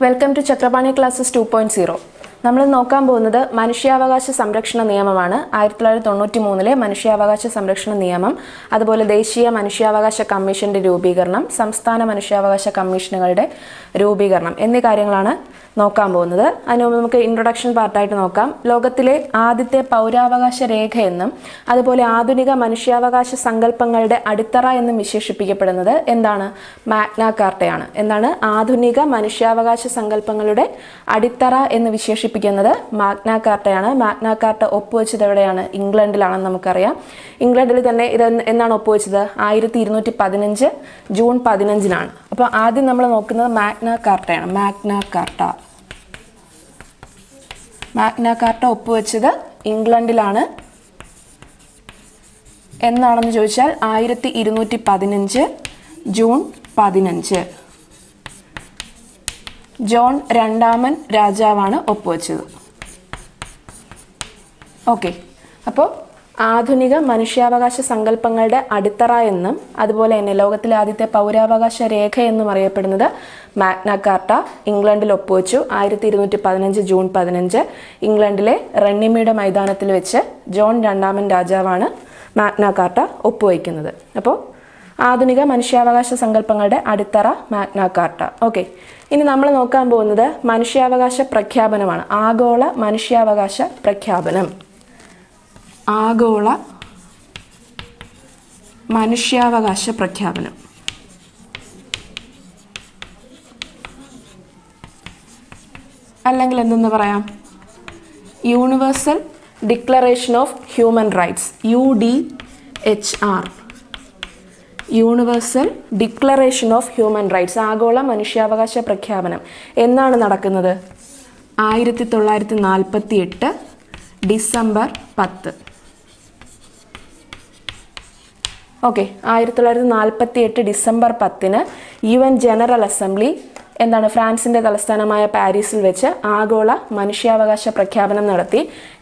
Welcome to Chakrapani classes two point zero നമ്മൾ നോക്കാൻ പോകുന്നത് മനുഷ്യാവകാശ സംരക്ഷണ നിയമമാണ്. ആയിരത്തി തൊള്ളായിരത്തി തൊണ്ണൂറ്റി മൂന്നിലെ മനുഷ്യാവകാശ സംരക്ഷണ നിയമം അതുപോലെ ദേശീയ മനുഷ്യാവകാശ കമ്മീഷന്റെ രൂപീകരണം സംസ്ഥാന മനുഷ്യാവകാശ കമ്മീഷനുകളുടെ രൂപീകരണം എന്നീ കാര്യങ്ങളാണ് നോക്കാൻ പോകുന്നത്. അതിന് മുമ്പ് നമുക്ക് ഇൻട്രൊഡക്ഷൻ പാർട്ടായിട്ട് നോക്കാം. ലോകത്തിലെ ആദ്യത്തെ പൗരാവകാശ രേഖ എന്നും അതുപോലെ ആധുനിക മനുഷ്യാവകാശ സങ്കല്പങ്ങളുടെ അടിത്തറ എന്നും വിശേഷിപ്പിക്കപ്പെടുന്നത് എന്താണ്? മാഗ്ന കാർട്ടയാണ്. എന്താണ്? ആധുനിക മനുഷ്യാവകാശ സങ്കല്പങ്ങളുടെ അടിത്തറ എന്ന് വിശേഷിപ്പിക്കുന്നത് മാഗ്ന കാർട്ടയാണ്. മാഗ്ന കാർട്ട ഒപ്പുവെച്ചത് എവിടെയാണ്? ഇംഗ്ലണ്ടിലാണെന്ന് നമുക്കറിയാം. ഇംഗ്ലണ്ടിൽ തന്നെ ഇത് എന്നാണ് ഒപ്പുവെച്ചത്? ആയിരത്തി ഇരുന്നൂറ്റി പതിനഞ്ച് ജൂൺ പതിനഞ്ചിനാണ്. അപ്പോൾ ആദ്യം നമ്മൾ നോക്കുന്നത് Magna കാർട്ടയാണ്. Magna Carta. Magna Carta ഒപ്പുവെച്ചത് ഇംഗ്ലണ്ടിലാണ്. എന്നാണെന്ന് ചോദിച്ചാൽ ആയിരത്തി ഇരുന്നൂറ്റി പതിനഞ്ച് ജൂൺ പതിനഞ്ച്. ജോൺ രണ്ടാമൻ രാജാവാണ് ഒപ്പുവെച്ചത് ഓക്കെ. അപ്പോൾ ആധുനിക മനുഷ്യാവകാശ സങ്കല്പങ്ങളുടെ അടിത്തറ എന്നും അതുപോലെ തന്നെ ലോകത്തിലെ ആദ്യത്തെ പൗരാവകാശ രേഖ എന്നും അറിയപ്പെടുന്നത് മാഗ്നാകാർട്ട ഇംഗ്ലണ്ടിൽ ഒപ്പുവെച്ചു ആയിരത്തി ഇരുന്നൂറ്റി പതിനഞ്ച് ജൂൺ പതിനഞ്ച്. ഇംഗ്ലണ്ടിലെ റണ്ണിമിയുടെ മൈതാനത്തിൽ വെച്ച് ജോൺ രണ്ടാമൻ രാജാവാണ് മാഗ്നാകാർട്ട ഒപ്പുവയ്ക്കുന്നത് അപ്പോൾ ആധുനിക മനുഷ്യാവകാശ സങ്കല്പങ്ങളുടെ അടിത്തറ മാഗ്നാകാർട്ട ഓക്കെ. ഇനി നമ്മൾ നോക്കാൻ പോകുന്നത് മനുഷ്യാവകാശ പ്രഖ്യാപനമാണ്. ആഗോള മനുഷ്യാവകാശ പ്രഖ്യാപനം. ആഗോള മനുഷ്യാവകാശ പ്രഖ്യാപനം. അല്ലെങ്കിൽ എന്തെന്ന് പറയാം? Universal declaration of human rights U D H R universal declaration of human rights ആഗോള മനുഷ്യാവകാശ പ്രഖ്യാപനം. എന്നാണ് നടക്കുന്നത്? ആയിരത്തി തൊള്ളായിരത്തി നാൽപ്പത്തി എട്ട് ഡിസംബർ പത്ത്. ഓക്കെ ആയിരത്തി തൊള്ളായിരത്തി നാൽപ്പത്തി എട്ട് ഡിസംബർ പത്തിന് യു എൻ ജനറൽ അസംബ്ലി എന്താണ് ഫ്രാൻസിന്റെ തലസ്ഥാനമായ പാരീസിൽ വെച്ച് ആഗോള മനുഷ്യാവകാശ പ്രഖ്യാപനം നടത്തി.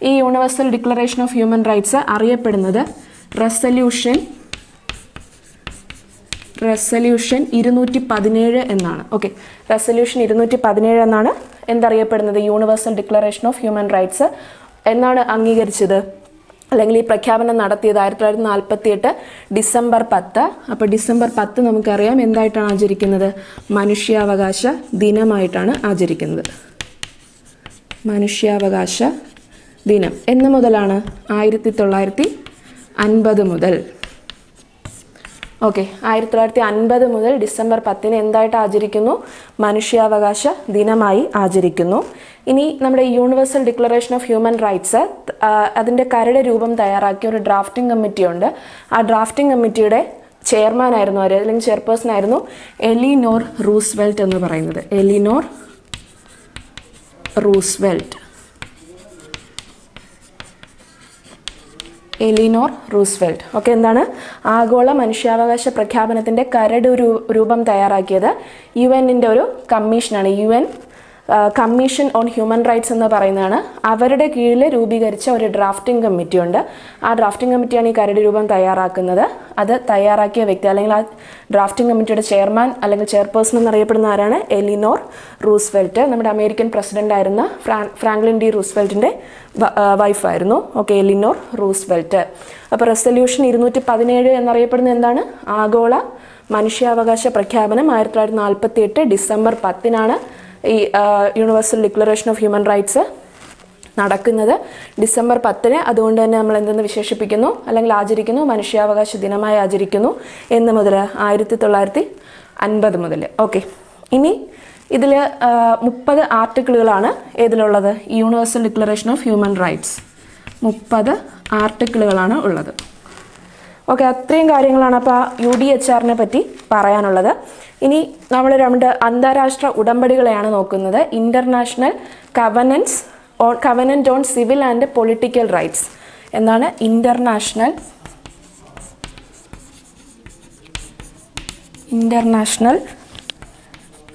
ഈ universal declaration of human rights അറിയപ്പെടുന്നത് റെസല്യൂഷൻ റെസല്യൂഷൻ ഇരുന്നൂറ്റി പതിനേഴ് എന്നാണ്. ഓക്കെ റെസല്യൂഷൻ ഇരുന്നൂറ്റി പതിനേഴ് എന്നാണ്. എന്തറിയപ്പെടുന്നത്? Universal declaration of human rights എന്നാണ് അംഗീകരിച്ചത്. അല്ലെങ്കിൽ ഈ പ്രഖ്യാപനം നടത്തിയത് ആയിരത്തി തൊള്ളായിരത്തി നാൽപ്പത്തി എട്ട് ഡിസംബർ പത്ത്. അപ്പോൾ ഡിസംബർ പത്ത് നമുക്കറിയാം എന്തായിട്ടാണ് ആചരിക്കുന്നത്? മനുഷ്യാവകാശ ദിനമായിട്ടാണ് ആചരിക്കുന്നത്. മനുഷ്യാവകാശ ദിനം എന്ന് മുതലാണ് ആയിരത്തി തൊള്ളായിരത്തി അൻപത് മുതൽ. ഓക്കെ ആയിരത്തി തൊള്ളായിരത്തി അൻപത് മുതൽ ഡിസംബർ പത്തിന് എന്തായിട്ട് ആചരിക്കുന്നു? മനുഷ്യാവകാശ ദിനമായി ആചരിക്കുന്നു. ഇനി നമ്മുടെ universal declaration of human rights അതിന്റെ കരട് രൂപം തയ്യാറാക്കിയ ഒരു ഡ്രാഫ്റ്റിംഗ് കമ്മിറ്റിയുണ്ട് ആ ഡ്രാഫ്റ്റിംഗ് കമ്മിറ്റിയുടെ ചെയർമാൻ ആയിരുന്നു അവർ അല്ലെങ്കിൽ ചെയർപേഴ്സൺ ആയിരുന്നു എലിനോർ റൂസ്വെൽറ്റ് എന്ന് പറയുന്നത്. Eleanor Roosevelt Eleanor Roosevelt okay എന്താണ്? ആഗോള മനുഷ്യാവകാശ പ്രഖ്യാപനത്തിന്റെ കരട് രൂപം തയ്യാറാക്കിയത് യു എന്നിന്റെ ഒരു കമ്മീഷനാണ് U N commission on human rights എന്ന് പറയുന്നതാണ്. അവരുടെ കീഴിൽ രൂപീകരിച്ച ഒരു ഡ്രാഫ്റ്റിംഗ് കമ്മിറ്റിയുണ്ട് ആ ഡ്രാഫ്റ്റിംഗ് കമ്മിറ്റിയാണ് ഈ കരട് രൂപം തയ്യാറാക്കുന്നത്. അത് തയ്യാറാക്കിയ വ്യക്തി അല്ലെങ്കിൽ ആ ഡ്രാഫ്റ്റിംഗ് കമ്മിറ്റിയുടെ ചെയർമാൻ അല്ലെങ്കിൽ ചെയർപേഴ്സൺ എന്നറിയപ്പെടുന്ന ആരാണ്? എലിനോർ റൂസ്വെൽറ്റ് നമ്മുടെ അമേരിക്കൻ പ്രസിഡന്റ് ആയിരുന്ന ഫ്രാങ്ക്ലിൻ ഡി റൂസ്വെൽറ്റിന്റെ വൈഫായിരുന്നു ഓക്കെ എലിനോർ റൂസ്വെൽറ്റ് അപ്പോൾ റെസൊല്യൂഷൻ ഇരുന്നൂറ്റി പതിനേഴ് എന്നറിയപ്പെടുന്ന എന്താണ്? ആഗോള മനുഷ്യാവകാശ പ്രഖ്യാപനം ആയിരത്തി തൊള്ളായിരത്തി നാൽപ്പത്തി എട്ട് ഡിസംബർ പത്തിനാണ് ഈ universal declaration of human rights നടക്കുന്നത് ഡിസംബർ പത്തിന്. അതുകൊണ്ട് തന്നെ നമ്മൾ എന്തെന്ന് വിശേഷിപ്പിക്കുന്നു? അല്ലെങ്കിൽ ആചരിക്കുന്നു? മനുഷ്യാവകാശ ദിനമായി ആചരിക്കുന്നു എന്ന് മുതൽ ആയിരത്തി തൊള്ളായിരത്തി അൻപത് മുതൽ. ഓക്കെ ഇനി ഇതിൽ മുപ്പത് ആർട്ടിക്കിളുകളാണ് ഏതിലുള്ളത്? Universal declaration of human rights മുപ്പത് ആർട്ടിക്കിളുകളാണ് ഉള്ളത്. ഓക്കെ അത്രയും കാര്യങ്ങളാണ് അപ്പോൾ യു ഡി എച്ച് ആറിനെ പറ്റി പറയാനുള്ളത്. ഇനി നമ്മൾ രണ്ട് അന്താരാഷ്ട്ര ഉടമ്പടികളെയാണ് നോക്കുന്നത്. International covenants on covenant on civil and political rights എന്നാണ് international international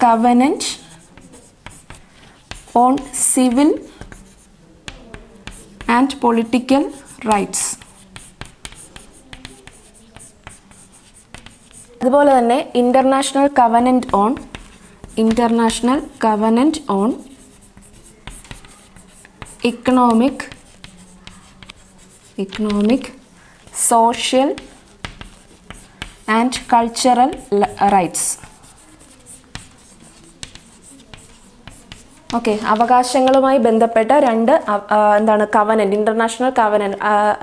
covenants on civil and political rights അതുപോലെ തന്നെ international covenant on international covenant on economic economic social and cultural rights okay അവകാശങ്ങളുമായി ബന്ധപ്പെട്ട രണ്ട് എന്താണ് കവനന്റ് ഇന്റർനാഷണൽ കവനൻ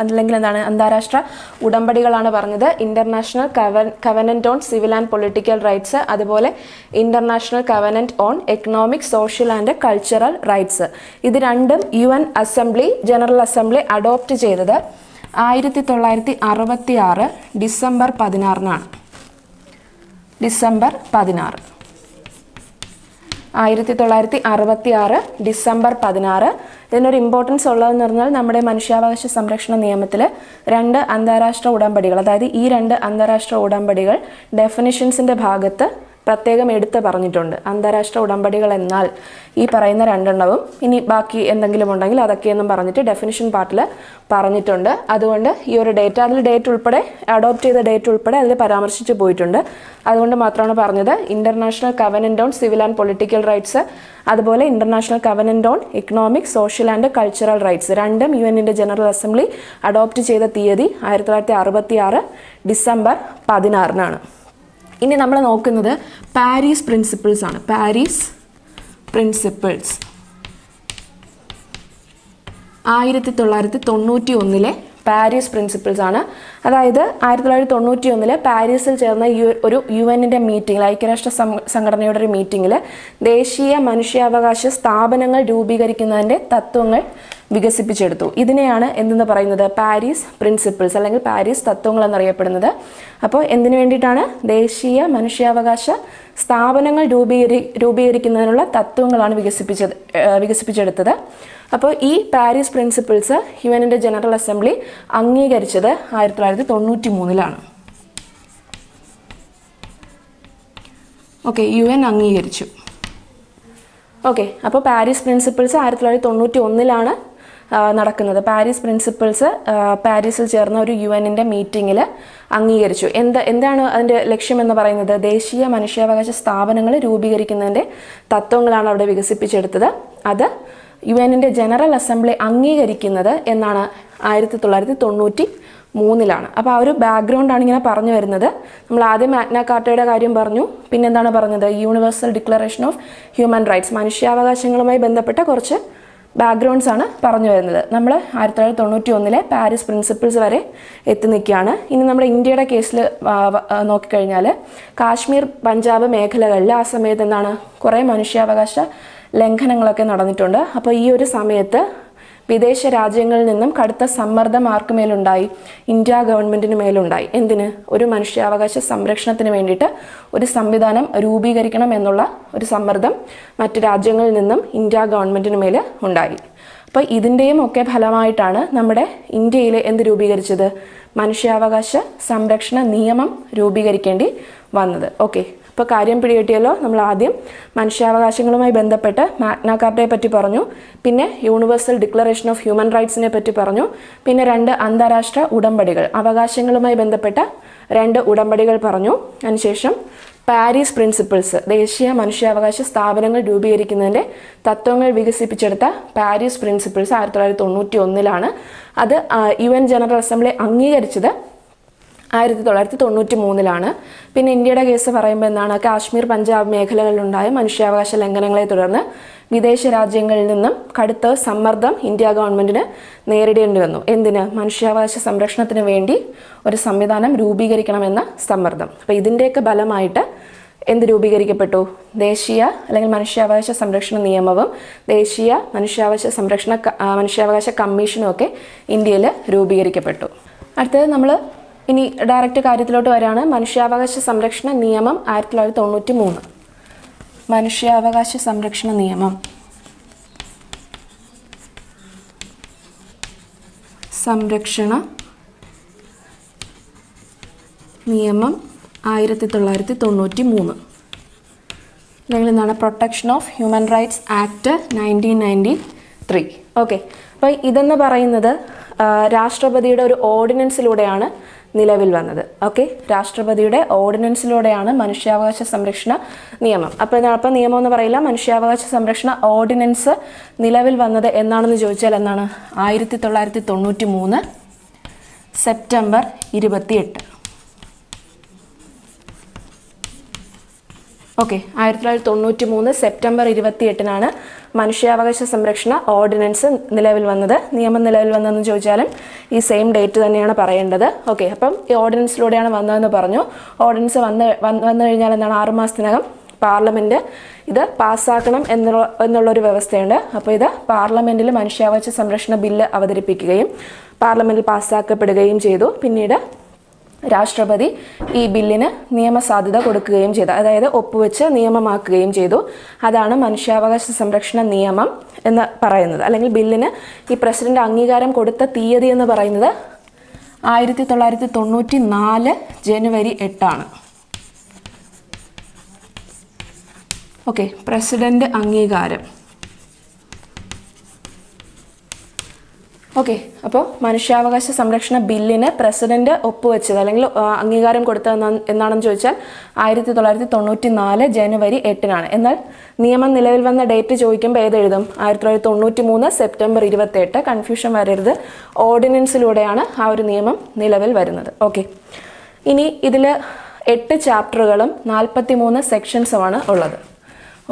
അല്ലെങ്കിൽ എന്താണ് അന്താരാഷ്ട്ര ഉടമ്പടികളാണ് പറഞ്ഞത്. International coven covenant on civil and political rights അതുപോലെ international covenant on economic social and cultural rights ഇത് രണ്ടും U N assembly general assembly adopt ചെയ്തത് ആയിരത്തി തൊള്ളായിരത്തി അറുപത്തി ആറ് ഡിസംബർ പതിനാറിനാണ്. ഡിസംബർ പതിനാറ്. ആയിരത്തി തൊള്ളായിരത്തി അറുപത്തി ആറ് ഡിസംബർ പതിനാറ്. ഇതിനൊരു ഇമ്പോർട്ടൻസ് ഉള്ളതെന്ന് പറഞ്ഞാൽ നമ്മുടെ മനുഷ്യാവകാശ സംരക്ഷണ നിയമത്തിൽ രണ്ട് അന്താരാഷ്ട്ര ഉടമ്പടികൾ അതായത് ഈ രണ്ട് അന്താരാഷ്ട്ര ഉടമ്പടികൾ ഡെഫിനിഷൻസിന്റെ ഭാഗത്ത് പ്രത്യേകം എടുത്ത് പറഞ്ഞിട്ടുണ്ട്. അന്താരാഷ്ട്ര ഉടമ്പടികൾ എന്നാൽ ഈ പറയുന്ന രണ്ടെണ്ണവും ഇനി ബാക്കി എന്തെങ്കിലും ഉണ്ടെങ്കിൽ അതൊക്കെയെന്നും പറഞ്ഞിട്ട് ഡെഫിനിഷൻ പാർട്ടിൽ പറഞ്ഞിട്ടുണ്ട്. അതുകൊണ്ട് ഈ ഒരു ഡേറ്റ് അതിൽ ഡേറ്റ് ഉൾപ്പെടെ അഡോപ്റ്റ് ചെയ്ത ഡേറ്റ് ഉൾപ്പെടെ അതിൽ പരാമർശിച്ച് പോയിട്ടുണ്ട്. അതുകൊണ്ട് മാത്രമാണ് പറഞ്ഞത്. International covenant on civil and political rights അതുപോലെ international covenant on economic social and cultural rights രണ്ടും യു എന്നിന്റെ ജനറൽ അസംബ്ലി അഡോപ്റ്റ് ചെയ്ത തീയതി ആയിരത്തി തൊള്ളായിരത്തി അറുപത്തി ആറ് ഡിസംബർ പതിനാറിനാണ്. ഇനി നമ്മൾ നോക്കുന്നത് പാരീസ് പ്രിൻസിപ്പിൾസ് ആണ്. പാരീസ് പ്രിൻസിപ്പിൾസ് ആയിരത്തി തൊള്ളായിരത്തി തൊണ്ണൂറ്റി ഒന്നിലെ പാരീസ് പ്രിൻസിപ്പിൾസ് ആണ്. അതായത് ആയിരത്തി തൊള്ളായിരത്തി തൊണ്ണൂറ്റി ഒന്നിൽ പാരീസിൽ ചേർന്ന യു ഒരു യു എന്നിന്റെ മീറ്റിംഗിൽ ഐക്യരാഷ്ട്ര സംഘടനയുടെ ഒരു മീറ്റിംഗിൽ ദേശീയ മനുഷ്യാവകാശ സ്ഥാപനങ്ങൾ രൂപീകരിക്കുന്നതിന്റെ തത്വങ്ങൾ വികസിപ്പിച്ചെടുത്തു. ഇതിനെയാണ് എന്തെന്ന് പറയുന്നത്? പാരീസ് പ്രിൻസിപ്പിൾസ് അല്ലെങ്കിൽ പാരീസ് തത്വങ്ങൾ എന്നറിയപ്പെടുന്നത്. അപ്പോൾ എന്തിനു വേണ്ടിയിട്ടാണ്? ദേശീയ മനുഷ്യാവകാശ സ്ഥാപനങ്ങൾ രൂപീകരി രൂപീകരിക്കുന്നതിനുള്ള തത്വങ്ങളാണ് വികസിപ്പിച്ചത് വികസിപ്പിച്ചെടുത്തത്. അപ്പോൾ ഈ പാരീസ് പ്രിൻസിപ്പിൾസ് യു എന്റെ ജനറൽ അസംബ്ലി അംഗീകരിച്ചത് ആയിരത്തി തൊള്ളായിരത്തി തൊണ്ണൂറ്റി മൂന്നിലാണ് ഓക്കെ യു എൻ അംഗീകരിച്ചു. ഓക്കെ അപ്പോൾ പാരീസ് പ്രിൻസിപ്പിൾസ് ആയിരത്തി തൊള്ളായിരത്തി തൊണ്ണൂറ്റി ഒന്നിലാണ് നടക്കുന്നത്. പാരീസ് പ്രിൻസിപ്പിൾസ് പാരീസിൽ ചേർന്ന ഒരു യു എന്റെ മീറ്റിങ്ങിൽ അംഗീകരിച്ചു. എന്ത് എന്താണ് അതിന്റെ ലക്ഷ്യമെന്ന് പറയുന്നത്? ദേശീയ മനുഷ്യാവകാശ സ്ഥാപനങ്ങൾ രൂപീകരിക്കുന്നതിന്റെ തത്വങ്ങളാണ് അവിടെ വികസിപ്പിച്ചെടുത്തത്. അത് യു എന്റെ ജനറൽ അസംബ്ലി അംഗീകരിക്കുന്നത് എന്നാണ് ആയിരത്തി തൊള്ളായിരത്തി തൊണ്ണൂറ്റി മൂന്നിലാണ് അപ്പോൾ ആ ഒരു ബാക്ക്ഗ്രൗണ്ടാണ് ഇങ്ങനെ പറഞ്ഞു വരുന്നത്. നമ്മൾ ആദ്യം മാഗ്ന കാർട്ടയുടെ കാര്യം പറഞ്ഞു. പിന്നെ എന്താണ് പറഞ്ഞത്? Universal declaration of human rights മനുഷ്യാവകാശങ്ങളുമായി ബന്ധപ്പെട്ട കുറച്ച് ബാക്ക്ഗ്രൗണ്ട്സ് ആണ് പറഞ്ഞു വരുന്നത്. നമ്മൾ ആയിരത്തി തൊള്ളായിരത്തി തൊണ്ണൂറ്റി ഒന്നിലെ പാരീസ് പ്രിൻസിപ്പിൾസ് വരെ എത്തി നിൽക്കുകയാണ്. ഇനി നമ്മുടെ ഇന്ത്യയുടെ കേസിൽ നോക്കിക്കഴിഞ്ഞാൽ കാശ്മീർ പഞ്ചാബ് മേഖലകളിൽ ആ സമയത്ത് എന്താണ്? കുറേ മനുഷ്യാവകാശ ലംഘനങ്ങളൊക്കെ നടന്നിട്ടുണ്ട്. അപ്പോൾ ഈ ഒരു സമയത്ത് വിദേശ രാജ്യങ്ങളിൽ നിന്നും കടുത്ത സമ്മർദ്ദം ആർക്കുമേലുണ്ടായി ഇന്ത്യ ഗവൺമെന്റിന് മേലുണ്ടായി. എന്തിന്? ഒരു മനുഷ്യാവകാശ സംരക്ഷണത്തിന് വേണ്ടിയിട്ട് ഒരു സംവിധാനം രൂപീകരിക്കണം എന്നുള്ള ഒരു സമ്മർദ്ദം മറ്റ് രാജ്യങ്ങളിൽ നിന്നും ഇന്ത്യ ഗവൺമെന്റിന് മേൽ ഉണ്ടായി. അപ്പോൾ ഇതിന്റെയും ഒക്കെ ഫലമായിട്ടാണ് നമ്മുടെ ഇന്ത്യയിൽ എന്ത് രൂപീകരിച്ചത്? മനുഷ്യാവകാശ സംരക്ഷണ നിയമം രൂപീകരിക്കേണ്ടി വന്നത്. ഓക്കെ. ഇപ്പോൾ കാര്യം പിടികിട്ടിയല്ലോ. നമ്മൾ ആദ്യം മനുഷ്യാവകാശങ്ങളുമായി ബന്ധപ്പെട്ട് മാഗ്ന കാർട്ടയെ പറ്റി പറഞ്ഞു. പിന്നെ യൂണിവേഴ്സൽ ഡിക്ലറേഷൻ ഓഫ് ഹ്യൂമൻ റൈറ്റ്സിനെ പറ്റി പറഞ്ഞു. പിന്നെ രണ്ട് അന്താരാഷ്ട്ര ഉടമ്പടികൾ അവകാശങ്ങളുമായി ബന്ധപ്പെട്ട രണ്ട് ഉടമ്പടികൾ പറഞ്ഞു. അതിനുശേഷം പാരീസ് പ്രിൻസിപ്പിൾസ് ദേശീയ മനുഷ്യാവകാശ സ്ഥാപനങ്ങൾ രൂപീകരിക്കുന്നതിന്റെ തത്വങ്ങൾ വികസിപ്പിച്ചെടുത്ത പാരീസ് പ്രിൻസിപ്പിൾസ് ആയിരത്തി തൊള്ളായിരത്തി തൊണ്ണൂറ്റി ഒന്നിലാണ്. അത് യു എൻ ജനറൽ അസംബ്ലി അംഗീകരിച്ചത് ആയിരത്തി തൊള്ളായിരത്തി തൊണ്ണൂറ്റി മൂന്നിലാണ് പിന്നെ ഇന്ത്യയുടെ കേസ് പറയുമ്പോൾ എന്താണ്? കാശ്മീർ പഞ്ചാബ് മേഖലകളിലുണ്ടായ മനുഷ്യാവകാശ ലംഘനങ്ങളെ തുടർന്ന് വിദേശ രാജ്യങ്ങളിൽ നിന്നും കടുത്ത സമ്മർദ്ദം ഇന്ത്യ ഗവൺമെന്റിന് നേരിടേണ്ടി വന്നു. എന്തിന്? മനുഷ്യാവകാശ സംരക്ഷണത്തിന് വേണ്ടി ഒരു സംവിധാനം രൂപീകരിക്കണമെന്ന സമ്മർദ്ദം. അപ്പോൾ ഇതിന്റെയൊക്കെ ഫലമായിട്ട് എന്ത് രൂപീകരിക്കപ്പെട്ടു? ദേശീയ അല്ലെങ്കിൽ മനുഷ്യാവകാശ സംരക്ഷണ നിയമവും ദേശീയ മനുഷ്യാവകാശ സംരക്ഷണ മനുഷ്യാവകാശ കമ്മീഷനും ഒക്കെ ഇന്ത്യയിൽ രൂപീകരിക്കപ്പെട്ടു. അടുത്തത് നമ്മൾ ഇനി ഡയറക്റ്റ് കാര്യത്തിലോട്ട് വരാണ് മനുഷ്യാവകാശ സംരക്ഷണ നിയമം ആയിരത്തി തൊള്ളായിരത്തി തൊണ്ണൂറ്റി മൂന്ന് മനുഷ്യാവകാശ സംരക്ഷണ നിയമം. സംരക്ഷണ നിയമം ആയിരത്തി തൊള്ളായിരത്തി തൊണ്ണൂറ്റി മൂന്ന് അല്ലെങ്കിൽ എന്താണ് protection of human rights act nineteen ninety three okay അപ്പോൾ ഇതെന്ന് പറയുന്നത് രാഷ്ട്രപതിയുടെ ഒരു ഓർഡിനൻസിലൂടെയാണ് നിലവിൽ വന്നത്. ഓക്കെ രാഷ്ട്രപതിയുടെ ഓർഡിനൻസിലൂടെയാണ് മനുഷ്യാവകാശ സംരക്ഷണ നിയമം. അപ്പോൾ അപ്പോൾ നിയമം എന്ന് പറയില്ല മനുഷ്യാവകാശ സംരക്ഷണ ഓർഡിനൻസ് നിലവിൽ വന്നത് എന്നാണെന്ന് ചോദിച്ചാൽ എന്നാണ് ആയിരത്തി തൊള്ളായിരത്തി തൊണ്ണൂറ്റി മൂന്ന് സെപ്റ്റംബർ ഇരുപത്തിയെട്ട്. ഓക്കെ ആയിരത്തി തൊള്ളായിരത്തി തൊണ്ണൂറ്റി മൂന്ന് സെപ്റ്റംബർ ഇരുപത്തി എട്ടിനാണ് മനുഷ്യാവകാശ സംരക്ഷണ ഓർഡിനൻസ് നിലവിൽ വന്നത്. നിയമം നിലവിൽ വന്നതെന്ന് ചോദിച്ചാലും ഈ സെയിം ഡേറ്റ് തന്നെയാണ് പറയേണ്ടത്. ഓക്കെ അപ്പം ഈ ഓർഡിനൻസിലൂടെയാണ് വന്നതെന്ന് പറഞ്ഞു. ഓർഡിനൻസ് വന്ന് വന്ന് കഴിഞ്ഞാൽ എന്താണ്? ആറുമാസത്തിനകം പാർലമെന്റ് ഇത് പാസ്സാക്കണം എന്നുള്ള എന്നുള്ളൊരു വ്യവസ്ഥയുണ്ട്. അപ്പോൾ ഇത് പാർലമെന്റിൽ മനുഷ്യാവകാശ സംരക്ഷണ ബില്ല് അവതരിപ്പിക്കുകയും പാർലമെന്റിൽ പാസ്സാക്കപ്പെടുകയും ചെയ്തു. പിന്നീട് രാഷ്ട്രപതി ഈ ബില്ലിന് നിയമസാധുത കൊടുക്കുകയും ചെയ്തു. അതായത് ഒപ്പുവെച്ച് നിയമമാക്കുകയും ചെയ്തു. അതാണ് മനുഷ്യാവകാശ സംരക്ഷണ നിയമം എന്ന് പറയുന്നത്. അല്ലെങ്കിൽ ബില്ലിന് ഈ പ്രസിഡന്റ് അംഗീകാരം കൊടുത്ത തീയതി എന്ന് പറയുന്നത് ആയിരത്തി തൊള്ളായിരത്തി തൊണ്ണൂറ്റി നാല് ജനുവരി എട്ടാണ്. ഓക്കെ. പ്രസിഡന്റ് അംഗീകാരം. ഓക്കെ അപ്പോൾ മനുഷ്യാവകാശ സംരക്ഷണ ബില്ലിന് പ്രസിഡന്റ് ഒപ്പുവെച്ചത് അല്ലെങ്കിൽ അംഗീകാരം കൊടുത്തത് എന്നാണെന്ന് ചോദിച്ചാൽ ആയിരത്തി തൊള്ളായിരത്തി തൊണ്ണൂറ്റി നാല് ജനുവരി എട്ടിനാണ്. എന്നാൽ നിയമം നിലവിൽ വന്ന ഡേറ്റ് ചോദിക്കുമ്പോൾ ഏതെഴുതും ആയിരത്തി തൊള്ളായിരത്തി തൊണ്ണൂറ്റി മൂന്ന് സെപ്റ്റംബർ ഇരുപത്തെട്ട് കൺഫ്യൂഷൻ വരരുത്. ഓർഡിനൻസിലൂടെയാണ് ആ ഒരു നിയമം നിലവിൽ വരുന്നത്. ഓക്കെ. ഇനി ഇതിൽ എട്ട് ചാപ്റ്ററുകളും നാൽപ്പത്തി മൂന്ന് സെക്ഷൻസുമാണ് ഉള്ളത്.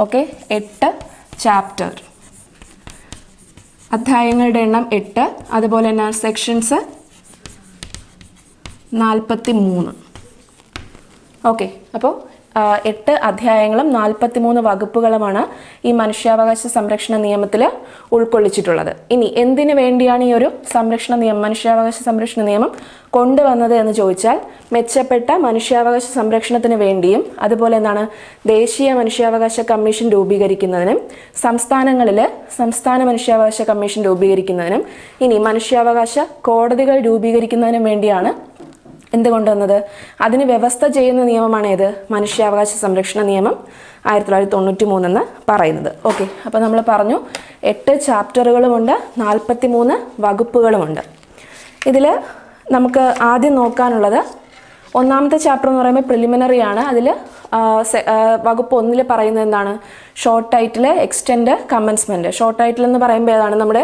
ഓക്കെ എട്ട് ചാപ്റ്റർ. അധ്യായങ്ങളുടെ എണ്ണം എട്ട് അതുപോലെ തന്നെ സെക്ഷൻസ് നാൽപ്പത്തി മൂന്ന് ഓക്കെ അപ്പോൾ എട്ട് അധ്യായങ്ങളും നാൽപ്പത്തി മൂന്ന് വകുപ്പുകളുമാണ് ഈ മനുഷ്യാവകാശ സംരക്ഷണ നിയമത്തിൽ ഉൾക്കൊള്ളിച്ചിട്ടുള്ളത്. ഇനി എന്തിനു വേണ്ടിയാണ് ഈ ഒരു സംരക്ഷണ നിയമം മനുഷ്യാവകാശ സംരക്ഷണ നിയമം കൊണ്ടുവന്നത് എന്ന് ചോദിച്ചാൽ മെച്ചപ്പെട്ട മനുഷ്യാവകാശ സംരക്ഷണത്തിന് വേണ്ടിയും അതുപോലെ എന്താണ് ദേശീയ മനുഷ്യാവകാശ കമ്മീഷൻ രൂപീകരിക്കുന്നതിനും സംസ്ഥാനങ്ങളിൽ സംസ്ഥാന മനുഷ്യാവകാശ കമ്മീഷൻ രൂപീകരിക്കുന്നതിനും ഇനി മനുഷ്യാവകാശ കോടതികൾ രൂപീകരിക്കുന്നതിനും വേണ്ടിയാണ് എന്ത് കൊണ്ടുവന്നത് അതിന് വ്യവസ്ഥ ചെയ്യുന്ന നിയമമാണ് ഏത്? മനുഷ്യാവകാശ സംരക്ഷണ നിയമം ആയിരത്തി തൊള്ളായിരത്തി തൊണ്ണൂറ്റി മൂന്നെന്ന് പറയുന്നത്. ഓക്കെ അപ്പോൾ നമ്മൾ പറഞ്ഞു എട്ട് ചാപ്റ്ററുകളുമുണ്ട് നാൽപ്പത്തി മൂന്ന് വകുപ്പുകളുമുണ്ട്. ഇതിൽ നമുക്ക് ആദ്യം നോക്കാനുള്ളത് ഒന്നാമത്തെ ചാപ്റ്റർ എന്ന് പറയുമ്പോൾ പ്രിലിമിനറി ആണ്. അതിൽ വകുപ്പ് ഒന്നിൽ പറയുന്നത് എന്താണ്? Short title extend commencement short title എന്ന് പറയുമ്പോൾ ഏതാണ്? നമ്മുടെ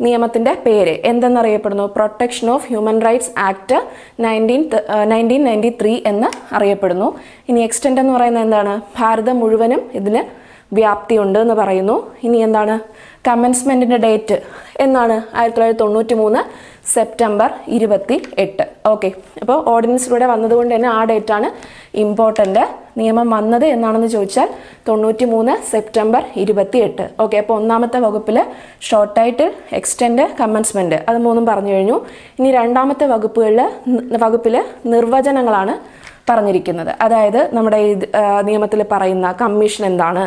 നിയമത്തിന്റെ പേര് എന്തെന്നറിയപ്പെടുന്നു? Protection of human rights act nineteen nineteen ninety three എന്ന് അറിയപ്പെടുന്നു. ഇനി എക്സ്റ്റെൻഡ് എന്ന് പറയുന്നത് എന്താണ്? ഭാരതം മുഴുവനും ഇതിന് വ്യാപ്തിയുണ്ട് എന്ന് പറയുന്നു. ഇനി എന്താണ്? കമൻസ്മെന്റിന്റെ ഡേറ്റ് എന്നാണ് ആയിരത്തി തൊള്ളായിരത്തി തൊണ്ണൂറ്റി മൂന്ന് സെപ്റ്റംബർ ഇരുപത്തി എട്ട് ഓക്കെ അപ്പോൾ ഓർഡിനൻസിലൂടെ വന്നതുകൊണ്ട് തന്നെ ആ ഡേറ്റാണ് ഇമ്പോർട്ടന്റ് നിയമം വന്നത് എന്നാണെന്ന് ചോദിച്ചാൽ തൊണ്ണൂറ്റി മൂന്ന് സെപ്റ്റംബർ ഇരുപത്തി എട്ട് ഓക്കെ അപ്പോൾ ഒന്നാമത്തെ വകുപ്പിൽ ഷോർട്ട് ടൈറ്റിൽ എക്സ്റ്റെൻഡ് കമൻസ്മെന്റ് അത് മൂന്നും പറഞ്ഞു കഴിഞ്ഞു. ഇനി രണ്ടാമത്തെ വകുപ്പുകളിൽ വകുപ്പിൽ നിർവചനങ്ങളാണ് പറഞ്ഞിരിക്കുന്നത്. അതായത് നമ്മുടെ നിയമത്തിൽ പറയുന്ന കമ്മീഷൻ എന്താണ്?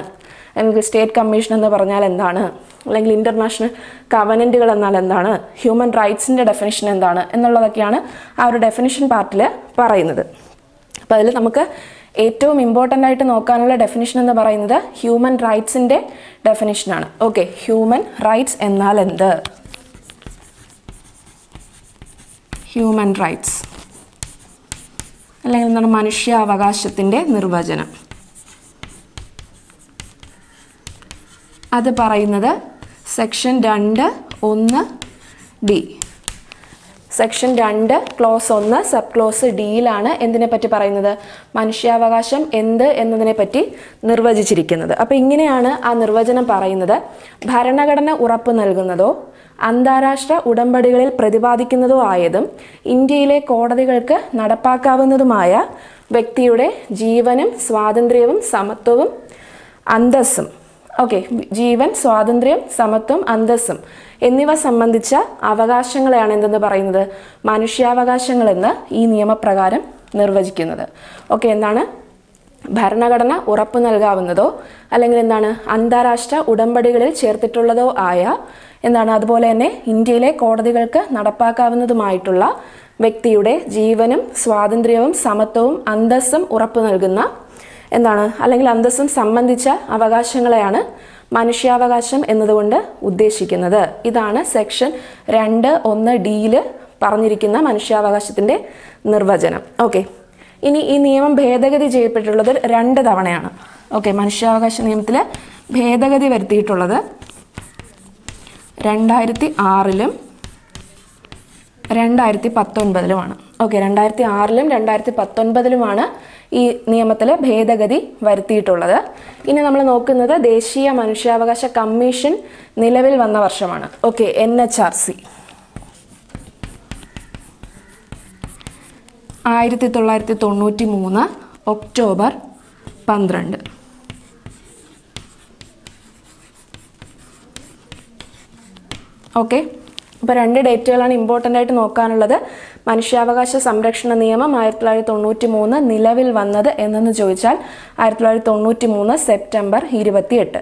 അല്ലെങ്കിൽ സ്റ്റേറ്റ് കമ്മീഷൻ എന്ന് പറഞ്ഞാൽ എന്താണ്? അല്ലെങ്കിൽ ഇന്റർനാഷണൽ കവനന്റുകൾ എന്നാൽ എന്താണ്? ഹ്യൂമൻ റൈറ്റ്സിന്റെ ഡെഫിനിഷൻ എന്താണ്? എന്നുള്ളതൊക്കെയാണ് ആ ഒരു ഡെഫിനിഷൻ പാർട്ടിൽ പറയുന്നത്. അപ്പോൾ അതിൽ നമുക്ക് ഏറ്റവും ഇമ്പോർട്ടന്റ് ആയിട്ട് നോക്കാനുള്ള ഡെഫിനിഷൻ എന്ന് പറയുന്നത് ഹ്യൂമൻ റൈറ്റ്സിന്റെ ഡെഫിനിഷനാണ് ഓക്കെ ഹ്യൂമൻ റൈറ്റ്സ് എന്നാൽ എന്ത്? Human rights. അല്ലെങ്കിൽ എന്താണ്? മനുഷ്യാവകാശത്തിന്റെ നിർവചനം. അത് പറയുന്നത് സെക്ഷൻ രണ്ട് ഒന്ന് ഡി സെക്ഷൻ രണ്ട് ക്ലോസ് ഒന്ന് സബ് ക്ലോസ് ഡിയിലാണ് എന്തിനെ പറ്റി പറയുന്നത്? മനുഷ്യാവകാശം എന്ത് എന്നതിനെ പറ്റി നിർവചിച്ചിരിക്കുന്നത്. അപ്പോൾ ഇങ്ങനെയാണ് ആ നിർവചനം പറയുന്നത്. ഭരണഘടന ഉറപ്പ് നൽകുന്നതോ അന്താരാഷ്ട്ര ഉടമ്പടികളിൽ പ്രതിപാദിക്കുന്നതോ ആയതും ഇന്ത്യയിലെ കോടതികൾക്ക് നടപ്പാക്കാവുന്നതുമായ വ്യക്തിയുടെ ജീവനും സ്വാതന്ത്ര്യവും സമത്വവും അന്തസ്സും ഓക്കെ ജീവൻ സ്വാതന്ത്ര്യം സമത്വം അന്തസ്സും എന്നിവ സംബന്ധിച്ച അവകാശങ്ങളെയാണ് എന്തെന്ന് പറയുന്നത്? മനുഷ്യാവകാശങ്ങളെന്ന് ഈ നിയമപ്രകാരം നിർവചിക്കുന്നത്. ഓക്കെ എന്താണ്? ഭരണഘടന ഉറപ്പു നൽകാവുന്നതോ അല്ലെങ്കിൽ എന്താണ്? അന്താരാഷ്ട്ര ഉടമ്പടികളിൽ ചേർത്തിട്ടുള്ളതോ ആയ എന്താണ്? അതുപോലെ തന്നെ ഇന്ത്യയിലെ കോടതികൾക്ക് നടപ്പാക്കാവുന്നതുമായിട്ടുള്ള വ്യക്തിയുടെ ജീവനും സ്വാതന്ത്ര്യവും സമത്വവും അന്തസ്സും ഉറപ്പു നൽകുന്ന എന്താണ്? അല്ലെങ്കിൽ അന്തസ്സും സംബന്ധിച്ച അവകാശങ്ങളെയാണ് മനുഷ്യാവകാശം എന്നതുകൊണ്ട് ഉദ്ദേശിക്കുന്നത്. ഇതാണ് സെക്ഷൻ രണ്ട് ഒന്ന് ഡിയിൽ പറഞ്ഞിരിക്കുന്ന മനുഷ്യാവകാശത്തിന്റെ നിർവചനം. ഓക്കെ. ഇനി ഈ നിയമം ഭേദഗതി ചെയ്യപ്പെട്ടിട്ടുള്ളത് രണ്ട് തവണയാണ്. ഓക്കെ മനുഷ്യാവകാശ നിയമത്തിൽ ഭേദഗതി വരുത്തിയിട്ടുള്ളത് രണ്ടായിരത്തി ആറിലും രണ്ടായിരത്തി പത്തൊൻപതിലുമാണ്. ഓക്കെ രണ്ടായിരത്തി ആറിലും രണ്ടായിരത്തി പത്തൊൻപതിലുമാണ് ഈ നിയമത്തിൽ ഭേദഗതി വരുത്തിയിട്ടുള്ളത്. ഇനി നമ്മൾ നോക്കുന്നത് ദേശീയ മനുഷ്യാവകാശ കമ്മീഷൻ നിലവിൽ വന്ന വർഷമാണ്. Okay N H R C. ആയിരത്തി തൊള്ളായിരത്തി തൊണ്ണൂറ്റി മൂന്ന് ഒക്ടോബർ പന്ത്രണ്ട്. ഓക്കെ ഇപ്പോൾ രണ്ട് ഡേറ്റുകളാണ് ഇമ്പോർട്ടന്റ് ആയിട്ട് നോക്കാനുള്ളത്. മനുഷ്യാവകാശ സംരക്ഷണ നിയമം ആയിരത്തി തൊള്ളായിരത്തി തൊണ്ണൂറ്റി മൂന്ന് നിലവിൽ വന്നത് എന്നെന്ന് ചോദിച്ചാൽ ആയിരത്തി തൊള്ളായിരത്തി തൊണ്ണൂറ്റി മൂന്ന് സെപ്റ്റംബർ ഇരുപത്തിയെട്ട്.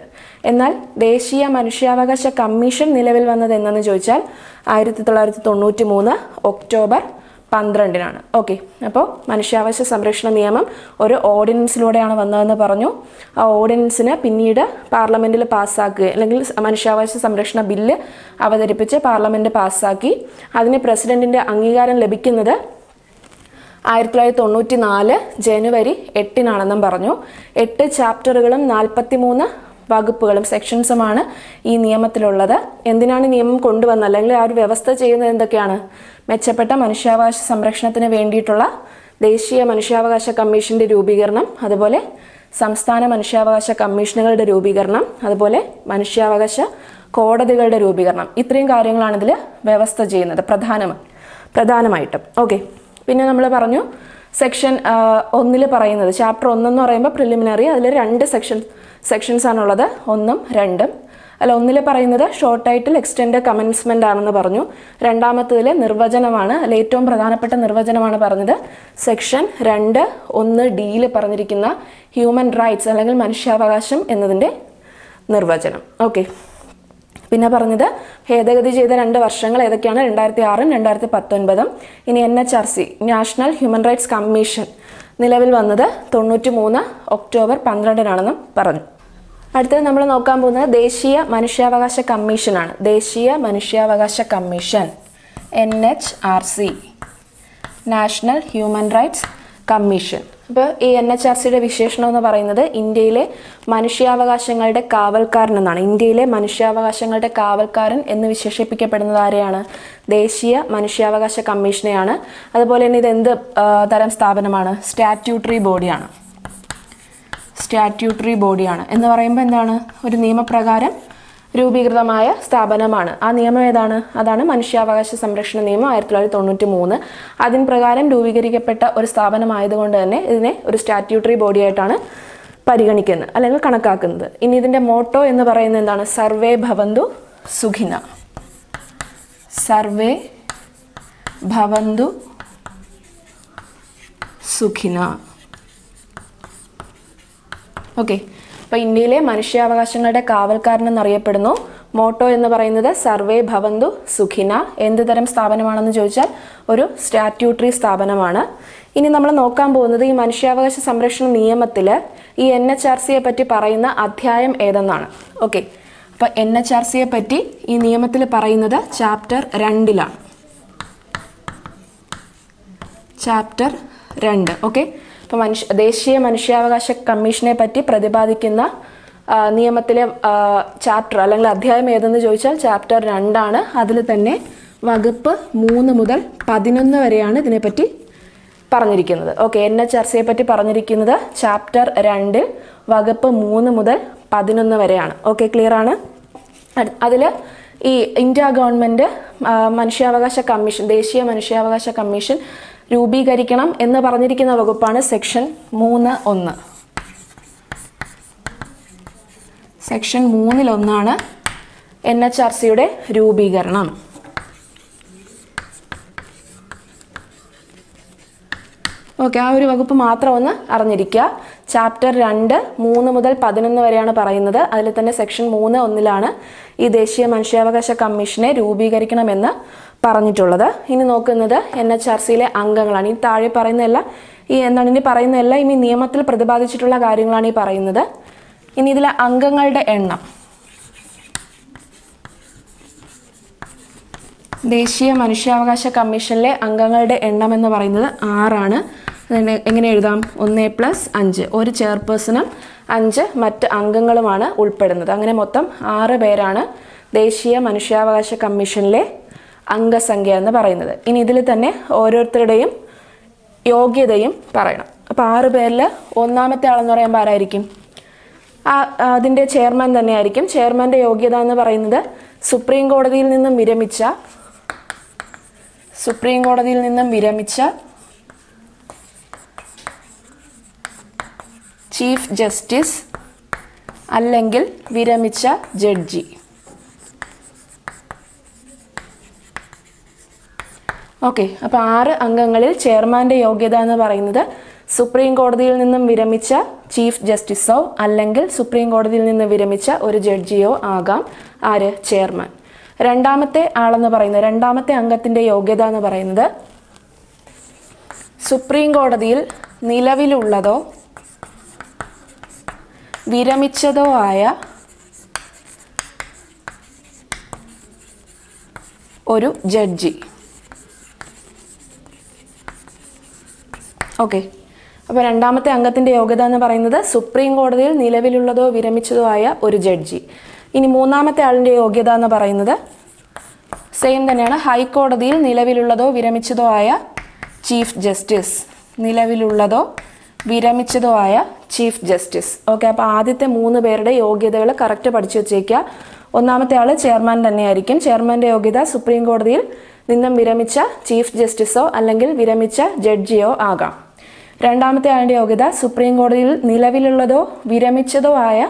എന്നാൽ ദേശീയ മനുഷ്യാവകാശ കമ്മീഷൻ നിലവിൽ വന്നത് എന്നെന്ന് ചോദിച്ചാൽ ആയിരത്തി തൊള്ളായിരത്തി തൊണ്ണൂറ്റി മൂന്ന് ഒക്ടോബർ പന്ത്രണ്ടിനാണ്. ഓക്കെ. അപ്പോൾ മനുഷ്യാവകാശ സംരക്ഷണ നിയമം ഒരു ഓർഡിനൻസിലൂടെയാണ് വന്നതെന്ന് പറഞ്ഞു. ആ ഓർഡിനൻസിനെ പിന്നീട് പാർലമെന്റിൽ പാസ്സാക്കുക അല്ലെങ്കിൽ മനുഷ്യാവകാശ സംരക്ഷണ ബില്ല് അവതരിപ്പിച്ച് പാർലമെന്റ് പാസ്സാക്കി. അതിന് പ്രസിഡന്റിന്റെ അംഗീകാരം ലഭിക്കുന്നത് ആയിരത്തി തൊള്ളായിരത്തി തൊണ്ണൂറ്റി നാല് ജനുവരി എട്ടിനാണെന്നും പറഞ്ഞു. എട്ട് ചാപ്റ്ററുകളും നാൽപ്പത്തി മൂന്ന് വകുപ്പുകളും സെക്ഷൻസുമാണ് ഈ നിയമത്തിലുള്ളത്. എന്തിനാണ് നിയമം കൊണ്ടുവന്നത്? അല്ലെങ്കിൽ ആ ഒരു വ്യവസ്ഥ ചെയ്യുന്നത് എന്തൊക്കെയാണ്? മെച്ചപ്പെട്ട മനുഷ്യാവകാശ സംരക്ഷണത്തിന് വേണ്ടിയിട്ടുള്ള ദേശീയ മനുഷ്യാവകാശ കമ്മീഷന്റെ രൂപീകരണം അതുപോലെ സംസ്ഥാന മനുഷ്യാവകാശ കമ്മീഷനുകളുടെ രൂപീകരണം അതുപോലെ മനുഷ്യാവകാശ കോടതികളുടെ രൂപീകരണം. ഇത്രയും കാര്യങ്ങളാണ് ഇതിൽ വ്യവസ്ഥ ചെയ്യുന്നത് പ്രധാനമായി പ്രധാനമായിട്ടും. ഓക്കെ. പിന്നെ നമ്മൾ പറഞ്ഞു സെക്ഷൻ ഒന്നിൽ പറയുന്നത്. ചാപ്റ്റർ ഒന്നെന്ന് പറയുമ്പോൾ പ്രിലിമിനറി അതിൽ രണ്ട് സെക്ഷൻ സെക്ഷൻസ് ആണുള്ളത്. ഒന്നും രണ്ടും. അല്ല ഒന്നിൽ പറയുന്നത് ഷോർട്ട് ടൈറ്റിൽ എക്സ്റ്റെൻഡ് കമൻസ്മെന്റ് ആണെന്ന് പറഞ്ഞു. രണ്ടാമത്തതിൽ നിർവചനമാണ് അല്ല ഏറ്റവും പ്രധാനപ്പെട്ട നിർവചനമാണ് പറഞ്ഞത്. സെക്ഷൻ രണ്ട് ഒന്ന് ഡിയിൽ പറഞ്ഞിരിക്കുന്ന ഹ്യൂമൻ റൈറ്റ്സ് അല്ലെങ്കിൽ മനുഷ്യാവകാശം എന്നതിന്റെ നിർവചനം. ഓക്കെ പിന്നെ പറഞ്ഞത് ഭേദഗതി ചെയ്ത രണ്ട് വർഷങ്ങൾ ഏതൊക്കെയാണ്? രണ്ടായിരത്തി ആറും രണ്ടായിരത്തി പത്തൊൻപതും ഇനി N H R C national human rights commission നിലവിൽ വന്നത് തൊണ്ണൂറ്റി മൂന്ന് ഒക്ടോബർ പന്ത്രണ്ടിനാണെന്നും പറഞ്ഞു. അടുത്തത് നമ്മൾ നോക്കാൻ പോകുന്നത് ദേശീയ മനുഷ്യാവകാശ കമ്മീഷനാണ്. ദേശീയ മനുഷ്യാവകാശ commission N H R C national human rights commission. അപ്പോൾ ഈ എൻ എച്ച് ആർ സിയുടെ വിശേഷണം എന്ന് പറയുന്നത് ഇന്ത്യയിലെ മനുഷ്യാവകാശങ്ങളുടെ കാവൽക്കാരൻ എന്നാണ് ഇന്ത്യയിലെ മനുഷ്യാവകാശങ്ങളുടെ കാവൽക്കാരൻ എന്ന് വിശേഷിപ്പിക്കപ്പെടുന്നത് ആരെയാണ്? ദേശീയ മനുഷ്യാവകാശ കമ്മീഷനെയാണ്. അതുപോലെ തന്നെ ഇത് എന്ത് തരം സ്ഥാപനമാണ്? സ്റ്റാറ്റ്യൂട്ടറി ബോഡിയാണ്. സ്റ്റാറ്റ്യൂട്ടറി ബോഡിയാണ്. എന്ന് പറയുമ്പോൾ എന്താണ്? ഒരു നിയമപ്രകാരം രൂപീകൃതമായ സ്ഥാപനമാണ്. ആ നിയമം ഏതാണ്? അതാണ് മനുഷ്യാവകാശ സംരക്ഷണ നിയമം ആയിരത്തി തൊള്ളായിരത്തി തൊണ്ണൂറ്റി മൂന്ന് അതിന് പ്രകാരം രൂപീകരിക്കപ്പെട്ട ഒരു സ്ഥാപനമായതുകൊണ്ട് തന്നെ ഇതിനെ ഒരു സ്റ്റാറ്റ്യൂട്ടറി ബോഡിയായിട്ടാണ് പരിഗണിക്കുന്നത് അല്ലെങ്കിൽ കണക്കാക്കുന്നത്. ഇനി ഇതിന്റെ മോട്ടോ എന്ന് പറയുന്നത് എന്താണ്? സർവേ ഭവന്തു സുഖിന. സർവേ ഭവന്തു സുഖിന. ഓക്കെ. അപ്പോൾ ഇന്ത്യയിലെ മനുഷ്യാവകാശങ്ങളുടെ കാവൽക്കാരൻ എന്നറിയപ്പെടുന്നു മോട്ടോ എന്ന് പറയുന്നത് സർവേ ഭവന്തു സുഖിന എന്ത് തരം സ്ഥാപനമാണെന്ന് ചോദിച്ചാൽ ഒരു സ്റ്റാറ്റ്യൂട്ടറി സ്ഥാപനമാണ്. ഇനി നമ്മൾ നോക്കാൻ പോകുന്നത് ഈ മനുഷ്യാവകാശ സംരക്ഷണ നിയമത്തിൽ ഈ എൻ എച്ച് ആർ സിയെ പറ്റി പറയുന്ന അധ്യായം ഏതെന്നാണ്. ഓക്കെ. അപ്പോൾ എൻ എച്ച് ആർ സിയെ പറ്റി ഈ നിയമത്തിൽ പറയുന്നത് ചാപ്റ്റർ രണ്ടിലാണ്. ചാപ്റ്റർ രണ്ട്. ഓക്കെ. അപ്പോൾ മനുഷ്യ ദേശീയ മനുഷ്യാവകാശ കമ്മീഷനെ പറ്റി പ്രതിപാദിക്കുന്ന നിയമത്തിലെ ചാപ്റ്റർ അല്ലെങ്കിൽ അധ്യായം ഏതെന്ന് ചോദിച്ചാൽ ചാപ്റ്റർ രണ്ടാണ്. അതിൽ തന്നെ വകുപ്പ് മൂന്ന് മുതൽ പതിനൊന്ന് വരെയാണ് ഇതിനെപ്പറ്റി പറഞ്ഞിരിക്കുന്നത്. ഓക്കെ എൻ എച്ച് ആർ സിയെ പറ്റി പറഞ്ഞിരിക്കുന്നത് ചാപ്റ്റർ രണ്ട് വകുപ്പ് മൂന്ന് മുതൽ പതിനൊന്ന് വരെയാണ്. ഓക്കെ ക്ലിയർ ആണ്? അതിൽ ഈ ഇന്ത്യ ഗവൺമെന്റ് മനുഷ്യാവകാശ കമ്മീഷൻ ദേശീയ മനുഷ്യാവകാശ കമ്മീഷൻ രൂപീകരിക്കണം എന്ന് പറഞ്ഞിരിക്കുന്ന വകുപ്പാണ് സെക്ഷൻ മൂന്ന് ഒന്ന്. സെക്ഷൻ മൂന്നിലൊന്നാണ് എൻ എച്ച് ആർ സിയുടെ രൂപീകരണം. ഓക്കെ ആ ഒരു വകുപ്പ് മാത്രം ഒന്ന് അറിഞ്ഞിരിക്കുക. ചാപ്റ്റർ രണ്ട് മൂന്ന് മുതൽ പതിനൊന്ന് വരെയാണ് പറയുന്നത്. അതിൽ തന്നെ സെക്ഷൻ മൂന്ന് ഒന്നിലാണ് ഈ ദേശീയ മനുഷ്യാവകാശ കമ്മീഷനെ രൂപീകരിക്കണമെന്ന് പറഞ്ഞിട്ടുള്ളത്. ഇനി നോക്കുന്നത് എൻ എച്ച് ആർ സിയിലെ അംഗങ്ങളാണ്. ഈ താഴെ പറയുന്നതെല്ലാം ഈ എന്താണ് ഇനി പറയുന്നതെല്ലാം ഇനി നിയമത്തിൽ പ്രതിപാദിച്ചിട്ടുള്ള കാര്യങ്ങളാണ് ഈ പറയുന്നത്. ഇനി ഇതിലെ അംഗങ്ങളുടെ എണ്ണം. ദേശീയ മനുഷ്യാവകാശ കമ്മീഷനിലെ അംഗങ്ങളുടെ എണ്ണം എന്ന് പറയുന്നത് ആറാണ്. എങ്ങനെ എഴുതാം? ഒന്ന് പ്ലസ് അഞ്ച്. ഒരു ചെയർപേഴ്സണും അഞ്ച് മറ്റ് അംഗങ്ങളുമാണ് ഉൾപ്പെടുന്നത്. അങ്ങനെ മൊത്തം ആറ് പേരാണ് ദേശീയ മനുഷ്യാവകാശ കമ്മീഷനിലെ അംഗസംഖ്യ എന്ന് പറയുന്നത്. ഇനി ഇതിൽ തന്നെ ഓരോരുത്തരുടെയും യോഗ്യതയും പറയണം. അപ്പോൾ ആറ് പേരിൽ ഒന്നാമത്തെ ആളെന്ന് പറയുമ്പോൾ ആരായിരിക്കും? അതിന്റെ ചെയർമാൻ തന്നെയായിരിക്കും. ചെയർമാന്റെ യോഗ്യത എന്ന് പറയുന്നത് സുപ്രീം കോടതിയിൽ നിന്നും വിരമിച്ച സുപ്രീം കോടതിയിൽ നിന്നും വിരമിച്ച ചീഫ് ജസ്റ്റിസ് അല്ലെങ്കിൽ വിരമിച്ച ജഡ്ജി. ഓക്കെ അപ്പോൾ ആറ് അംഗങ്ങളിൽ ചെയർമാന്റെ യോഗ്യത എന്ന് പറയുന്നത് സുപ്രീം കോടതിയിൽ നിന്നും വിരമിച്ച ചീഫ് ജസ്റ്റിസോ അല്ലെങ്കിൽ സുപ്രീം കോടതിയിൽ നിന്ന് വിരമിച്ച ഒരു ജഡ്ജിയോ ആകാം ആര്? ചെയർമാൻ. രണ്ടാമത്തെ ആളെന്ന് പറയുന്നത് രണ്ടാമത്തെ അംഗത്തിന്റെ യോഗ്യത എന്ന് പറയുന്നത് സുപ്രീം കോടതിയിൽ നിലവിലുള്ളതോ വിരമിച്ചതോ ആയ ഒരു ജഡ്ജി. ഓക്കെ. അപ്പോൾ രണ്ടാമത്തെ അംഗത്തിന്റെ യോഗ്യത എന്ന് പറയുന്നത് സുപ്രീം കോടതിയിൽ നിലവിലുള്ളതോ വിരമിച്ചതോ ആയ ഒരു ജഡ്ജി. ഇനി മൂന്നാമത്തെ ആളിന്റെ യോഗ്യത എന്ന് പറയുന്നത് സെയിം തന്നെയാണ്. ഹൈക്കോടതിയിൽ നിലവിലുള്ളതോ വിരമിച്ചതോ ആയ ചീഫ് ജസ്റ്റിസ്. നിലവിലുള്ളതോ വിരമിച്ചതോ ആയ ചീഫ് ജസ്റ്റിസ്. ഓക്കെ അപ്പോൾ ആദ്യത്തെ മൂന്ന് പേരുടെ യോഗ്യതകൾ കറക്റ്റ് പഠിച്ചു വെച്ചേക്കുക ഒന്നാമത്തെ ആൾ ചെയർമാൻ തന്നെയായിരിക്കും. ചെയർമാന്റെ യോഗ്യത സുപ്രീം കോടതിയിൽ നിന്നും വിരമിച്ച ചീഫ് ജസ്റ്റിസോ അല്ലെങ്കിൽ വിരമിച്ച ജഡ്ജിയോ ആകാം. രണ്ടാമത്തെ ആളുടെ യോഗ്യത സുപ്രീം കോടതിയിൽ നിലവിലുള്ളതോ വിരമിച്ചതോ ആയ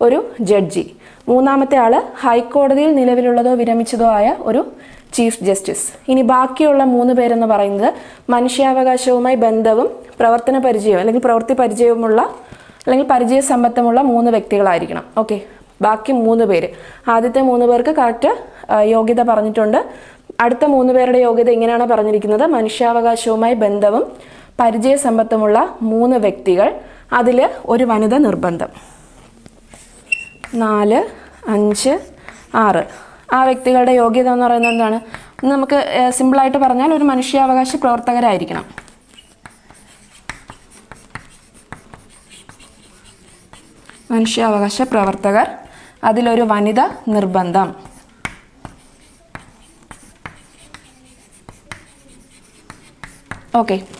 ഒരു ജഡ്ജി. മൂന്നാമത്തെ ആൾ ഹൈക്കോടതിയിൽ നിലവിലുള്ളതോ വിരമിച്ചതോ ആയ ഒരു ചീഫ് ജസ്റ്റിസ്. ഇനി ബാക്കിയുള്ള മൂന്ന് പേരെന്ന് പറയുന്നത് മനുഷ്യാവകാശവുമായി ബന്ധവും പ്രവർത്തന പരിചയവും അല്ലെങ്കിൽ പ്രവൃത്തി പരിചയവുമുള്ള അല്ലെങ്കിൽ പരിചയ സമ്പത്തുമുള്ള മൂന്ന് വ്യക്തികളായിരിക്കണം. ഓക്കെ. ബാക്കി മൂന്ന് പേര്. ആദ്യത്തെ മൂന്ന് പേർക്ക് കറക്റ്റ് യോഗ്യത പറഞ്ഞിട്ടുണ്ട്. അടുത്ത മൂന്ന് പേരുടെ യോഗ്യത ഇങ്ങനെയാണ് പറഞ്ഞിരിക്കുന്നത്. മനുഷ്യാവകാശവുമായി ബന്ധവും പരിചയ സമ്പത്തുമുള്ള മൂന്ന് വ്യക്തികൾ അതിൽ ഒരു വനിത നിർബന്ധം. നാല് അഞ്ച് ആറ്. ആ വ്യക്തികളുടെ യോഗ്യത എന്ന് പറയുന്നത് എന്താണ്? നമുക്ക് സിമ്പിളായിട്ട് പറഞ്ഞാൽ ഒരു മനുഷ്യാവകാശ പ്രവർത്തകരായിരിക്കണം. മനുഷ്യാവകാശ പ്രവർത്തകർ അതിലൊരു വനിത നിർബന്ധം. ഓക്കെ.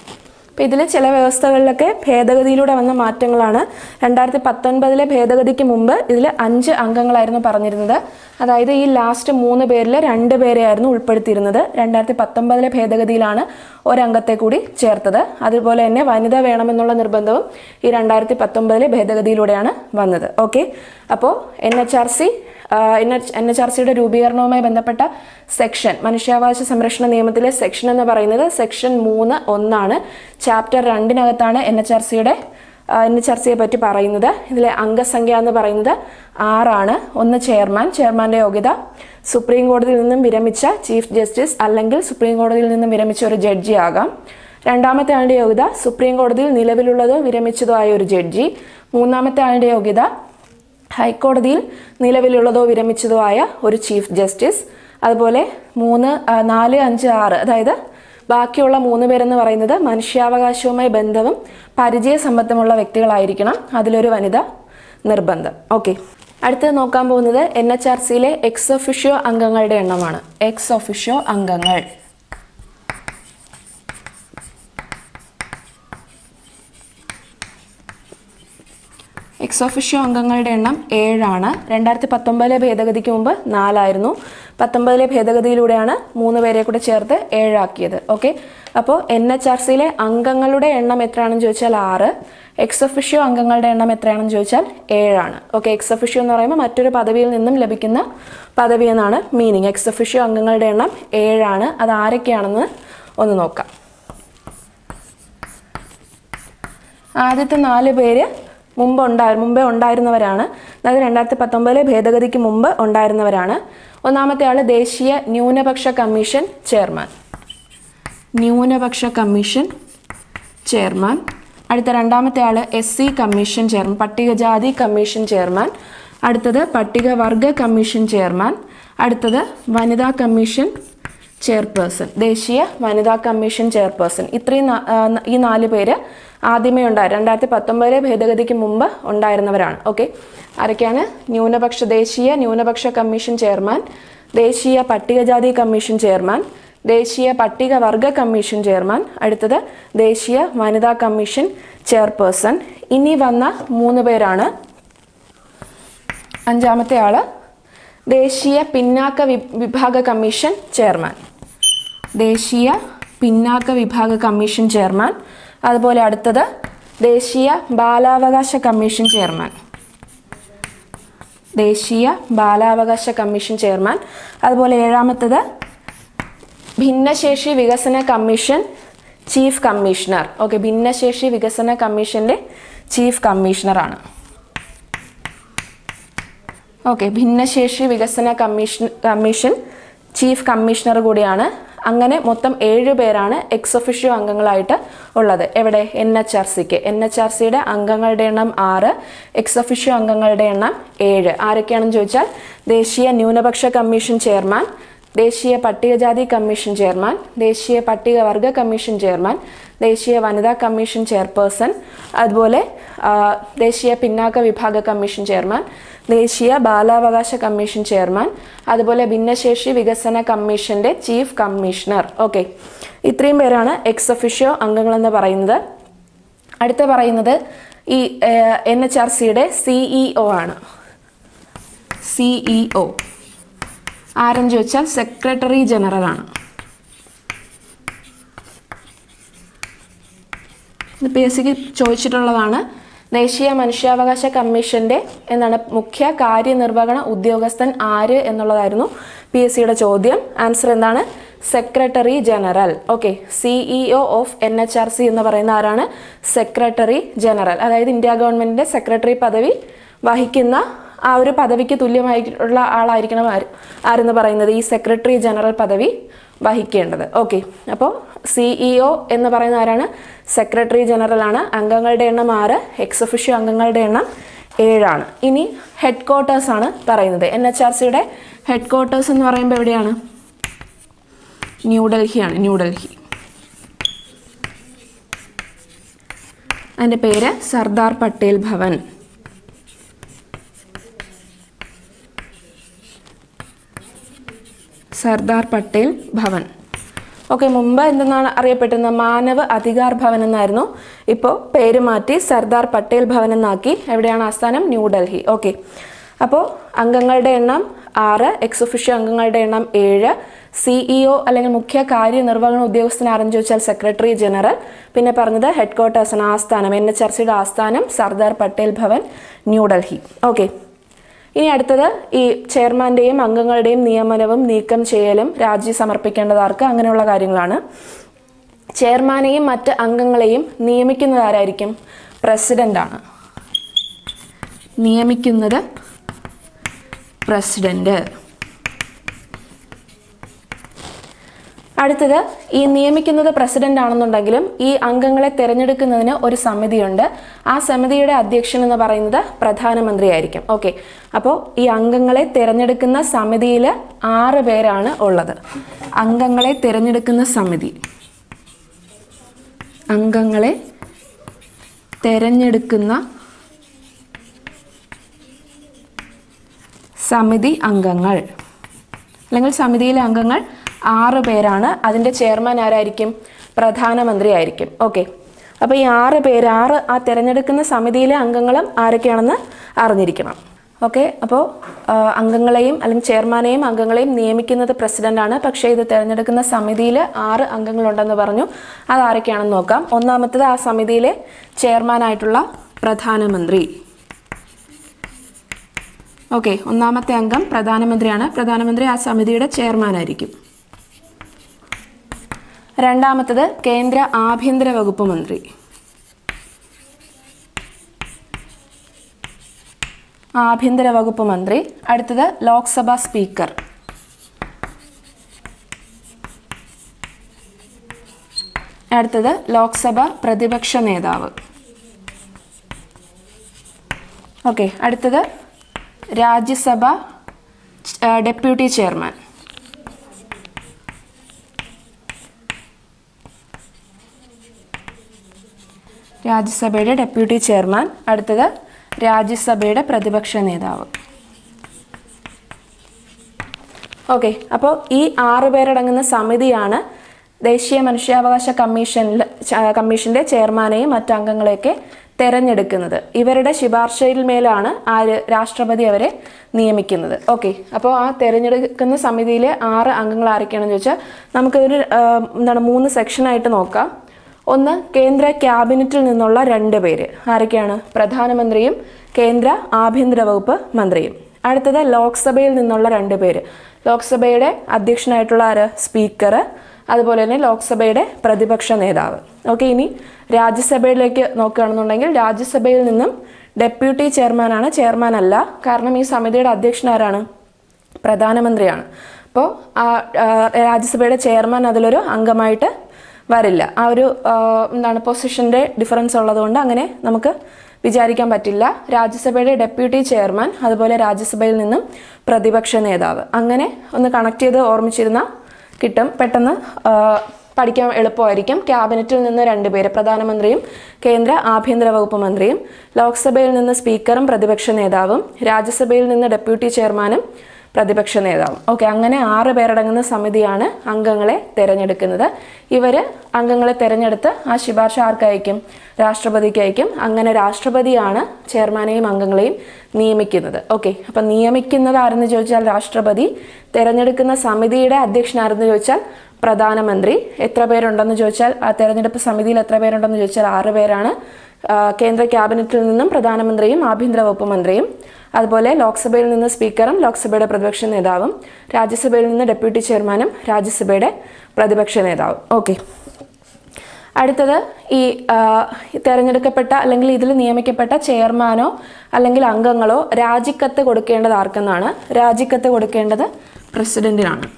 അപ്പോൾ ഇതിലെ ചില വ്യവസ്ഥകളിലൊക്കെ ഭേദഗതിയിലൂടെ വന്ന മാറ്റങ്ങളാണ്. രണ്ടായിരത്തി പത്തൊൻപതിലെ ഭേദഗതിക്ക് മുമ്പ് ഇതിൽ അഞ്ച് അംഗങ്ങളായിരുന്നു പറഞ്ഞിരുന്നത്. അതായത് ഈ ലാസ്റ്റ് മൂന്ന് പേരിൽ രണ്ട് പേരെയായിരുന്നു ഉൾപ്പെടുത്തിയിരുന്നത്. രണ്ടായിരത്തി പത്തൊമ്പതിലെ ഭേദഗതിയിലാണ് ഒരംഗത്തെ കൂടി ചേർത്തത്. അതുപോലെ തന്നെ വനിത വേണമെന്നുള്ള നിർബന്ധവും ഈ രണ്ടായിരത്തി പത്തൊമ്പതിലെ ഭേദഗതിയിലൂടെയാണ് വന്നത്. ഓക്കെ? അപ്പോൾ N H R C N H N H R സിയുടെ രൂപീകരണവുമായി ബന്ധപ്പെട്ട സെക്ഷൻ മനുഷ്യാവകാശ സംരക്ഷണ നിയമത്തിലെ സെക്ഷൻ എന്ന് പറയുന്നത് സെക്ഷൻ മൂന്ന് ഒന്നാണ്. ചാപ്റ്റർ രണ്ടിനകത്താണ് എൻ എച്ച് ആർ സിയുടെ ആർ സിയെ പറ്റി പറയുന്നത്. ഇതിലെ അംഗസംഖ്യ എന്ന് പറയുന്നത് ആറാണ്. ഒന്ന് ചെയർമാൻ ചെയർമാന്റെ യോഗ്യത. സുപ്രീം കോടതിയിൽ നിന്നും വിരമിച്ച ചീഫ് ജസ്റ്റിസ് അല്ലെങ്കിൽ സുപ്രീം കോടതിയിൽ നിന്നും വിരമിച്ച ഒരു ജഡ്ജി ആകാം. രണ്ടാമത്തെ ആളുടെ യോഗ്യത സുപ്രീം കോടതിയിൽ നിലവിലുള്ളതോ വിരമിച്ചതോ ആയ ഒരു ജഡ്ജി. മൂന്നാമത്തെ ആളുടെ യോഗ്യത ഹൈക്കോടതിയിൽ നിലവിലുള്ളതോ വിരമിച്ചതോ ആയ ഒരു ചീഫ് ജസ്റ്റിസ് അതുപോലെ മൂന്ന് നാല് അഞ്ച് ആറ് അതായത് ബാക്കിയുള്ള മൂന്ന് പേരെന്ന് പറയുന്നത് മനുഷ്യാവകാശവുമായി ബന്ധവും പരിചയ സംബന്ധമുള്ള വ്യക്തികളായിരിക്കണം അതിലൊരു വനിത നിർബന്ധം. ഓക്കെ. അടുത്തത് നോക്കാൻ പോകുന്നത് എൻ എച്ച് ആർ സിയിലെ എക്സ് ഒഫിഷ്യോ അംഗങ്ങളുടെ എണ്ണമാണ്. എക്സ് ഒഫിഷ്യോ അംഗങ്ങൾ. എക്സ് ഓഫിഷ്യോ അംഗങ്ങളുടെ എണ്ണം ഏഴാണ്. രണ്ടായിരത്തി പത്തൊമ്പതിലെ ഭേദഗതിക്ക് മുമ്പ് നാലായിരുന്നു. പത്തൊമ്പതിലെ ഭേദഗതിയിലൂടെയാണ് മൂന്ന് പേരെ കൂടെ ചേർത്ത് ഏഴാക്കിയത്. ഓക്കെ അപ്പോൾ എൻ എച്ച് ആർ സിയിലെ അംഗങ്ങളുടെ എണ്ണം എത്രയാണെന്ന് ചോദിച്ചാൽ ആറ്. എക്സ് ഒഫിഷ്യോ അംഗങ്ങളുടെ എണ്ണം എത്രയാണെന്ന് ചോദിച്ചാൽ ഏഴാണ്. ഓക്കെ എക്സ് ഒഫിഷ്യോ എന്ന് പറയുമ്പോൾ മറ്റൊരു പദവിയിൽ നിന്നും ലഭിക്കുന്ന പദവി എന്നാണ് മീനിങ് എക്സ് ഒഫിഷ്യോ അംഗങ്ങളുടെ എണ്ണം ഏഴാണ്. അത് ആരൊക്കെയാണെന്ന് ഒന്ന് നോക്കാം. ആദ്യത്തെ നാല് പേര് മുമ്പ് ഉണ്ടായി മുമ്പേ ഉണ്ടായിരുന്നവരാണ്. അതായത് രണ്ടായിരത്തി പത്തൊമ്പതിലെ ഭേദഗതിക്ക് മുമ്പ് ഉണ്ടായിരുന്നവരാണ്. ഒന്നാമത്തെ ആൾ ദേശീയ ന്യൂനപക്ഷ കമ്മീഷൻ ചെയർമാൻ. ന്യൂനപക്ഷ കമ്മീഷൻ ചെയർമാൻ. അടുത്ത രണ്ടാമത്തെ ആൾ എസ് സി കമ്മീഷൻ ചെയർമാൻ പട്ടികജാതി കമ്മീഷൻ ചെയർമാൻ. അടുത്തത് പട്ടികവർഗ കമ്മീഷൻ ചെയർമാൻ. അടുത്തത് വനിതാ കമ്മീഷൻ ചെയർപേഴ്സൺ ദേശീയ വനിതാ കമ്മീഷൻ ചെയർപേഴ്സൺ. ഇത്രയും ഈ നാല് പേര് ആദ്യമേ ഉണ്ടായി രണ്ടായിരത്തി പത്തൊമ്പതിലെ ഭേദഗതിക്ക് മുമ്പ് ഉണ്ടായിരുന്നവരാണ്. ഓക്കെ? ആരൊക്കെയാണ്? ന്യൂനപക്ഷ ദേശീയ ന്യൂനപക്ഷ കമ്മീഷൻ ചെയർമാൻ ദേശീയ പട്ടികജാതി കമ്മീഷൻ ചെയർമാൻ ദേശീയ പട്ടികവർഗ കമ്മീഷൻ ചെയർമാൻ അടുത്തത് ദേശീയ വനിതാ കമ്മീഷൻ ചെയർപേഴ്സൺ. ഇനി വന്ന മൂന്ന് പേരാണ്. അഞ്ചാമത്തെ ആൾ ദേശീയ പിന്നാക്ക വിഭാഗ കമ്മീഷൻ ചെയർമാൻ. ദേശീയ പിന്നാക്ക വിഭാഗ കമ്മീഷൻ ചെയർമാൻ. അതുപോലെ അടുത്തത് ദേശീയ ബാലാവകാശ കമ്മീഷൻ ചെയർമാൻ. ദേശീയ ബാലാവകാശ കമ്മീഷൻ ചെയർമാൻ. അതുപോലെ ഏഴാമത്തത് ഭിന്നശേഷി വികസന കമ്മീഷൻ ചീഫ് കമ്മീഷണർ. ഓക്കെ ഭിന്നശേഷി വികസന കമ്മീഷന്റെ ചീഫ് കമ്മീഷണറാണ്. ഓക്കെ ഭിന്നശേഷി വികസന കമ്മീഷൻ കമ്മീഷൻ ചീഫ് കമ്മീഷണർ കൂടിയാണ്. അങ്ങനെ മൊത്തം ഏഴ് പേരാണ് എക്സ് ഒഫിഷ്യോ അംഗങ്ങളായിട്ട് ഉള്ളത്. എവിടെ? എൻ എച്ച് ആർ സിക്ക്. എൻ എച്ച് ആർ സിയുടെ അംഗങ്ങളുടെ എണ്ണം ആറ് എക്സ് ഒഫിഷ്യോ അംഗങ്ങളുടെ എണ്ണം ഏഴ്. ആരൊക്കെയാണെന്ന് ചോദിച്ചാൽ ദേശീയ ന്യൂനപക്ഷ കമ്മീഷൻ ചെയർമാൻ ദേശീയ പട്ടികജാതി കമ്മീഷൻ ചെയർമാൻ ദേശീയ പട്ടികവർഗ കമ്മീഷൻ ചെയർമാൻ ദേശീയ വനിതാ കമ്മീഷൻ ചെയർപേഴ്സൺ അതുപോലെ ദേശീയ പിന്നാക്ക വിഭാഗ കമ്മീഷൻ ചെയർമാൻ ദേശീയ ബാലാവകാശ കമ്മീഷൻ ചെയർമാൻ അതുപോലെ ഭിന്നശേഷി വികസന കമ്മീഷന്റെ ചീഫ് കമ്മീഷണർ. ഓക്കെ. ഇത്രയും പേരാണ് എക്സ് ഒഫിഷ്യോ അംഗങ്ങളെന്ന് പറയുന്നത്. അടുത്ത പറയുന്നത് ഈ എൻ എച്ച് ആർ സിയുടെ സിഇഒ ആണ്. സിഇഒ ആരെന്ന് ചോദിച്ചാൽ സെക്രട്ടറി ജനറൽ ആണ്. പി എസ് സിക്ക് ചോദിച്ചിട്ടുള്ളതാണ്. ദേശീയ മനുഷ്യാവകാശ കമ്മീഷന്റെ എന്താണ് മുഖ്യ കാര്യനിർവഹണ ഉദ്യോഗസ്ഥൻ ആര് എന്നുള്ളതായിരുന്നു പി എസ് സിയുടെ ചോദ്യം. ആൻസർ എന്താണ്? Secretary general. Okay CEO of N H R C എന്ന് പറയുന്ന ആരാണ്? Secretary general. അതായത് ഇന്ത്യ ഗവൺമെന്റിന്റെ സെക്രട്ടറി പദവി വഹിക്കുന്ന ആ ഒരു പദവിക്ക് തുല്യമായിട്ടുള്ള ആളായിരിക്കണം ആര് ആരെന്ന് പറയുന്നത് ഈ സെക്രട്ടറി ജനറൽ പദവി വഹിക്കേണ്ടത്. ഓക്കെ അപ്പോൾ സിഇഒ എന്ന് പറയുന്ന ആരാണ്? സെക്രട്ടറി ജനറൽ ആണ്. അംഗങ്ങളുടെ എണ്ണം ആറ് എക്സ് ഒഫിഷ്യോ അംഗങ്ങളുടെ എണ്ണം ഏഴാണ്. ഇനി ഹെഡ് ക്വാർട്ടേഴ്സ് ആണ് പറയുന്നത്. എൻ എച്ച് ആർ സിയുടെ ഹെഡ് ക്വാർട്ടേഴ്സ് എന്ന് പറയുമ്പോൾ എവിടെയാണ് ന്യൂഡൽഹിയാണ് ന്യൂഡൽഹി അതിന്റെ പേര് സർദാർ പട്ടേൽ ഭവൻ. സർദാർ പട്ടേൽ ഭവൻ. ഓക്കെ മുമ്പ് എന്തെന്നാണ് അറിയപ്പെട്ടിരുന്നത്? മാനവ് അധികാർ ഭവൻ എന്നായിരുന്നു. ഇപ്പോൾ പേര് മാറ്റി സർദാർ പട്ടേൽ ഭവൻ എന്നാക്കി. എവിടെയാണ് ആസ്ഥാനം? ന്യൂഡൽഹി ഓക്കെ. അപ്പോൾ അംഗങ്ങളുടെ എണ്ണം ആറ് എക്സ് അംഗങ്ങളുടെ എണ്ണം ഏഴ് സിഇഒ അല്ലെങ്കിൽ മുഖ്യ കാര്യനിർവഹണ ഉദ്യോഗസ്ഥൻ ആരെന്ന് ചോദിച്ചാൽ സെക്രട്ടറി ജനറൽ പിന്നെ പറഞ്ഞത് ഹെഡ് ക്വാർട്ടേഴ്സാണ് ആസ്ഥാനം. എൻ എച്ച് ആർ സിയുടെ ആസ്ഥാനം സർദാർ പട്ടേൽ ഭവൻ ന്യൂഡൽഹി ഓക്കെ. ഇനി അടുത്തത് ഈ ചെയർമാന്റെയും അംഗങ്ങളുടെയും നിയമനവും നീക്കം ചെയ്യലും രാജി സമർപ്പിക്കേണ്ടതാർക്ക് അങ്ങനെയുള്ള കാര്യങ്ങളാണ്. ചെയർമാനെയും മറ്റ് അംഗങ്ങളെയും നിയമിക്കുന്നത് ആരായിരിക്കും? പ്രസിഡന്റ് ആണ്. നിയമിക്കുന്നത് പ്രസിഡന്റ്. അടുത്തത് ഈ നിയമിക്കുന്നത് പ്രസിഡന്റ് ആണെന്നുണ്ടെങ്കിലും ഈ അംഗങ്ങളെ തിരഞ്ഞെടുക്കുന്നതിന് ഒരു സമിതിയുണ്ട്. ആ സമിതിയുടെ അധ്യക്ഷൻ എന്ന് പറയുന്നത് പ്രധാനമന്ത്രിയായിരിക്കും. ഓക്കെ. അപ്പോൾ ഈ അംഗങ്ങളെ തിരഞ്ഞെടുക്കുന്ന സമിതിയിൽ ആറ് പേരാണ് ഉള്ളത്. അംഗങ്ങളെ തിരഞ്ഞെടുക്കുന്ന സമിതി. അംഗങ്ങളെ തിരഞ്ഞെടുക്കുന്ന സമിതി അംഗങ്ങൾ. അല്ലെങ്കിൽ സമിതിയിലെ അംഗങ്ങൾ ആറ് പേരാണ്. അതിന്റെ ചെയർമാൻ ആരായിരിക്കും? പ്രധാനമന്ത്രി ആയിരിക്കും. ഓക്കെ. അപ്പോൾ ഈ ആറ് പേര് ആറ് ആ തിരഞ്ഞെടുക്കുന്ന സമിതിയിലെ അംഗങ്ങളും ആരൊക്കെയാണെന്ന് അറിഞ്ഞിരിക്കണം. ഓക്കെ. അപ്പോൾ അംഗങ്ങളെയും അല്ലെങ്കിൽ ചെയർമാനെയും അംഗങ്ങളെയും നിയമിക്കുന്നത് പ്രസിഡന്റാണ് പക്ഷേ ഇത് തിരഞ്ഞെടുക്കുന്ന സമിതിയിൽ ആറ് അംഗങ്ങളുണ്ടെന്ന് പറഞ്ഞു. അത് ആരൊക്കെയാണെന്ന് നോക്കാം. ഒന്നാമത്തത് ആ സമിതിയിലെ ചെയർമാനായിട്ടുള്ള പ്രധാനമന്ത്രി. ഓക്കെ. ഒന്നാമത്തെ അംഗം പ്രധാനമന്ത്രിയാണ്. പ്രധാനമന്ത്രി ആ സമിതിയുടെ ചെയർമാൻ ആയിരിക്കും. രണ്ടാമത്തത് കേന്ദ്ര ആഭ്യന്തര വകുപ്പ് മന്ത്രി. ആഭ്യന്തര വകുപ്പ് മന്ത്രി. അടുത്തത് ലോക്സഭാ സ്പീക്കർ. അടുത്തത് ലോക്സഭ പ്രതിപക്ഷ നേതാവ്. ഓക്കെ അടുത്തത് രാജ്യസഭ ഡെപ്യൂട്ടി ചെയർമാൻ. രാജ്യസഭയുടെ ഡെപ്യൂട്ടി ചെയർമാൻ അടുത്തത് രാജ്യസഭയുടെ പ്രതിപക്ഷ നേതാവ്. ഓക്കെ അപ്പോൾ ഈ ആറ് പേരടങ്ങുന്ന സമിതിയാണ് ദേശീയ മനുഷ്യാവകാശ കമ്മീഷനിൽ കമ്മീഷന്റെ ചെയർമാനെയും മറ്റു അംഗങ്ങളെയൊക്കെ തെരഞ്ഞെടുക്കുന്നത്. ഇവരുടെ ശുപാർശയിൽ മേലാണ് ആര് രാഷ്ട്രപതി അവരെ നിയമിക്കുന്നത്. ഓക്കെ അപ്പോൾ ആ തെരഞ്ഞെടുക്കുന്ന സമിതിയിലെ ആറ് അംഗങ്ങൾ ആരൊക്കെയാണെന്ന് ചോദിച്ചാൽ നമുക്കൊരു ആ, എന്താണ് മൂന്ന് സെക്ഷനായിട്ട് നോക്കാം. ഒന്ന് കേന്ദ്ര ക്യാബിനറ്റിൽ നിന്നുള്ള രണ്ട് പേര്. ആരൊക്കെയാണ്? പ്രധാനമന്ത്രിയും കേന്ദ്ര ആഭ്യന്തര വകുപ്പ് മന്ത്രിയും. അടുത്തത് ലോക്സഭയിൽ നിന്നുള്ള രണ്ട് പേര്. ലോക്സഭയുടെ അധ്യക്ഷനായിട്ടുള്ള ആര്? സ്പീക്കർ അതുപോലെ തന്നെ ലോക്സഭയുടെ പ്രതിപക്ഷ നേതാവ്. ഓക്കെ ഇനി രാജ്യസഭയിലേക്ക് നോക്കുകയാണെന്നുണ്ടെങ്കിൽ രാജ്യസഭയിൽ നിന്നും ഡെപ്യൂട്ടി ചെയർമാനാണ് ചെയർമാൻ അല്ല കാരണം ഈ സമിതിയുടെ അധ്യക്ഷൻ ആരാണ്? പ്രധാനമന്ത്രിയാണ്. അപ്പോൾ രാജ്യസഭയുടെ ചെയർമാൻ അതിലൊരു അംഗമായിട്ട് വരില്ല. ആ ഒരു എന്താണ് പൊസിഷന്റെ ഡിഫറൻസ് ഉള്ളതുകൊണ്ട് അങ്ങനെ നമുക്ക് വിചാരിക്കാൻ പറ്റില്ല. രാജ്യസഭയുടെ ഡെപ്യൂട്ടി ചെയർമാൻ അതുപോലെ രാജ്യസഭയിൽ നിന്നും പ്രതിപക്ഷ നേതാവ്. അങ്ങനെ ഒന്ന് കണക്ട് ചെയ്ത് ഓർമ്മിച്ചിരുന്ന കിട്ടും. പെട്ടെന്ന് പഠിക്കാൻ എളുപ്പമായിരിക്കും. ക്യാബിനറ്റിൽ നിന്ന് രണ്ടുപേര് പ്രധാനമന്ത്രിയും കേന്ദ്ര ആഭ്യന്തര വകുപ്പ് മന്ത്രിയും ലോക്സഭയിൽ നിന്ന് സ്പീക്കറും പ്രതിപക്ഷ നേതാവും രാജ്യസഭയിൽ നിന്ന് ഡെപ്യൂട്ടി ചെയർമാനും പ്രതിപക്ഷ നേതാവും. ഓക്കെ അങ്ങനെ ആറ് പേരടങ്ങുന്ന സമിതിയാണ് അംഗങ്ങളെ തിരഞ്ഞെടുക്കുന്നത്. ഇവർ അംഗങ്ങളെ തിരഞ്ഞെടുത്ത് ആ ശുപാർശ ആർക്കയക്കും രാഷ്ട്രപതിക്ക് അയക്കും അങ്ങനെ രാഷ്ട്രപതിയാണ് ചെയർമാനെയും അംഗങ്ങളെയും നിയമിക്കുന്നത്. ഓക്കെ അപ്പം നിയമിക്കുന്നത് ആരെന്ന് ചോദിച്ചാൽ രാഷ്ട്രപതി തിരഞ്ഞെടുക്കുന്ന സമിതിയുടെ അധ്യക്ഷൻ ആരെന്ന് ചോദിച്ചാൽ പ്രധാനമന്ത്രി. എത്ര പേരുണ്ടെന്ന് ചോദിച്ചാൽ ആ തെരഞ്ഞെടുപ്പ് സമിതിയിൽ എത്ര പേരുണ്ടെന്ന് ചോദിച്ചാൽ ആറ് പേരാണ്. കേന്ദ്ര ക്യാബിനറ്റിൽ നിന്നും പ്രധാനമന്ത്രിയും ആഭ്യന്തര വകുപ്പ് മന്ത്രിയും. അതുപോലെ ലോക്സഭയിൽ നിന്ന് സ്പീക്കറും ലോക്സഭയുടെ പ്രതിപക്ഷ നേതാവും രാജ്യസഭയിൽ നിന്ന് ഡെപ്യൂട്ടി ചെയർമാനും രാജ്യസഭയുടെ പ്രതിപക്ഷ നേതാവും. ഓക്കെ. അടുത്തത് ഈ തിരഞ്ഞെടുക്കപ്പെട്ട അല്ലെങ്കിൽ ഇതിൽ നിയമിക്കപ്പെട്ട ചെയർമാനോ അല്ലെങ്കിൽ അംഗങ്ങളോ രാജിക്കത്ത് കൊടുക്കേണ്ടത് ആർക്കെന്നാണ്? രാജിക്കത്ത് കൊടുക്കേണ്ടത് പ്രസിഡന്റിനാണ്.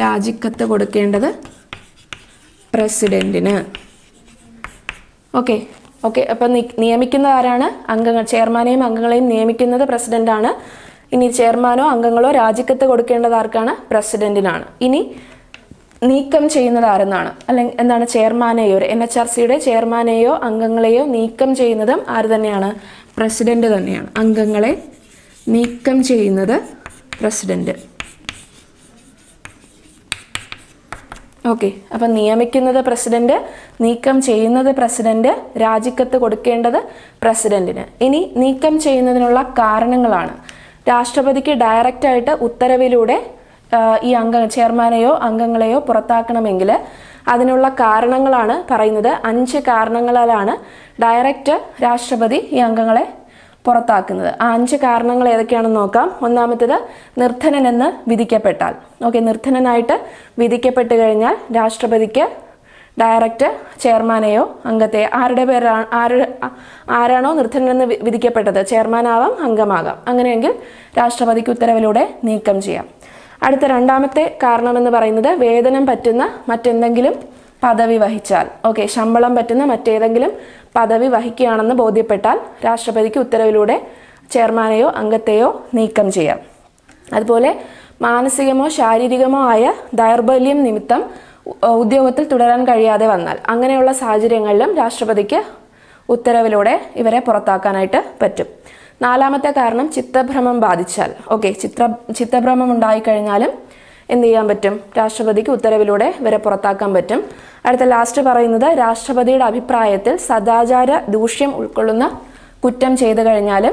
രാജിക്കത്ത് കൊടുക്കേണ്ടത് പ്രസിഡന്റിന്. ഓക്കെ. ഓക്കെ അപ്പം നിയമിക്കുന്ന ആരാണ്? അംഗങ്ങൾ ചെയർമാനെയും അംഗങ്ങളെയും നിയമിക്കുന്നത് പ്രസിഡന്റാണ്. ഇനി ചെയർമാനോ അംഗങ്ങളോ രാജിക്കത്ത് കൊടുക്കേണ്ടത് ആർക്കാണ്? പ്രസിഡന്റിനാണ്. ഇനി നീക്കം ചെയ്യുന്നത് ആരെന്നാണ്? അല്ലെങ്കിൽ എന്താണ് ചെയർമാനെയോ എൻ എച്ച് ആർ സിയുടെ ചെയർമാനെയോ അംഗങ്ങളെയോ നീക്കം ചെയ്യുന്നതും ആര് തന്നെയാണ്? പ്രസിഡന്റ് തന്നെയാണ്. അംഗങ്ങളെ നീക്കം ചെയ്യുന്നത് പ്രസിഡന്റ്. ഓക്കെ. അപ്പം നിയമിക്കുന്നത് പ്രസിഡന്റ് നീക്കം ചെയ്യുന്നത് പ്രസിഡന്റ് രാജിക്കത്ത് കൊടുക്കേണ്ടത് പ്രസിഡന്റിന്. ഇനി നീക്കം ചെയ്യുന്നതിനുള്ള കാരണങ്ങളാണ്. രാഷ്ട്രപതിക്ക് ഡയറക്റ്റ് ആയിട്ട് ഉത്തരവിലൂടെ ഈ അംഗ ചെയർമാനെയോ അംഗങ്ങളെയോ പുറത്താക്കണമെങ്കിൽ അതിനുള്ള കാരണങ്ങളാണ് പറയുന്നത്. അഞ്ച് കാരണങ്ങളാലാണ് ഡയറക്റ്റ് രാഷ്ട്രപതി ഈ അംഗങ്ങളെ പുറത്താക്കുന്നത്. ആ അഞ്ച് കാരണങ്ങൾ ഏതൊക്കെയാണെന്ന് നോക്കാം. ഒന്നാമത്തേത് നിർധനനെന്ന് വിധിക്കപ്പെട്ടാൽ. ഓക്കെ നിർധനനായിട്ട് വിധിക്കപ്പെട്ട് കഴിഞ്ഞാൽ രാഷ്ട്രപതിക്ക് ഡയറക്റ്റ് ചെയർമാനെയോ അംഗത്തെ ആരുടെ പേരാണ് ആര് ആരാണോ നിർധനനെന്ന് വി- വിധിക്കപ്പെട്ടത് ചെയർമാനാവാം അംഗമാകാം. അങ്ങനെയെങ്കിൽ രാഷ്ട്രപതിക്ക് ഉത്തരവിലൂടെ നീക്കം ചെയ്യാം. അടുത്ത രണ്ടാമത്തെ കാരണമെന്ന് പറയുന്നത് വേതനം പറ്റുന്ന മറ്റെന്തെങ്കിലും പദവി വഹിച്ചാൽ. ഓക്കെ ശമ്പളം പറ്റുന്ന മറ്റേതെങ്കിലും പദവി വഹിക്കുകയാണെന്ന് ബോധ്യപ്പെട്ടാൽ രാഷ്ട്രപതിക്ക് ഉത്തരവിലൂടെ ചെയർമാനെയോ അംഗത്തെയോ നീക്കം ചെയ്യാം. അതുപോലെ മാനസികമോ ശാരീരികമോ ആയ ദൗർബല്യം നിമിത്തം ഉദ്യോഗത്തിൽ തുടരാൻ കഴിയാതെ വന്നാൽ അങ്ങനെയുള്ള സാഹചര്യങ്ങളിലും രാഷ്ട്രപതിക്ക് ഉത്തരവിലൂടെ ഇവരെ പുറത്താക്കാനായിട്ട് പറ്റും. നാലാമത്തെ കാരണം ചിത്തഭ്രമം ബാധിച്ചാൽ. ഓക്കെ ചിത്ര ചിത്തഭ്രമം ഉണ്ടായിക്കഴിഞ്ഞാലും എന്ത് ചെയ്യാൻ പറ്റും? രാഷ്ട്രപതിക്ക് ഉത്തരവിലൂടെ ഇവരെ പുറത്താക്കാൻ പറ്റും. അടുത്ത ലാസ്റ്റ് പറയുന്നത് രാഷ്ട്രപതിയുടെ അഭിപ്രായത്തിൽ സദാചാര ദൂഷ്യം ഉൾക്കൊള്ളുന്ന കുറ്റം ചെയ്തു കഴിഞ്ഞാൽ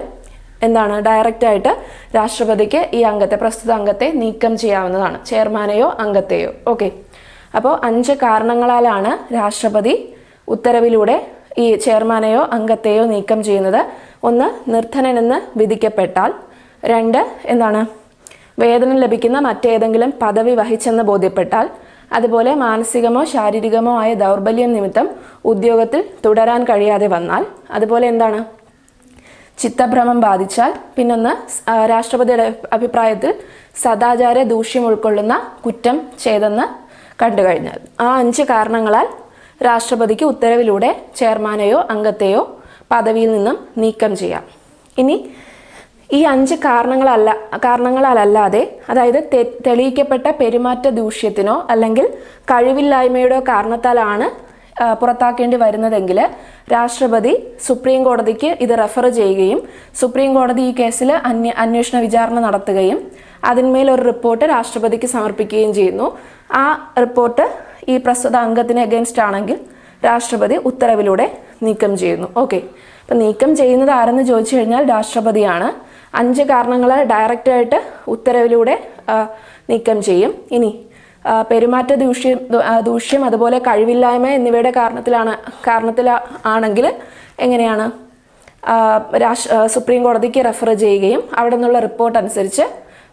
എന്താണ് ഡയറക്റ്റായിട്ട് രാഷ്ട്രപതിക്ക് ഈ അംഗത്തെ പ്രസ്തുത അംഗത്തെ നീക്കം ചെയ്യാവുന്നതാണ്. ചെയർമാനെയോ അംഗത്തെയോ. ഓക്കെ അപ്പോൾ അഞ്ച് കാരണങ്ങളാലാണ് രാഷ്ട്രപതി ഉത്തരവിലൂടെ ഈ ചെയർമാനെയോ അംഗത്തെയോ നീക്കം ചെയ്യുന്നത്. ഒന്ന് നിർധനനെന്ന് വിധിക്കപ്പെട്ടാൽ. രണ്ട് എന്താണ് വേതനം ലഭിക്കുന്ന മറ്റേതെങ്കിലും പദവി വഹിച്ചെന്ന് ബോധ്യപ്പെട്ടാൽ. അതുപോലെ മാനസികമോ ശാരീരികമോ ആയ ദൗർബല്യം നിമിത്തം ഉദ്യോഗത്തിൽ തുടരാൻ കഴിയാതെ വന്നാൽ അതുപോലെ എന്താണ്? ചിത്തഭ്രമം ബാധിച്ചാൽ പിന്നൊന്ന് രാഷ്ട്രപതിയുടെ അഭിപ്രായത്തിൽ സദാചാര ദൂഷ്യം ഉൾക്കൊള്ളുന്ന കുറ്റം ചെയ്തെന്ന് കണ്ടു കഴിഞ്ഞാൽ. ആ അഞ്ച് കാരണങ്ങളാൽ രാഷ്ട്രപതിക്ക് ഉത്തരവിലൂടെ ചെയർമാനെയോ അംഗത്തെയോ പദവിയിൽ നിന്നും നീക്കം ചെയ്യാം. ഇനി ഈ അഞ്ച് കാരണങ്ങളല്ല കാരണങ്ങളാലല്ലാതെ അതായത് തെളിയിക്കപ്പെട്ട പെരുമാറ്റ ദൂഷ്യത്തിനോ അല്ലെങ്കിൽ കഴിവില്ലായ്മയുടെയോ കാരണത്താലാണ് പുറത്താക്കേണ്ടി വരുന്നതെങ്കിൽ രാഷ്ട്രപതി സുപ്രീം കോടതിക്ക് ഇത് റെഫർ ചെയ്യുകയും സുപ്രീം കോടതി ഈ കേസിൽ അന്വേ അന്വേഷണ വിചാരണ നടത്തുകയും അതിന്മേൽ ഒരു റിപ്പോർട്ട് രാഷ്ട്രപതിക്ക് സമർപ്പിക്കുകയും ചെയ്യുന്നു. ആ റിപ്പോർട്ട് ഈ പ്രസ്തുത അംഗത്തിന് അഗേൻസ്റ്റ് ആണെങ്കിൽ രാഷ്ട്രപതി ഉത്തരവിലൂടെ നീക്കം ചെയ്യുന്നു. ഓക്കെ. അപ്പം നീക്കം ചെയ്യുന്നത് ആരെന്ന് ചോദിച്ചു കഴിഞ്ഞാൽ രാഷ്ട്രപതിയാണ്. അഞ്ച് കാരണങ്ങൾ ഡയറക്റ്റായിട്ട് ഉത്തരവിലൂടെ നീക്കം ചെയ്യും. ഇനി പെരുമാറ്റ ദൂഷ്യം ദൂഷ്യം അതുപോലെ കഴിവില്ലായ്മ എന്നിവയുടെ കാരണത്തിലാണ് കാരണത്തിൽ ആണെങ്കിൽ എങ്ങനെയാണ്? രാഷ്ട്ര സുപ്രീം കോടതിക്ക് റെഫർ ചെയ്യുകയും അവിടെ നിന്നുള്ള റിപ്പോർട്ട് അനുസരിച്ച്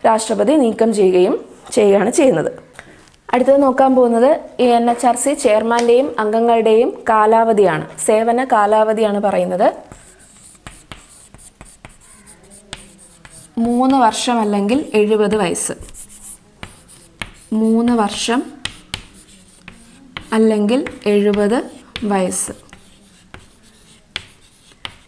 രാഷ്ട്രപതി നീക്കം ചെയ്യുകയും ചെയ്യുകയാണ് ചെയ്യുന്നത്. അടുത്തത് നോക്കാൻ പോകുന്നത് ഈ എൻ എച്ച് ആർ സി ചെയർമാന്റെയും അംഗങ്ങളുടെയും കാലാവധിയാണ്. സേവന കാലാവധിയാണ് പറയുന്നത്. മൂന്ന് വർഷം അല്ലെങ്കിൽ എഴുപത് വയസ്സ്. മൂന്ന് വർഷം അല്ലെങ്കിൽ എഴുപത് വയസ്സ്.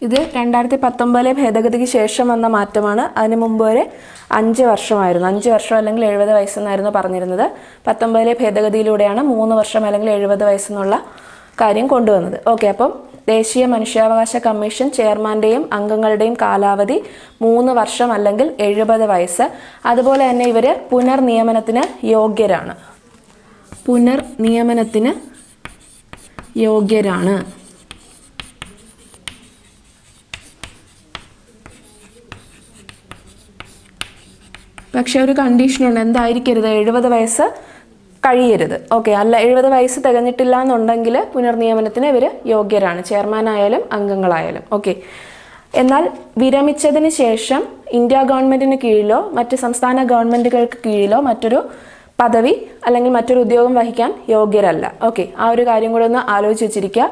ഇത് രണ്ടായിരത്തി പത്തൊമ്പതിലെ ഭേദഗതിക്ക് ശേഷം വന്ന മാറ്റമാണ്. അതിന് മുമ്പ് വരെ അഞ്ച് വർഷമായിരുന്നു. അഞ്ച് വർഷം അല്ലെങ്കിൽ എഴുപത് വയസ്സെന്നായിരുന്നു പറഞ്ഞിരുന്നത്. പത്തൊമ്പതിലെ ഭേദഗതിയിലൂടെയാണ് മൂന്ന് വർഷം അല്ലെങ്കിൽ എഴുപത് വയസ്സെന്നുള്ള കാര്യം കൊണ്ടുവന്നത്. ഓക്കെ അപ്പം ദേശീയ മനുഷ്യാവകാശ കമ്മീഷൻ ചെയർമാന്റെയും അംഗങ്ങളുടെയും കാലാവധി മൂന്ന് വർഷം അല്ലെങ്കിൽ എഴുപത് വയസ്സ്. അതുപോലെ തന്നെ ഇവർ പുനർനിയമനത്തിന് യോഗ്യരാണ്. പുനർനിയമനത്തിന് യോഗ്യരാണ്. പക്ഷെ ഒരു കണ്ടീഷനുണ്ട് എന്തായിരിക്കരുത്? എഴുപത് വയസ്സ് കഴിയരുത്. ഓക്കെ അല്ല എഴുപത് വയസ്സ് തികഞ്ഞിട്ടില്ല എന്നുണ്ടെങ്കിൽ പുനർനിയമനത്തിന് ഇവർ യോഗ്യരാണ്. ചെയർമാനായാലും അംഗങ്ങളായാലും. ഓക്കെ. എന്നാൽ വിരമിച്ചതിന് ശേഷം ഇന്ത്യ ഗവൺമെന്റിന് കീഴിലോ മറ്റ് സംസ്ഥാന ഗവൺമെന്റുകൾക്ക് കീഴിലോ മറ്റൊരു പദവി അല്ലെങ്കിൽ മറ്റൊരു ഉദ്യോഗം വഹിക്കാൻ യോഗ്യരല്ല. ഓക്കെ ആ ഒരു കാര്യം കൂടെ ഒന്ന് ആലോചിച്ച് വെച്ചിരിക്കുക.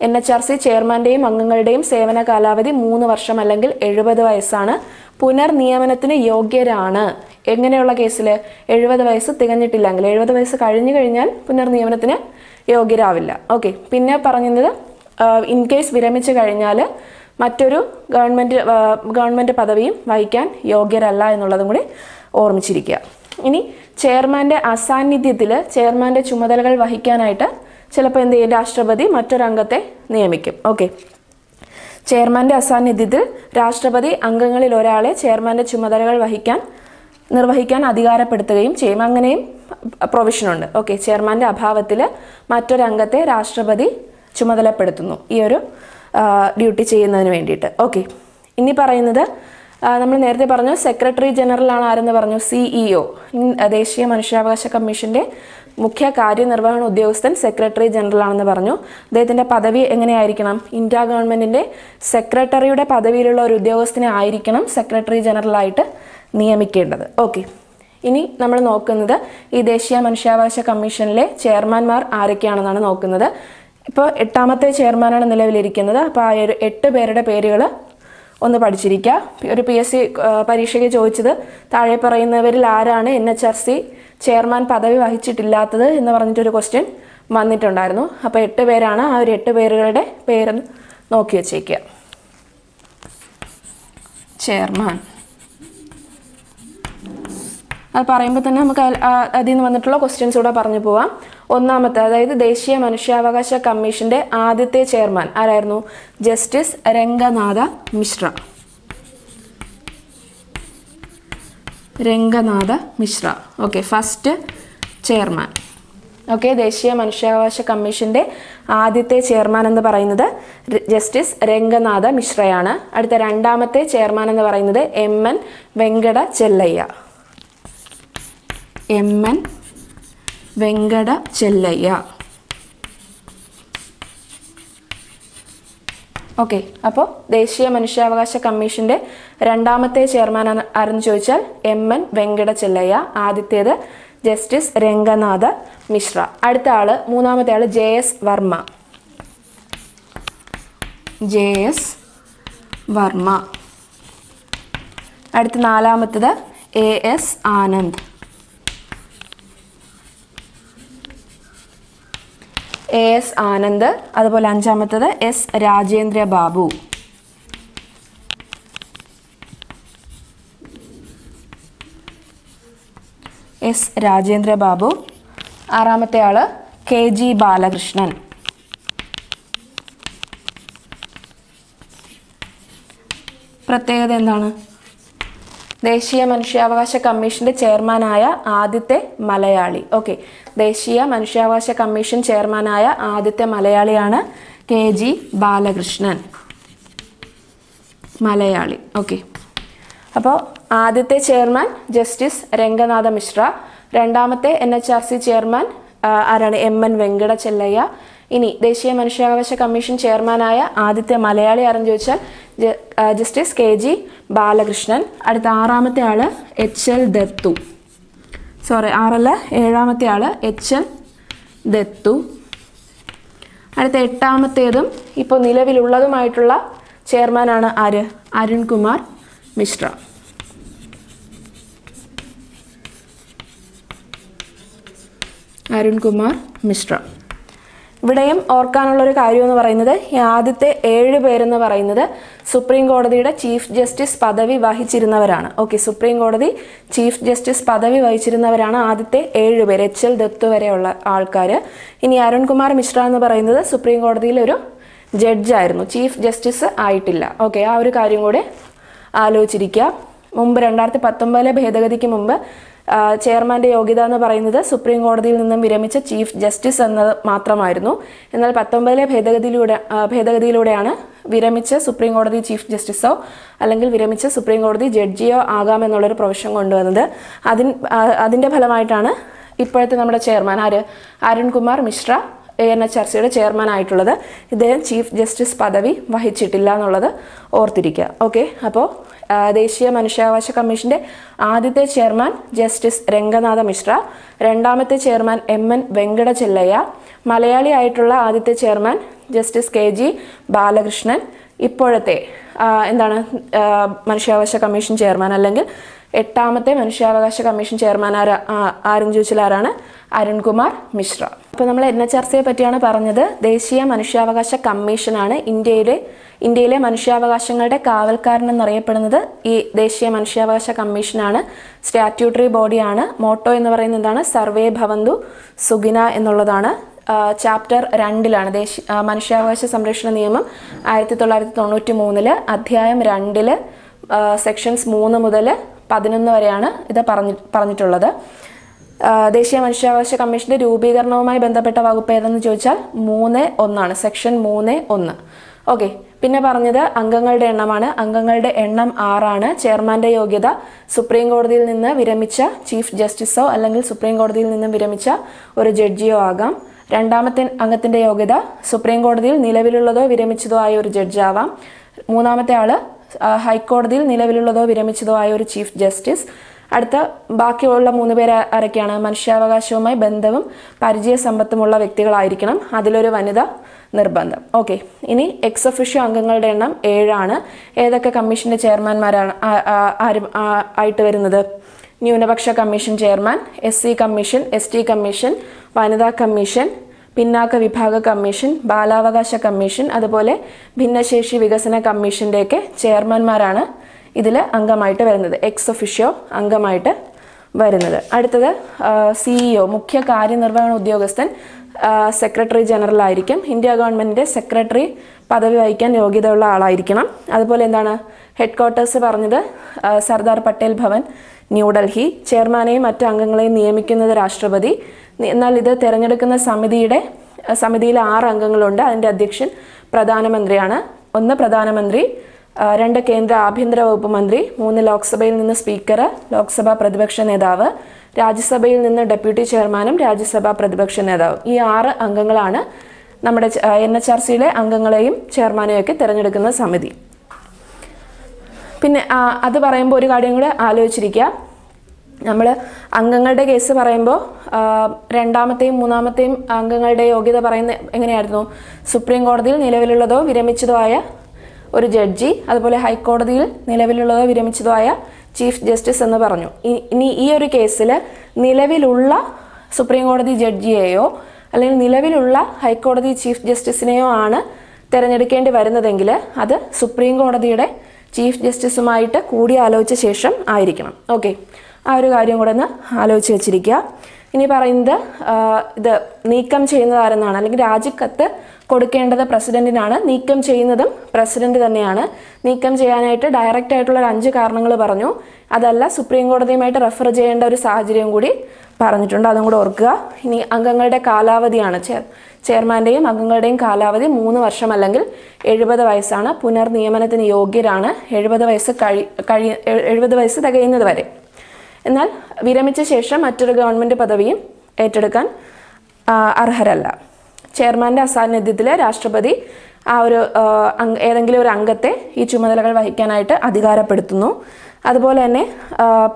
എൻ എച്ച് ആർ സി ചെയർമാന്റെയും അംഗങ്ങളുടെയും സേവന കാലാവധി മൂന്ന് വർഷം അല്ലെങ്കിൽ എഴുപത് വയസ്സാണ്. പുനർനിയമനത്തിന് യോഗ്യരാണ്. എങ്ങനെയുള്ള കേസിൽ എഴുപത് വയസ്സ് തികഞ്ഞിട്ടില്ലെങ്കിൽ എഴുപത് വയസ്സ് കഴിഞ്ഞു കഴിഞ്ഞാൽ പുനർനിയമനത്തിന് യോഗ്യരാവില്ല. ഓക്കെ. പിന്നെ പറഞ്ഞത് ഇൻ കേസ് വിരമിച്ചു കഴിഞ്ഞാൽ മറ്റൊരു ഗവൺമെന്റ് ഗവൺമെന്റ് പദവിയും വഹിക്കാൻ യോഗ്യരല്ല എന്നുള്ളതും കൂടി ഓർമ്മിച്ചിരിക്കുക. ഇനി ചെയർമാന്റെ അസാന്നിധ്യത്തിൽ ചെയർമാന്റെ ചുമതലകൾ വഹിക്കാനായിട്ട് ചിലപ്പോൾ എന്ത് ചെയ്യും? രാഷ്ട്രപതി മറ്റൊരംഗത്തെ നിയമിക്കും. ഓക്കെ ചെയർമാന്റെ അസാന്നിധ്യത്തിൽ രാഷ്ട്രപതി അംഗങ്ങളിൽ ഒരാളെ ചെയർമാന്റെ ചുമതലകൾ വഹിക്കാൻ നിർവഹിക്കാൻ അധികാരപ്പെടുത്തുകയും ചെയ്യും. അങ്ങനെയും പ്രൊവിഷനുണ്ട് ഓക്കെ ചെയർമാന്റെ അഭാവത്തിൽ മറ്റൊരംഗത്തെ രാഷ്ട്രപതി ചുമതലപ്പെടുത്തുന്നു. ഈ ഒരു ഡ്യൂട്ടി ചെയ്യുന്നതിന് വേണ്ടിയിട്ട്. ഓക്കെ ഇനി പറയുന്നത് നമ്മൾ നേരത്തെ പറഞ്ഞു സെക്രട്ടറി ജനറൽ ആണ് ആരെന്ന് പറഞ്ഞു സിഇഒ ദേശീയ മനുഷ്യാവകാശ കമ്മീഷന്റെ മുഖ്യ കാര്യനിർവഹണ ഉദ്യോഗസ്ഥൻ സെക്രട്ടറി ജനറൽ ആണെന്ന് പറഞ്ഞു. അദ്ദേഹത്തിന്റെ പദവി എങ്ങനെയായിരിക്കണം? ഇന്ത്യ ഗവൺമെന്റിന്റെ സെക്രട്ടറിയുടെ പദവിയിലുള്ള ഒരു ഉദ്യോഗസ്ഥനെ ആയിരിക്കണം സെക്രട്ടറി ജനറൽ ആയിട്ട് നിയമിക്കേണ്ടത്. ഓക്കെ. ഇനി നമ്മൾ നോക്കുന്നത് ഈ ദേശീയ മനുഷ്യാവകാശ കമ്മീഷനിലെ ചെയർമാൻമാർ ആരൊക്കെയാണെന്നാണ് നോക്കുന്നത്. ഇപ്പോൾ എട്ടാമത്തെ ചെയർമാനാണ് നിലവിലിരിക്കുന്നത്. അപ്പോൾ ആ എട്ട് പേരുടെ പേരുകൾ ഒന്ന് പഠിച്ചിരിക്കുക ഒരു പി എസ് സി പരീക്ഷയ്ക്ക് ചോദിച്ചത് താഴെ പറയുന്നവരിൽ ആരാണ് N H R C chairman പദവി വഹിച്ചിട്ടില്ലാത്തത്? എന്ന് പറഞ്ഞിട്ടൊരു ക്വസ്റ്റ്യൻ വന്നിട്ടുണ്ടായിരുന്നു. അപ്പോൾ എട്ട് പേരാണ് ആ ഒരു എട്ട് പേരുകളുടെ പേര് നോക്കി വച്ചേക്കുക ചെയർമാൻ. അത് പറയുമ്പോൾ തന്നെ നമുക്ക് അതിൽ നിന്ന് വന്നിട്ടുള്ള ക്വസ്റ്റ്യൻസ് കൂടെ പറഞ്ഞു പോവാം. ഒന്നാമത്തെ അതായത് ദേശീയ മനുഷ്യാവകാശ കമ്മീഷന്റെ ആദ്യത്തെ ചെയർമാൻ ആരായിരുന്നു? Justice Ranganatha Mishra. Ranganatha Mishra. Okay first chairman. Okay ദേശീയ മനുഷ്യാവകാശ കമ്മീഷന്റെ ആദ്യത്തെ ചെയർമാൻ എന്ന് പറയുന്നത് ജസ്റ്റിസ് രംഗനാഥ മിശ്രയാണ്. അടുത്ത രണ്ടാമത്തെ ചെയർമാൻ എന്ന് പറയുന്നത് M N Venkata Chelliah. M N Venkata Chelliah. Okay അപ്പോൾ ദേശീയ മനുഷ്യാവകാശ കമ്മീഷന്റെ രണ്ടാമത്തെ ചെയർമാൻ ആരെന്ന് ചോദിച്ചാൽ എം എൻ വെങ്കട ചെല്ലയ്യ ആദ്യത്തേത് ജസ്റ്റിസ് രംഗനാഥ മിശ്ര. അടുത്ത ആൾ മൂന്നാമത്തെ ആൾ J S Verma. J S Verma. അടുത്ത നാലാമത്തത് A S Anand. A S Anand അതുപോലെ അഞ്ചാമത്തത് എസ് രാജേന്ദ്ര ബാബു. എസ് രാജേന്ദ്ര ബാബു. ആറാമത്തെ ആൾ കെ ജി ബാലകൃഷ്ണൻ. പ്രത്യേകത എന്താണ്? ദേശീയ മനുഷ്യാവകാശ കമ്മീഷന്റെ ചെയർമാനായ ആദ്യത്തെ മലയാളി. ഓക്കെ. ദേശീയ മനുഷ്യാവകാശ കമ്മീഷൻ ചെയർമാനായ ആദ്യത്തെ മലയാളിയാണ് K G Balakrishnan. Malayali. Okay. അപ്പോൾ ആദ്യത്തെ ചെയർമാൻ ജസ്റ്റിസ് രംഗനാഥ മിശ്ര രണ്ടാമത്തെ N H R C chairman ആരാണ്? M N Venkata Chelliah. ഇനി ദേശീയ മനുഷ്യാവകാശ കമ്മീഷൻ ചെയർമാനായ ആദ്യത്തെ മലയാളി ആരെന്ന് ചോദിച്ചാൽ ജസ്റ്റിസ് കെ ജി ബാലകൃഷ്ണൻ. അടുത്ത ആറാമത്തെ ആൾ എച്ച് എൽ ദത്തു. സോറി ആറല്ല ഏഴാമത്തെ ആൾ എച്ച് എൽ ദത്തു. അടുത്ത എട്ടാമത്തേതും ഇപ്പോൾ നിലവിലുള്ളതുമായിട്ടുള്ള ചെയർമാനാണ് ആര്? അരുൺകുമാർ മിശ്ര. അരുൺകുമാർ മിശ്ര. ഇവിടെയും ഓർക്കാനുള്ള ഒരു കാര്യം എന്ന് പറയുന്നത് ആദ്യത്തെ ഏഴ് പേരെന്ന് പറയുന്നത് സുപ്രീം കോടതിയുടെ ചീഫ് ജസ്റ്റിസ് പദവി വഹിച്ചിരുന്നവരാണ്. ഓക്കെ സുപ്രീം കോടതി ചീഫ് ജസ്റ്റിസ് പദവി വഹിച്ചിരുന്നവരാണ് ആദ്യത്തെ ഏഴ് പേര് എച്ച് എൽ ദത്ത് വരെയുള്ള ആൾക്കാർ ഇനി അരുൺകുമാർ മിശ്ര എന്ന് പറയുന്നത് സുപ്രീം കോടതിയിലെ ഒരു ജഡ്ജായിരുന്നു ചീഫ് ജസ്റ്റിസ് ആയിട്ടില്ല. ഓക്കെ ആ ഒരു കാര്യം കൂടെ ആലോചിച്ചിരിക്കുക. മുമ്പ് രണ്ടായിരത്തി പത്തൊമ്പതിലെ ഭേദഗതിക്ക് മുമ്പ് ചെയർമാന്റെ യോഗ്യത എന്ന് പറയുന്നത് സുപ്രീം കോടതിയിൽ നിന്നും വിരമിച്ച ചീഫ് ജസ്റ്റിസ് എന്നത് മാത്രമായിരുന്നു. എന്നാൽ പത്തൊമ്പതിലെ ഭേദഗതിയിലൂടെ ഭേദഗതിയിലൂടെയാണ് വിരമിച്ച സുപ്രീം കോടതി ചീഫ് ജസ്റ്റിസോ അല്ലെങ്കിൽ വിരമിച്ച സുപ്രീം കോടതി ജഡ്ജിയോ ആകാമെന്നുള്ളൊരു പ്രൊവിഷൻ കൊണ്ടുവന്നത്. അതിൻ അതിന്റെ ഫലമായിട്ടാണ് ഇപ്പോഴത്തെ നമ്മുടെ ചെയർമാൻ ആര്? Arun Kumar Mishra A N H R സിയുടെ ചെയർമാൻ ആയിട്ടുള്ളത്. ഇദ്ദേഹം ചീഫ് ജസ്റ്റിസ് പദവി വഹിച്ചിട്ടില്ല എന്നുള്ളത് ഓർത്തിരിക്കുക. ഓക്കെ അപ്പോൾ ദേശീയ മനുഷ്യാവകാശ കമ്മീഷന്റെ ആദ്യത്തെ ചെയർമാൻ ജസ്റ്റിസ് രംഗനാഥ മിശ്ര രണ്ടാമത്തെ chairman M N Venkata Chelliah Malayali ആയിട്ടുള്ള ആദ്യത്തെ chairman justice K G Balakrishnan ഇപ്പോഴത്തെ എന്താണ് മനുഷ്യാവകാശ കമ്മീഷൻ ചെയർമാൻ അല്ലെങ്കിൽ എട്ടാമത്തെ മനുഷ്യാവകാശ കമ്മീഷൻ ചെയർമാൻ ആരാ ആരും ചോദിച്ചാൽ ആരാണ്? അരുൺകുമാർ മിശ്ര. അപ്പോൾ നമ്മൾ എൻ എച്ച് ആർ സിയെ പറ്റിയാണ് പറഞ്ഞത്. ദേശീയ മനുഷ്യാവകാശ കമ്മീഷനാണ് ഇന്ത്യയിലെ ഇന്ത്യയിലെ മനുഷ്യാവകാശങ്ങളുടെ കാവൽക്കാരൻ എന്നറിയപ്പെടുന്നത് ഈ ദേശീയ മനുഷ്യാവകാശ കമ്മീഷനാണ്. സ്റ്റാറ്റ്യൂട്ടറി ബോഡിയാണ്. മോട്ടോ എന്ന് പറയുന്നത് എന്താണ്? സർവേ ഭവന്തു സുഗിന എന്നുള്ളതാണ്. ചാപ്റ്റർ രണ്ടിലാണ്. ദേശീയ മനുഷ്യാവകാശ സംരക്ഷണ നിയമം ആയിരത്തി തൊള്ളായിരത്തി തൊണ്ണൂറ്റി മൂന്നിൽ അധ്യായം രണ്ടിൽ സെക്ഷൻസ് മൂന്ന് മുതൽ പതിനൊന്ന് വരെയാണ് ഇത് പറഞ്ഞി പറഞ്ഞിട്ടുള്ളത്. ദേശീയ മനുഷ്യാവകാശ കമ്മീഷന്റെ രൂപീകരണവുമായി ബന്ധപ്പെട്ട വകുപ്പ് ഏതെന്ന് ചോദിച്ചാൽ മൂന്ന് ഒന്നാണ് സെക്ഷൻ മൂന്ന് ഒന്ന്. ഓക്കെ പിന്നെ പറഞ്ഞത് അംഗങ്ങളുടെ എണ്ണമാണ്. അംഗങ്ങളുടെ എണ്ണം ആറാണ്. ചെയർമാന്റെ യോഗ്യത സുപ്രീം കോടതിയിൽ നിന്ന് വിരമിച്ച ചീഫ് ജസ്റ്റിസോ അല്ലെങ്കിൽ സുപ്രീം കോടതിയിൽ നിന്ന് വിരമിച്ച ഒരു ജഡ്ജിയോ ആകാം. രണ്ടാമത്തെ അംഗത്തിന്റെ യോഗ്യത സുപ്രീം കോടതിയിൽ നിലവിലുള്ളതോ വിരമിച്ചതോ ആയ ഒരു ജഡ്ജാവാം. മൂന്നാമത്തെ ആൾ ഹൈക്കോടതിയിൽ നിലവിലുള്ളതോ വിരമിച്ചതോ ആയ ഒരു ചീഫ് ജസ്റ്റിസ്. അടുത്ത ബാക്കിയുള്ള മൂന്ന് പേര് ആരൊക്കെയാണ്? മനുഷ്യാവകാശവുമായി ബന്ധവും പരിചയ സമ്പത്തുമുള്ള വ്യക്തികളായിരിക്കണം. അതിലൊരു വനിത നിർബന്ധം. ഓക്കെ. ഇനി എക്സ് അംഗങ്ങളുടെ എണ്ണം ഏഴാണ്. ഏതൊക്കെ കമ്മീഷന്റെ ചെയർമാൻമാരാണ് ആയിട്ട് വരുന്നത്? ന്യൂനപക്ഷ commission chairman S C commission S T commission വനിതാ കമ്മീഷൻ പിന്നാക്ക വിഭാഗ കമ്മീഷൻ ബാലാവകാശ കമ്മീഷൻ അതുപോലെ ഭിന്നശേഷി വികസന കമ്മീഷന്റെയൊക്കെ ചെയർമാൻമാരാണ് ഇതിൽ അംഗമായിട്ട് വരുന്നത്. എക്സ് ഒഫിഷ്യോ അംഗമായിട്ട് വരുന്നത്. അടുത്തത് സിഇഒ മുഖ്യ കാര്യനിർവഹണ ഉദ്യോഗസ്ഥൻ സെക്രട്ടറി ജനറൽ ആയിരിക്കും. ഇന്ത്യ ഗവൺമെന്റിന്റെ സെക്രട്ടറി പദവി വഹിക്കാൻ യോഗ്യതയുള്ള ആളായിരിക്കണം. അതുപോലെ എന്താണ്? ഹെഡ് ക്വാർട്ടേഴ്സ് പറഞ്ഞത് സർദാർ പട്ടേൽ ഭവൻ ന്യൂഡൽഹി ചെയർമാനെയും മറ്റ് അംഗങ്ങളെയും നിയമിക്കുന്നത് രാഷ്ട്രപതി. എന്നാൽ ഇത് തിരഞ്ഞെടുക്കുന്ന സമിതിയുടെ സമിതിയിൽ ആറ് അംഗങ്ങളുണ്ട്. അതിന്റെ അധ്യക്ഷൻ പ്രധാനമന്ത്രിയാണ്. ഒന്ന് പ്രധാനമന്ത്രി രണ്ട് കേന്ദ്ര ആഭ്യന്തര വകുപ്പ് മന്ത്രി മൂന്ന് ലോക്സഭയിൽ നിന്ന് സ്പീക്കർ ലോക്സഭാ പ്രതിപക്ഷ നേതാവ് രാജ്യസഭയിൽ നിന്ന് ഡെപ്യൂട്ടി ചെയർമാനും രാജ്യസഭാ പ്രതിപക്ഷ നേതാവും. ഈ ആറ് അംഗങ്ങളാണ് നമ്മുടെ എൻ എച്ച് ആർ സിയിലെ അംഗങ്ങളെയും ചെയർമാനെയും ഒക്കെ തിരഞ്ഞെടുക്കുന്ന സമിതി. പിന്നെ അത് പറയുമ്പോൾ ഒരു കാര്യം കൂടെ ആലോചിച്ചിരിക്കുക. നമ്മൾ അംഗങ്ങളുടെ കേസ് പറയുമ്പോൾ രണ്ടാമത്തെയും മൂന്നാമത്തെയും അംഗങ്ങളുടെ യോഗ്യത പറയുന്ന എങ്ങനെയായിരുന്നു? സുപ്രീം കോടതിയിൽ നിലവിലുള്ളതോ വിരമിച്ചതോ ആയ ഒരു ജഡ്ജി അതുപോലെ ഹൈക്കോടതിയിൽ നിലവിലുള്ളതോ വിരമിച്ചതോ ആയ ചീഫ് ജസ്റ്റിസ് എന്ന് പറഞ്ഞു. ഇനി ഈ ഒരു കേസിൽ നിലവിലുള്ള സുപ്രീം കോടതി ജഡ്ജിയെയോ അല്ലെങ്കിൽ നിലവിലുള്ള ഹൈക്കോടതി ചീഫ് ജസ്റ്റിസിനെയോ ആണ് തിരഞ്ഞെടുക്കേണ്ടി വരുന്നതെങ്കിൽ അത് സുപ്രീം കോടതിയുടെ ചീഫ് ജസ്റ്റിസുമായിട്ട് കൂടിയാലോചിച്ച ശേഷം ആയിരിക്കണം. ഓക്കെ. ആ ഒരു കാര്യം കൂടെ ഒന്ന് ആലോചിച്ച് വെച്ചിരിക്കുക. ഇനി പറയുന്നത് ഇത് നീക്കം ചെയ്യുന്നത് ആരെന്നാണ് അല്ലെങ്കിൽ രാജിക്കത്ത് കൊടുക്കേണ്ടത് പ്രസിഡന്റിനാണ്. നീക്കം ചെയ്യുന്നതും പ്രസിഡന്റ് തന്നെയാണ്. നീക്കം ചെയ്യാനായിട്ട് ഡയറക്റ്റ് ആയിട്ടുള്ള ഒരു അഞ്ച് കാരണങ്ങൾ പറഞ്ഞു. അതല്ല സുപ്രീം കോടതിയുമായിട്ട് റെഫർ ചെയ്യേണ്ട ഒരു സാഹചര്യം കൂടി പറഞ്ഞിട്ടുണ്ട്. അതും കൂടെ ഓർക്കുക. ഇനി അംഗങ്ങളുടെ കാലാവധിയാണ്. ചെയർ ചെയർമാന്റെയും അംഗങ്ങളുടെയും കാലാവധി മൂന്ന് വർഷം അല്ലെങ്കിൽ എഴുപത് വയസ്സാണ്. പുനർനിയമനത്തിന് യോഗ്യരാണ്. എഴുപത് വയസ്സ് കഴി കഴി എഴുപത് വയസ്സ് തികയുന്നത് വരെ. എന്നാൽ വിരമിച്ച ശേഷം മറ്റൊരു ഗവൺമെന്റ് പദവിയും ഏറ്റെടുക്കാൻ അർഹരല്ല. ചെയർമാന്റെ അസാന്നിധ്യത്തിൽ രാഷ്ട്രപതി ആ ഒരു ഏതെങ്കിലും ഒരു അംഗത്തെ ഈ ചുമതലകൾ വഹിക്കാനായിട്ട് അധികാരപ്പെടുത്തുന്നു. അതുപോലെ തന്നെ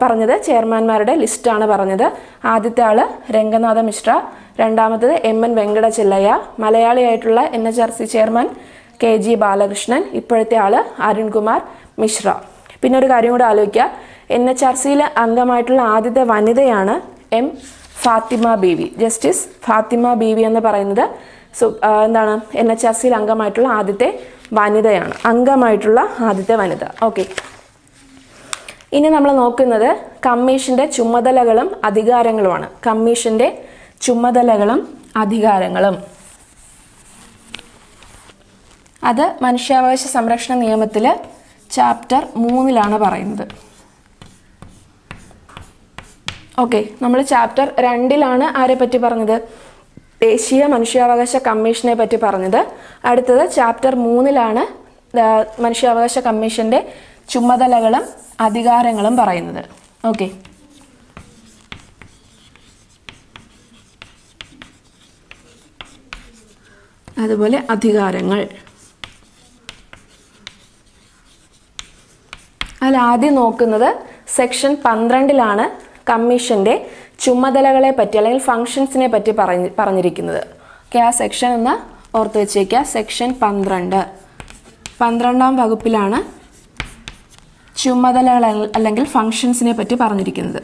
പറഞ്ഞത് ചെയർമാൻമാരുടെ ലിസ്റ്റാണ് പറഞ്ഞത്. ആദ്യത്തെ ആൾ രംഗനാഥ മിശ്ര രണ്ടാമത്തത് M N Venkata Chelliah മലയാളിയായിട്ടുള്ള N H R C chairman K G Balakrishnan ഇപ്പോഴത്തെ ആൾ അരുൺകുമാർ മിശ്ര. പിന്നെ ഒരു കാര്യം കൂടെ ആലോചിക്കുക എൻ എച്ച് ആർ സിയിലെ അംഗമായിട്ടുള്ള ആദ്യത്തെ വനിതയാണ് എം ഫാത്തിമ ബീവി. ജസ്റ്റിസ് ഫാത്തിമ ബീവി എന്ന് പറയുന്നത് എന്താണ് എൻ എച്ച് ആർ സിയിൽ അംഗമായിട്ടുള്ള ആദ്യത്തെ വനിതയാണ്. അംഗമായിട്ടുള്ള ആദ്യത്തെ വനിത. ഓക്കെ. ഇനി നമ്മൾ നോക്കുന്നത് കമ്മീഷന്റെ ചുമതലകളും അധികാരങ്ങളുമാണ്. കമ്മീഷന്റെ ചുമതലകളും അധികാരങ്ങളും. അത് മനുഷ്യാവകാശ സംരക്ഷണ നിയമത്തിൽ ചാപ്റ്റർ മൂന്നിലാണ് പറയുന്നത്. ഓക്കെ നമ്മൾ ചാപ്റ്റർ രണ്ടിലാണ് ആരെ പറ്റി പറഞ്ഞത്? ദേശീയ മനുഷ്യാവകാശ കമ്മീഷനെ പറ്റി പറഞ്ഞത്. അടുത്തത് ചാപ്റ്റർ മൂന്നിലാണ് മനുഷ്യാവകാശ കമ്മീഷന്റെ ചുമതലകളും അധികാരങ്ങളും പറയുന്നത്. ഓക്കെ. അതുപോലെ അധികാരങ്ങൾ. അതിൽ ആദ്യം നോക്കുന്നത് സെക്ഷൻ പന്ത്രണ്ടിലാണ് കമ്മീഷന്റെ ചുമതലകളെ പറ്റി അല്ലെങ്കിൽ ഫങ്ഷൻസിനെ പറ്റി പറഞ്ഞ് പറഞ്ഞിരിക്കുന്നത്. ഓക്കെ ആ സെക്ഷൻ ഒന്ന് ഓർത്ത് വെച്ചേക്കുക സെക്ഷൻ പന്ത്രണ്ട്. പന്ത്രണ്ടാം വകുപ്പിലാണ് ചുമതലകൾ അല്ലെങ്കിൽ ഫങ്ഷൻസിനെ പറ്റി പറഞ്ഞിരിക്കുന്നത്.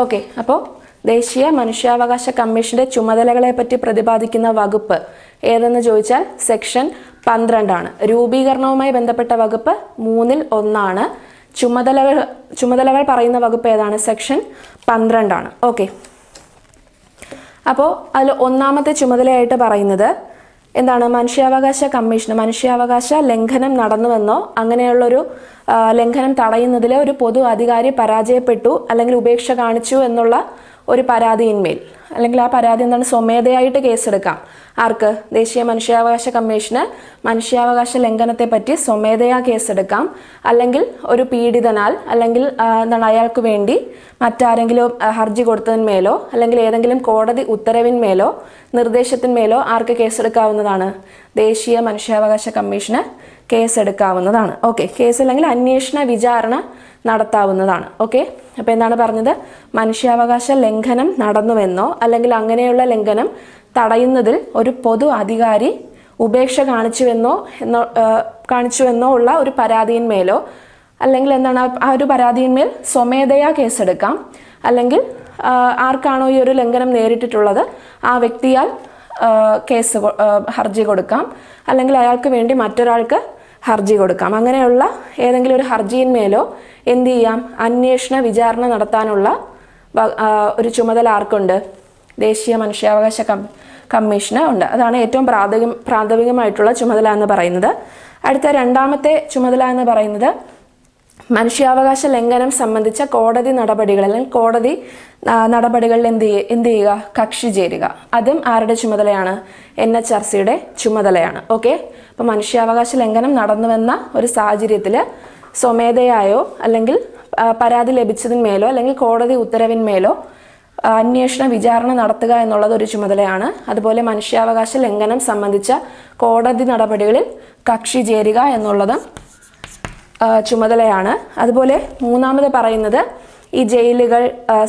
ഓക്കെ അപ്പോൾ ദേശീയ മനുഷ്യാവകാശ കമ്മീഷന്റെ ചുമതലകളെ പറ്റി പ്രതിപാദിക്കുന്ന വകുപ്പ് ഏതെന്ന് ചോദിച്ചാൽ സെക്ഷൻ പന്ത്രണ്ടാണ്. രൂപീകരണവുമായി ബന്ധപ്പെട്ട വകുപ്പ് മൂന്നിൽ ഒന്നാണ്. ചുമതലകൾ ചുമതലകൾ പറയുന്ന വകുപ്പ് ഏതാണ്? സെക്ഷൻ പന്ത്രണ്ടാണ്. ഓക്കെ. അപ്പോൾ അതിൽ ഒന്നാമത്തെ ചുമതലയായിട്ട് പറയുന്നത് എന്താണ്? മനുഷ്യാവകാശ കമ്മീഷൻ മനുഷ്യാവകാശ ലംഘനം നടന്നുവെന്നോ അങ്ങനെയുള്ളൊരു ലംഘനം തടയുന്നതിൽ ഒരു പൊതു അധികാരി പരാജയപ്പെട്ടു അല്ലെങ്കിൽ ഉപേക്ഷ കാണിച്ചു എന്നുള്ള ഒരു പരാതിയിന്മേൽ. അല്ലെങ്കിൽ ആ പരാതി എന്താണ് സ്വമേധയായിട്ട് കേസെടുക്കാം. ആർക്ക്? ദേശീയ മനുഷ്യാവകാശ കമ്മീഷന്. മനുഷ്യാവകാശ ലംഘനത്തെ പറ്റി സ്വമേധയാ കേസെടുക്കാം. അല്ലെങ്കിൽ ഒരു പീഡിതനാൽ അല്ലെങ്കിൽ എന്താണ് അയാൾക്ക് വേണ്ടി മറ്റാരെങ്കിലും ഹർജി കൊടുത്തതിന്മേലോ അല്ലെങ്കിൽ ഏതെങ്കിലും കോടതി ഉത്തരവിന്മേലോ നിർദ്ദേശത്തിന്മേലോ ആർക്ക് കേസെടുക്കാവുന്നതാണ്? ദേശീയ മനുഷ്യാവകാശ കമ്മീഷന്. കേസെടുക്കാവുന്നതാണ്. ഓക്കെ കേസ് അല്ലെങ്കിൽ അന്വേഷണ വിചാരണ നടത്താവുന്നതാണ്. ഓക്കെ അപ്പോൾ എന്താണ് പറഞ്ഞത്? മനുഷ്യാവകാശ ലംഘനം നടന്നുവെന്നോ അല്ലെങ്കിൽ അങ്ങനെയുള്ള ലംഘനം തടയുന്നതിൽ ഒരു പൊതു അധികാരി ഉപേക്ഷ കാണിച്ചുവെന്നോ എന്നോ കാണിച്ചുവെന്നോ ഉള്ള ഒരു പരാതിയിന്മേലോ അല്ലെങ്കിൽ എന്താണ് ആ- ഒരു പരാതിയിന്മേൽ സ്വമേധയാ കേസെടുക്കാം. അല്ലെങ്കിൽ ആർക്കാണോ ഈ ഒരു ലംഘനം നേരിട്ടിട്ടുള്ളത് ആ വ്യക്തിയാൽ കേസ് ഹർജി കൊടുക്കാം. അല്ലെങ്കിൽ അയാൾക്ക് വേണ്ടി മറ്റൊരാൾക്ക് ഹർജി കൊടുക്കാം. അങ്ങനെയുള്ള ഏതെങ്കിലും ഒരു ഹർജിയിന്മേലോ എന്ത് ചെയ്യാം? അന്വേഷണ വിചാരണ നടത്താനുള്ള ഒരു ചുമതല ആർക്കുണ്ട്? ദേശീയ മനുഷ്യാവകാശ കമ്മീഷന് ഉണ്ട്. അതാണ് ഏറ്റവും പ്രാഥമിക പ്രാഥമികമായിട്ടുള്ള ചുമതല എന്ന് പറയുന്നത്. അടുത്ത രണ്ടാമത്തെ ചുമതല എന്ന് പറയുന്നത് മനുഷ്യാവകാശ ലംഘനം സംബന്ധിച്ച കോടതി നടപടികൾ അല്ലെങ്കിൽ കോടതി നടപടികളിൽ എന്ത് എന്ത് ചെയ്യുക? കക്ഷി ചേരുക. അതും ആരുടെ ചുമതലയാണ്? എൻ എച്ച് ആർ സിയുടെ ചുമതലയാണ്. ഓക്കെ അപ്പോൾ മനുഷ്യാവകാശ ലംഘനം നടന്നുവെന്ന ഒരു സാഹചര്യത്തിൽ സ്വമേധയായോ അല്ലെങ്കിൽ പരാതി ലഭിച്ചതിന്മേലോ അല്ലെങ്കിൽ കോടതി ഉത്തരവിന്മേലോ അന്വേഷണ വിചാരണ നടത്തുക എന്നുള്ളത് ഒരു ചുമതലയാണ്. അതുപോലെ മനുഷ്യാവകാശ ലംഘനം സംബന്ധിച്ച കോടതി നടപടികളിൽ കക്ഷി ചേരുക എന്നുള്ളതും ചുമതലയാണ്. അതുപോലെ മൂന്നാമത് പറയുന്നത് ഈ ജയിലുകൾ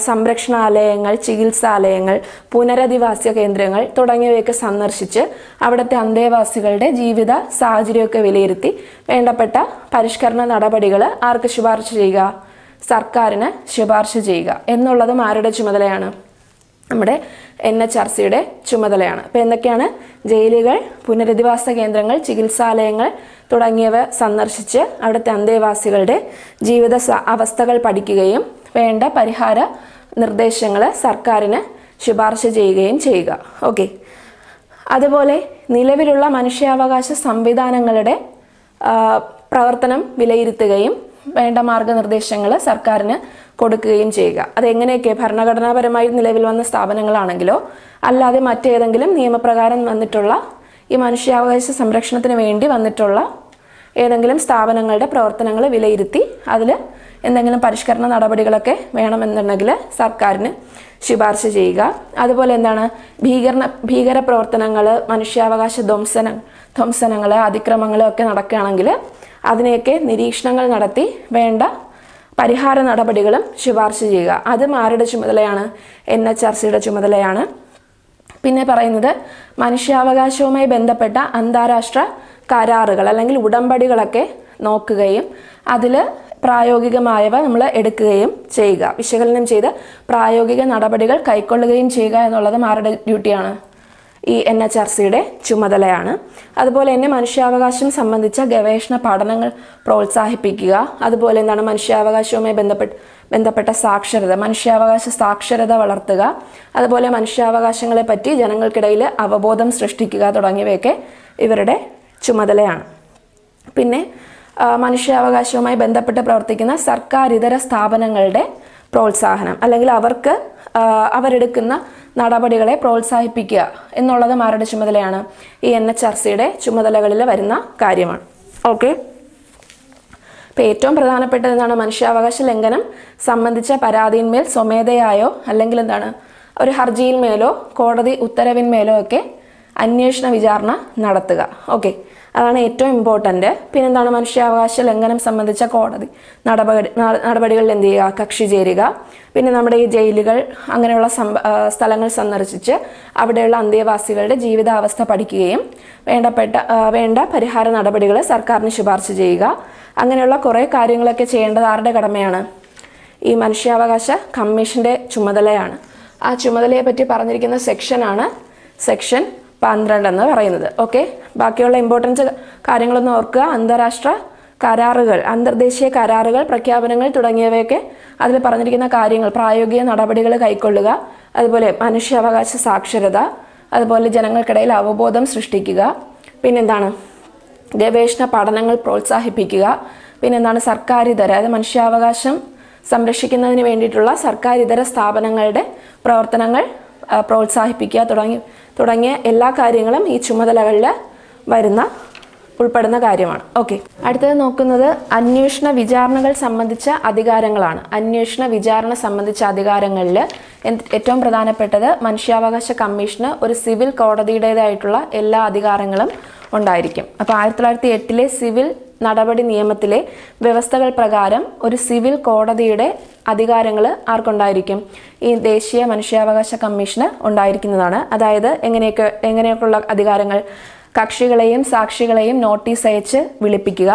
സംരക്ഷണാലയങ്ങൾ ചികിത്സാലയങ്ങൾ പുനരധിവാസ കേന്ദ്രങ്ങൾ തുടങ്ങിയവയൊക്കെ സന്ദർശിച്ച് അവിടുത്തെ അന്തേവാസികളുടെ ജീവിത സാഹചര്യമൊക്കെ വിലയിരുത്തി വേണ്ടപ്പെട്ട പരിഷ്കരണ നടപടികൾ ആർക്ക് ശുപാർശ ചെയ്യുക? സർക്കാരിന് ശുപാർശ ചെയ്യുക എന്നുള്ളതും ആരുടെ ചുമതലയാണ്? നമ്മുടെ എൻ എച്ച് ആർ സിയുടെ ചുമതലയാണ്. അപ്പോൾ എന്തൊക്കെയാണ്? ജയിലുകൾ പുനരധിവാസ കേന്ദ്രങ്ങൾ ചികിത്സാലയങ്ങൾ തുടങ്ങിയവ സന്ദർശിച്ച് അവിടുത്തെ അന്തേവാസികളുടെ ജീവിത അവസ്ഥകൾ പഠിക്കുകയും വേണ്ട പരിഹാര നിർദ്ദേശങ്ങൾ സർക്കാരിന് ശുപാർശ ചെയ്യുകയും ചെയ്യുക. ഓക്കെ. അതുപോലെ നിലവിലുള്ള മനുഷ്യാവകാശ സംവിധാനങ്ങളുടെ പ്രവർത്തനം വിലയിരുത്തുകയും വേണ്ട മാർഗനിർദ്ദേശങ്ങൾ സർക്കാരിന് കൊടുക്കുകയും ചെയ്യുക. അതെങ്ങനെയൊക്കെ ഭരണഘടനാപരമായി നിലവിൽ വന്ന സ്ഥാപനങ്ങളാണെങ്കിലോ അല്ലാതെ മറ്റേതെങ്കിലും നിയമപ്രകാരം വന്നിട്ടുള്ള ഈ മനുഷ്യാവകാശ സംരക്ഷണത്തിന് വേണ്ടി വന്നിട്ടുള്ള ഏതെങ്കിലും സ്ഥാപനങ്ങളുടെ പ്രവർത്തനങ്ങൾ വിലയിരുത്തി അതിൽ എന്തെങ്കിലും പരിഷ്കരണ നടപടികളൊക്കെ വേണമെന്നുണ്ടെങ്കിൽ സർക്കാരിന് ശുപാർശ ചെയ്യുക. അതുപോലെ എന്താണ്? ഭീകരണ ഭീകര പ്രവർത്തനങ്ങൾ മനുഷ്യാവകാശ ധ്വംസന ധ്വംസനങ്ങൾ അതിക്രമങ്ങൾ ഒക്കെ നടക്കുകയാണെങ്കിൽ അതിനെയൊക്കെ നിരീക്ഷണങ്ങൾ നടത്തി വേണ്ട പരിഹാര നടപടികളും ശുപാർശ ചെയ്യുക. അതും ആരുടെ ചുമതലയാണ് എൻ എച്ച് ആർ സിയുടെ ചുമതലയാണ്. പിന്നെ പറയുന്നത് മനുഷ്യാവകാശവുമായി ബന്ധപ്പെട്ട അന്താരാഷ്ട്ര കരാറുകൾ അല്ലെങ്കിൽ ഉടമ്പടികളൊക്കെ നോക്കുകയും അതിൽ പ്രായോഗികമായവ നമ്മൾ എടുക്കുകയും ചെയ്യുക. വിശകലനം ചെയ്ത് പ്രായോഗിക നടപടികൾ കൈക്കൊള്ളുകയും ചെയ്യുക എന്നുള്ളത് ആരുടെ ഡ്യൂട്ടിയാണ്. ഈ എൻ എച്ച് ആർ സിയുടെ ചുമതലയാണ്. അതുപോലെ തന്നെ മനുഷ്യാവകാശം സംബന്ധിച്ച ഗവേഷണ പഠനങ്ങൾ പ്രോത്സാഹിപ്പിക്കുക. അതുപോലെ എന്താണ് മനുഷ്യാവകാശവുമായി ബന്ധപ്പെട്ട് ബന്ധപ്പെട്ട സാക്ഷരത മനുഷ്യാവകാശ സാക്ഷരത വളർത്തുക. അതുപോലെ മനുഷ്യാവകാശങ്ങളെ പറ്റി ജനങ്ങൾക്കിടയിൽ അവബോധം സൃഷ്ടിക്കുക തുടങ്ങിയവയൊക്കെ ഇവരുടെ ചുമതലയാണ്. പിന്നെ മനുഷ്യാവകാശവുമായി ബന്ധപ്പെട്ട് പ്രവർത്തിക്കുന്ന സർക്കാരിതര സ്ഥാപനങ്ങളുടെ പ്രോത്സാഹനം. അല്ലെങ്കിൽ അവർക്ക് അവരെടുക്കുന്ന നടപടികളെ പ്രോത്സാഹിപ്പിക്കുക എന്നുള്ളത് ആരുടെ ചുമതലയാണ്. ഈ എൻ എച്ച് ആർ സിയുടെ ചുമതലകളിൽ വരുന്ന കാര്യമാണ്. ഓക്കെ? ഇപ്പം ഏറ്റവും പ്രധാനപ്പെട്ടത് എന്താണ്? മനുഷ്യാവകാശ ലംഘനം സംബന്ധിച്ച പരാതിയിന്മേൽ സ്വമേധയായോ അല്ലെങ്കിൽ എന്താണ്? ഒരു ഹർജിയിന്മേലോ കോടതി ഉത്തരവിന്മേലോ ഒക്കെ അന്വേഷണ വിചാരണ നടത്തുക. ഓക്കെ? അതാണ് ഏറ്റവും ഇമ്പോർട്ടന്റ് പിന്നെന്താണ് മനുഷ്യാവകാശ ലംഘനം സംബന്ധിച്ച കോടതി. നടപടി നടപടികളിൽ എന്ത് ചെയ്യുക? കക്ഷി ചേരുക. പിന്നെ നമ്മുടെ ഈ ജയിലുകൾ അങ്ങനെയുള്ള സ്ഥലങ്ങൾ സന്ദർശിച്ച് അവിടെയുള്ള അന്തേവാസികളുടെ ജീവിതാവസ്ഥ പഠിക്കുകയും വേണ്ടപ്പെട്ട വേണ്ട പരിഹാര നടപടികൾ സർക്കാരിന് ശുപാർശ ചെയ്യുക. അങ്ങനെയുള്ള കുറേ കാര്യങ്ങളൊക്കെ ചെയ്യേണ്ടത് ആരുടെ കടമയാണ്. ഈ മനുഷ്യാവകാശ കമ്മീഷന്റെ ചുമതലയാണ്. ആ ചുമതലയെ പറ്റി പറഞ്ഞിരിക്കുന്ന സെക്ഷനാണ് സെക്ഷൻ പന്ത്രണ്ട് എന്ന് പറയുന്നത്. ഓക്കെ ബാക്കിയുള്ള ഇമ്പോർട്ടൻസ് കാര്യങ്ങളൊന്നും ഓർക്കുക. അന്താരാഷ്ട്ര കരാറുകൾ അന്തർദേശീയ കരാറുകൾ പ്രഖ്യാപനങ്ങൾ തുടങ്ങിയവയൊക്കെ അതിൽ പറഞ്ഞിരിക്കുന്ന കാര്യങ്ങൾ പ്രായോഗിക നടപടികൾ കൈക്കൊള്ളുക അതുപോലെ മനുഷ്യാവകാശ സാക്ഷരത അതുപോലെ ജനങ്ങൾക്കിടയിൽ അവബോധം സൃഷ്ടിക്കുക പിന്നെന്താണ്? ഗവേഷണ പഠനങ്ങൾ പ്രോത്സാഹിപ്പിക്കുക പിന്നെന്താണ്? സർക്കാരിതര അതായത് മനുഷ്യാവകാശം സംരക്ഷിക്കുന്നതിന് വേണ്ടിയിട്ടുള്ള സർക്കാരിതര സ്ഥാപനങ്ങളുടെ പ്രവർത്തനങ്ങൾ പ്രോത്സാഹിപ്പിക്കുക തുടങ്ങി തുടങ്ങിയ എല്ലാ കാര്യങ്ങളും ഈ ചുമതലകളിൽ വരുന്ന ഉൾപ്പെടുന്ന കാര്യമാണ്. ഓക്കെ അടുത്തത് നോക്കുന്നത് അന്വേഷണ വിചാരണകൾ സംബന്ധിച്ച അധികാരങ്ങളാണ്. അന്വേഷണ വിചാരണ സംബന്ധിച്ച അധികാരങ്ങളിൽ ഏറ്റവും പ്രധാനപ്പെട്ടത് മനുഷ്യാവകാശ കമ്മീഷന് ഒരു സിവിൽ കോടതിയുടേതായിട്ടുള്ള എല്ലാ അധികാരങ്ങളും ഉണ്ടായിരിക്കും. അപ്പോൾ ആയിരത്തി തൊള്ളായിരത്തി എട്ടിലെ സിവിൽ നടപടി നിയമത്തിലെ വ്യവസ്ഥകൾ പ്രകാരം ഒരു സിവിൽ കോടതിയുടെ അധികാരങ്ങൾ ആർക്കുണ്ടായിരിക്കും? ഈ ദേശീയ മനുഷ്യാവകാശ കമ്മീഷന് ഉണ്ടായിരിക്കുന്നതാണ്. അതായത് എങ്ങനെയൊക്കെ എങ്ങനെയൊക്കെയുള്ള അധികാരങ്ങൾ? കക്ഷികളെയും സാക്ഷികളെയും നോട്ടീസ് അയച്ച് വിളിപ്പിക്കുക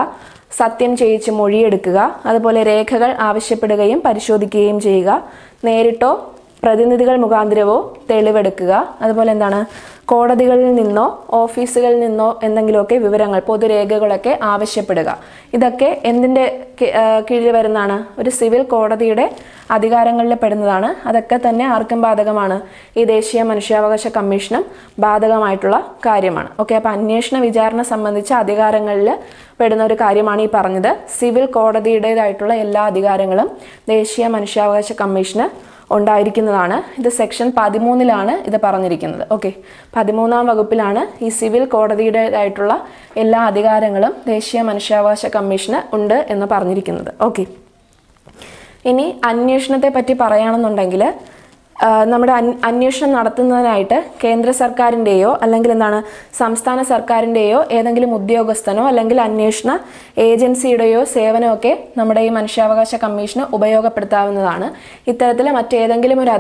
സത്യം ചെയ്യിച്ച് മൊഴിയെടുക്കുക അതുപോലെ രേഖകൾ ആവശ്യപ്പെടുകയും പരിശോധിക്കുകയും ചെയ്യുക നേരിട്ടോ പ്രതിനിധികൾ മുഖാന്തരവോ തെളിവെടുക്കുക. അതുപോലെ എന്താണ്? കോടതികളിൽ നിന്നോ ഓഫീസുകളിൽ നിന്നോ എന്തെങ്കിലുമൊക്കെ വിവരങ്ങൾ പൊതുരേഖകളൊക്കെ ആവശ്യപ്പെടുക. ഇതൊക്കെ എന്തിന്റെ കീഴിൽ വരുന്നതാണ്? ഒരു സിവിൽ കോടതിയുടെ അധികാരങ്ങളിൽ പെടുന്നതാണ്. അതൊക്കെ തന്നെ ആർക്കും ബാധകമാണ്. ഈ ദേശീയ മനുഷ്യാവകാശ കമ്മീഷനും ബാധകമായിട്ടുള്ള കാര്യമാണ്. ഓക്കെ അപ്പോൾ അന്വേഷണ വിചാരണ സംബന്ധിച്ച അധികാരങ്ങളിൽ പെടുന്ന ഒരു കാര്യമാണ് ഈ പറഞ്ഞത്. സിവിൽ കോടതിയുടേതായിട്ടുള്ള എല്ലാ അധികാരങ്ങളും ദേശീയ മനുഷ്യാവകാശ കമ്മീഷന് ഉണ്ടായിരിക്കുന്നതാണ്. ഇത് സെക്ഷൻ പതിമൂന്നിലാണ് ഇത് പറഞ്ഞിരിക്കുന്നത്. ഓക്കെ പതിമൂന്നാം വകുപ്പിലാണ് ഈ സിവിൽ കോടതിയുടേതായിട്ടുള്ള എല്ലാ അധികാരങ്ങളും ദേശീയ മനുഷ്യാവകാശ കമ്മീഷന് ഉണ്ട് എന്ന് പറഞ്ഞിരിക്കുന്നത്. ഓക്കെ ഇനി അന്വേഷണത്തെ പറ്റി പറയുകയാണെന്നുണ്ടെങ്കിൽ നമ്മുടെ അന്- അന്വേഷണം നടത്തുന്നതിനായിട്ട് കേന്ദ്ര സർക്കാരിന്റെയോ അല്ലെങ്കിൽ എന്താണ് സംസ്ഥാന സർക്കാരിന്റെയോ ഏതെങ്കിലും ഉദ്യോഗസ്ഥനോ അല്ലെങ്കിൽ അന്വേഷണ ഏജൻസിയുടെയോ സേവനമൊക്കെ നമ്മുടെ ഈ മനുഷ്യാവകാശ കമ്മീഷന് ഉപയോഗപ്പെടുത്താവുന്നതാണ്. ഇത്തരത്തിൽ മറ്റേതെങ്കിലും ഒരു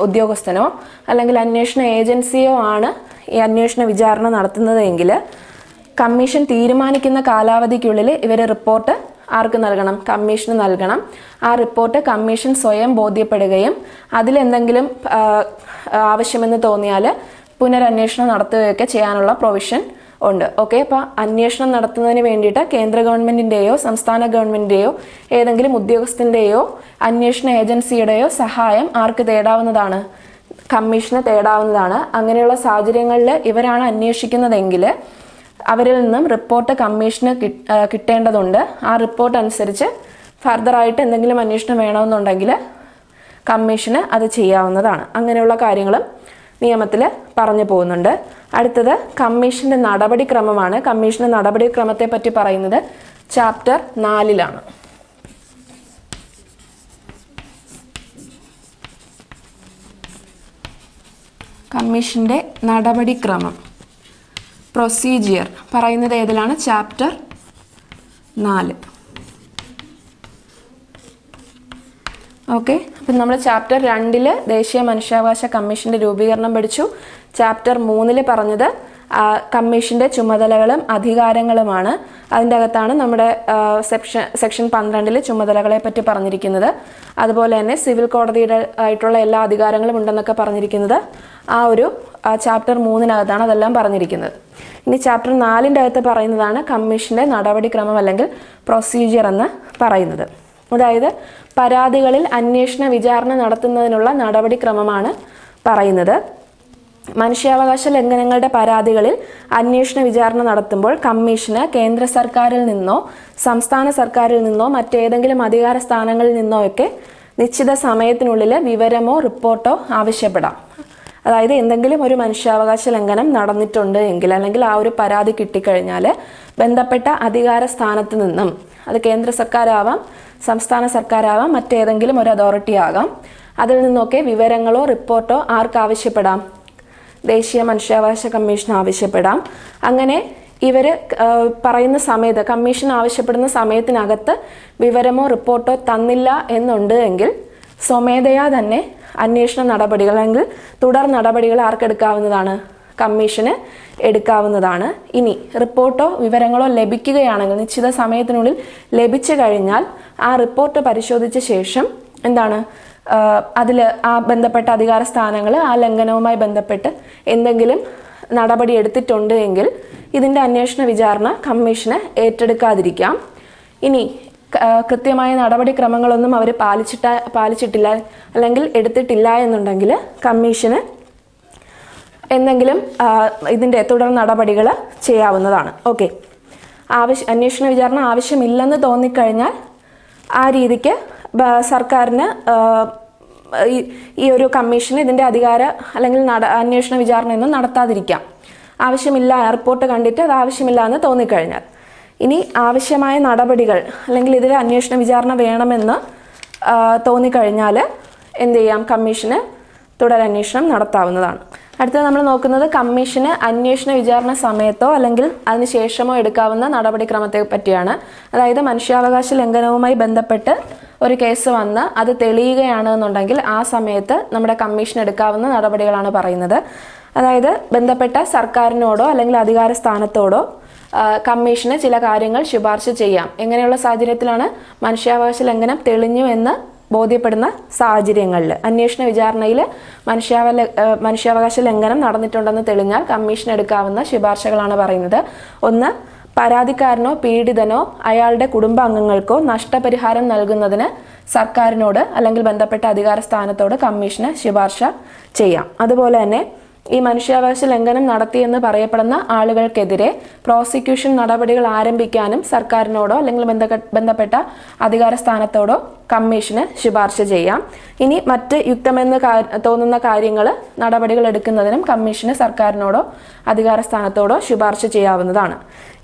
ഉദ്യോഗസ്ഥനോ അല്ലെങ്കിൽ അന്വേഷണ ഏജൻസിയോ ആണ് ഈ അന്വേഷണ വിചാരണ നടത്തുന്നതെങ്കിൽ കമ്മീഷൻ തീരുമാനിക്കുന്ന കാലാവധിക്കുള്ളിൽ ഇവർ റിപ്പോർട്ട് ആർക്ക് നൽകണം? കമ്മീഷന് നൽകണം. ആ റിപ്പോർട്ട് കമ്മീഷൻ സ്വയം ബോധ്യപ്പെടുകയും അതിലെന്തെങ്കിലും ആവശ്യമെന്ന് തോന്നിയാൽ പുനരന്വേഷണം നടത്തുകയൊക്കെ ചെയ്യാനുള്ള പ്രൊവിഷൻ ഉണ്ട്. ഓക്കെ അപ്പോൾ അന്വേഷണം നടത്തുന്നതിന് വേണ്ടിയിട്ട് കേന്ദ്ര ഗവൺമെന്റിന്റെയോ സംസ്ഥാന ഗവൺമെന്റിന്റെയോ ഏതെങ്കിലും ഉദ്യോഗസ്ഥന്റെയോ അന്വേഷണ ഏജൻസിയുടെയോ സഹായം ആർക്ക് തേടാവുന്നതാണ്? കമ്മീഷന് തേടാവുന്നതാണ്. അങ്ങനെയുള്ള സാഹചര്യങ്ങളിൽ ഇവരാണ് അന്വേഷിക്കുന്നതെങ്കിൽ അവരിൽ നിന്നും റിപ്പോർട്ട് കമ്മീഷന് കിട്ടേണ്ടതുണ്ട്. ആ റിപ്പോർട്ട് അനുസരിച്ച് ഫർദറായിട്ട് എന്തെങ്കിലും അന്വേഷണം വേണമെന്നുണ്ടെങ്കിൽ കമ്മീഷന് അത് ചെയ്യാവുന്നതാണ്. അങ്ങനെയുള്ള കാര്യങ്ങളും നിയമത്തിൽ പറഞ്ഞു പോകുന്നുണ്ട്. അടുത്തത് കമ്മീഷന്റെ നടപടിക്രമമാണ്. കമ്മീഷന്റെ നടപടിക്രമത്തെ പറ്റി പറയുന്നത് ചാപ്റ്റർ നാലിലാണ്. കമ്മീഷന്റെ നടപടിക്രമം. പ്രൊസീജിയർ പറയുന്നത് ഏതിലാണ്? ചാപ്റ്റർ നാല്. ഓക്കെ അപ്പം നമ്മൾ ചാപ്റ്റർ രണ്ടിൽ ദേശീയ മനുഷ്യാവകാശ കമ്മീഷന്റെ രൂപീകരണം പഠിച്ചു. ചാപ്റ്റർ മൂന്നിൽ പറഞ്ഞത് കമ്മീഷന്റെ ചുമതലകളും അധികാരങ്ങളുമാണ്. അതിന്റെ അകത്താണ് നമ്മുടെ സെക്ഷൻ സെക്ഷൻ പന്ത്രണ്ടിൽ ചുമതലകളെ പറ്റി പറഞ്ഞിരിക്കുന്നത്. അതുപോലെ തന്നെ സിവിൽ കോടതിയുടെ ആയിട്ടുള്ള എല്ലാ അധികാരങ്ങളും ഉണ്ടെന്നൊക്കെ പറഞ്ഞിരിക്കുന്നത്. ആ ഒരു ആ, ചാപ്റ്റർ മൂന്നിനകത്താണ് അതെല്ലാം പറഞ്ഞിരിക്കുന്നത്. ഇനി ചാപ്റ്റർ നാലിന്റെ അകത്ത് പറയുന്നതാണ് കമ്മീഷന്റെ നടപടിക്രമം അല്ലെങ്കിൽ പ്രൊസീജിയർ എന്ന് പറയുന്നത്. അതായത് പരാതികളിൽ അന്വേഷണ വിചാരണ നടത്തുന്നതിനുള്ള നടപടിക്രമമാണ് പറയുന്നത്. മനുഷ്യാവകാശ ലംഘനങ്ങളുടെ പരാതികളിൽ അന്വേഷണ വിചാരണ നടത്തുമ്പോൾ കമ്മീഷന് കേന്ദ്ര സർക്കാരിൽ നിന്നോ സംസ്ഥാന സർക്കാരിൽ നിന്നോ മറ്റേതെങ്കിലും അധികാര സ്ഥാനങ്ങളിൽ നിന്നോ ഒക്കെ നിശ്ചിത സമയത്തിനുള്ളിൽ വിവരമോ റിപ്പോർട്ടോ ആവശ്യപ്പെടാം. അതായത് എന്തെങ്കിലും ഒരു മനുഷ്യാവകാശ ലംഘനം നടന്നിട്ടുണ്ട് എങ്കിൽ അല്ലെങ്കിൽ ആ ഒരു പരാതി കിട്ടിക്കഴിഞ്ഞാൽ ബന്ധപ്പെട്ട അധികാര സ്ഥാനത്ത് നിന്നും അത് കേന്ദ്ര സർക്കാരാവാം സംസ്ഥാന സർക്കാരാവാം മറ്റേതെങ്കിലും ഒരു അതോറിറ്റി ആകാം. അതിൽ നിന്നൊക്കെ വിവരങ്ങളോ റിപ്പോർട്ടോ ആർക്ക് ആവശ്യപ്പെടാം? ദേശീയ മനുഷ്യാവകാശ കമ്മീഷൻ ആവശ്യപ്പെടാം. അങ്ങനെ ഇവർ പറയുന്ന സമയത്ത് കമ്മീഷൻ ആവശ്യപ്പെടുന്ന സമയത്തിനകത്ത് വിവരമോ റിപ്പോർട്ടോ തന്നില്ല എന്നുണ്ട് എങ്കിൽ സ്വമേധയാ തന്നെ അന്വേഷണ നടപടികൾ അല്ലെങ്കിൽ തുടർ നടപടികൾ ആർക്കെടുക്കാവുന്നതാണ് കമ്മീഷന് എടുക്കാവുന്നതാണ്. ഇനി റിപ്പോർട്ടോ വിവരങ്ങളോ ലഭിക്കുകയാണെങ്കിൽ നിശ്ചിത സമയത്തിനുള്ളിൽ ലഭിച്ചു കഴിഞ്ഞാൽ ആ റിപ്പോർട്ട് പരിശോധിച്ച ശേഷം എന്താണ് അതിൽ ആ ബന്ധപ്പെട്ട അധികാര സ്ഥാനങ്ങൾ ആ ലംഘനവുമായി ബന്ധപ്പെട്ട് എന്തെങ്കിലും നടപടി എടുത്തിട്ടുണ്ട് എങ്കിൽ ഇതിന്റെ അന്വേഷണ വിചാരണ കമ്മീഷന് ഏറ്റെടുക്കാതിരിക്കാം. ഇനി കൃത്യമായ നടപടിക്രമങ്ങളൊന്നും അവർ പാലിച്ചിട്ട പാലിച്ചിട്ടില്ല അല്ലെങ്കിൽ എടുത്തിട്ടില്ല എന്നുണ്ടെങ്കിൽ കമ്മീഷന് എന്തെങ്കിലും ഇതിന്റെ തുടർ നടപടികൾ ചെയ്യാവുന്നതാണ്. ഓക്കെ. ആവശ്യ അന്വേഷണ വിചാരണ ആവശ്യമില്ലെന്ന് തോന്നിക്കഴിഞ്ഞാൽ ആ രീതിക്ക് സർക്കാരിന് ഈ ഒരു കമ്മീഷന് ഇതിന്റെ അധികാര അല്ലെങ്കിൽ നട അന്വേഷണ വിചാരണയൊന്നും നടത്താതിരിക്കാം. ആവശ്യമില്ല റിപ്പോർട്ട് കണ്ടിട്ട് അത് ആവശ്യമില്ല എന്ന് തോന്നിക്കഴിഞ്ഞാൽ. ഇനി ആവശ്യമായ നടപടികൾ അല്ലെങ്കിൽ ഇതിൽ അന്വേഷണ വിചാരണ വേണമെന്ന് തോന്നിക്കഴിഞ്ഞാൽ എന്ത് ചെയ്യാം? കമ്മീഷന് തുടരന്വേഷണം നടത്താവുന്നതാണ്. അടുത്തത് നമ്മൾ നോക്കുന്നത് കമ്മീഷന് അന്വേഷണ വിചാരണ സമയത്തോ അല്ലെങ്കിൽ അതിനുശേഷമോ എടുക്കാവുന്ന നടപടിക്രമത്തെ പറ്റിയാണ്. അതായത് മനുഷ്യാവകാശ ലംഘനവുമായി ബന്ധപ്പെട്ട് ഒരു കേസ് വന്ന് അത് തെളിയുകയാണ് എന്നുണ്ടെങ്കിൽ ആ സമയത്ത് നമ്മുടെ കമ്മീഷൻ എടുക്കാവുന്ന നടപടികളാണ് പറയുന്നത്. അതായത് ബന്ധപ്പെട്ട സർക്കാരിനോടോ അല്ലെങ്കിൽ അധികാര സ്ഥാനത്തോടോ കമ്മീഷന് ചില കാര്യങ്ങൾ ശുപാർശ ചെയ്യാം. എങ്ങനെയുള്ള സാഹചര്യത്തിലാണ് മനുഷ്യാവകാശ ലംഘനം തെളിഞ്ഞു എന്ന് ബോധ്യപ്പെടുന്ന സാഹചര്യങ്ങളിൽ? അന്വേഷണ വിചാരണയിൽ മനുഷ്യാവ മനുഷ്യാവകാശ ലംഘനം നടന്നിട്ടുണ്ടെന്ന് തെളിഞ്ഞാൽ കമ്മീഷൻ എടുക്കാവുന്ന ശുപാർശകളാണ് പറയുന്നത്. ഒന്ന് പരാതിക്കാരനോ പീഡിതനോ അയാളുടെ കുടുംബാംഗങ്ങൾക്കോ നഷ്ടപരിഹാരം നൽകുന്നതിന് സർക്കാരിനോട് അല്ലെങ്കിൽ ബന്ധപ്പെട്ട അധികാര സ്ഥാനത്തോട് കമ്മീഷന് ശുപാർശ ചെയ്യാം. അതുപോലെ തന്നെ ഈ മനുഷ്യാവകാശ ലംഘനം നടത്തിയെന്ന് പറയപ്പെടുന്ന ആളുകൾക്കെതിരെ പ്രോസിക്യൂഷൻ നടപടികൾ ആരംഭിക്കാനും സർക്കാരിനോടോ അല്ലെങ്കിൽ ബന്ധപ്പെട്ട അധികാര സ്ഥാനത്തോടോ കമ്മീഷന് ശുപാർശ ചെയ്യാം. ഇനി മറ്റ് യുക്തമെന്ന് തോന്നുന്ന കാര്യങ്ങൾ നടപടികൾ എടുക്കുന്നതിനും കമ്മീഷന് സർക്കാരിനോടോ അധികാര സ്ഥാനത്തോടോ ശുപാർശ ചെയ്യാവുന്നതാണ്.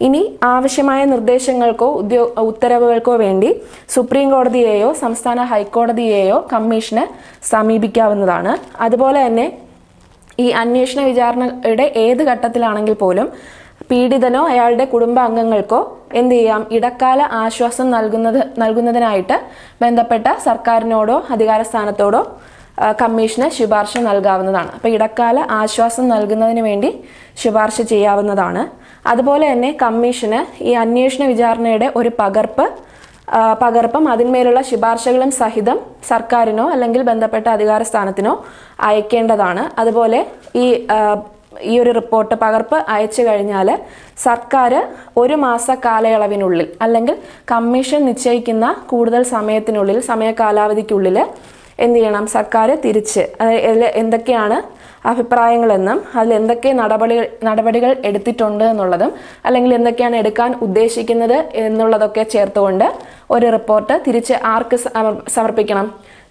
ഇനി ആവശ്യമായ നിർദ്ദേശങ്ങൾക്കോ ഉദ്യോ ഉത്തരവുകൾക്കോ വേണ്ടി സുപ്രീം കോടതിയെയോ സംസ്ഥാന ഹൈക്കോടതിയെയോ കമ്മീഷന് സമീപിക്കാവുന്നതാണ്. അതുപോലെ തന്നെ ഈ അന്വേഷണ വിചാരണയുടെ ഏത് ഘട്ടത്തിലാണെങ്കിൽ പോലും പീഡിതനോ അയാളുടെ കുടുംബാംഗങ്ങൾക്കോ എന്ത് ചെയ്യാം? ഇടക്കാല ആശ്വാസം നൽകുന്നത് നൽകുന്നതിനായിട്ട് ബന്ധപ്പെട്ട സർക്കാരിനോടോ അധികാര സ്ഥാനത്തോടോ കമ്മീഷന് ശുപാർശ നൽകാവുന്നതാണ്. അപ്പോൾ ഇടക്കാല ആശ്വാസം നൽകുന്നതിന് വേണ്ടി ശുപാർശ ചെയ്യാവുന്നതാണ്. അതുപോലെ തന്നെ കമ്മീഷന് ഈ അന്വേഷണ വിചാരണയുടെ ഒരു പകർപ്പ് പകർപ്പും അതിന്മേലുള്ള ശുപാർശകളും സഹിതം സർക്കാരിനോ അല്ലെങ്കിൽ ബന്ധപ്പെട്ട അധികാര സ്ഥാനത്തിനോ അയക്കേണ്ടതാണ്. അതുപോലെ ഈ ഈ ഒരു റിപ്പോർട്ട് പകർപ്പ് അയച്ചു കഴിഞ്ഞാൽ സർക്കാർ ഒരു മാസ കാലയളവിനുള്ളിൽ അല്ലെങ്കിൽ കമ്മീഷൻ നിശ്ചയിക്കുന്ന കൂടുതൽ സമയത്തിനുള്ളിൽ സമയ കാലാവധിക്കുള്ളിൽ എന്ത് ചെയ്യണം? സർക്കാർ തിരിച്ച് എന്തൊക്കെയാണ് അഭിപ്രായങ്ങളെന്നും അതിൽ എന്തൊക്കെ നടപടികൾ നടപടികൾ എടുത്തിട്ടുണ്ട് എന്നുള്ളതും അല്ലെങ്കിൽ എന്തൊക്കെയാണ് എടുക്കാൻ ഉദ്ദേശിക്കുന്നത് എന്നുള്ളതൊക്കെ ചേർത്തുകൊണ്ട് ഒരു റിപ്പോർട്ട് തിരിച്ച് ആർക്ക് സമർപ്പിക്കണം?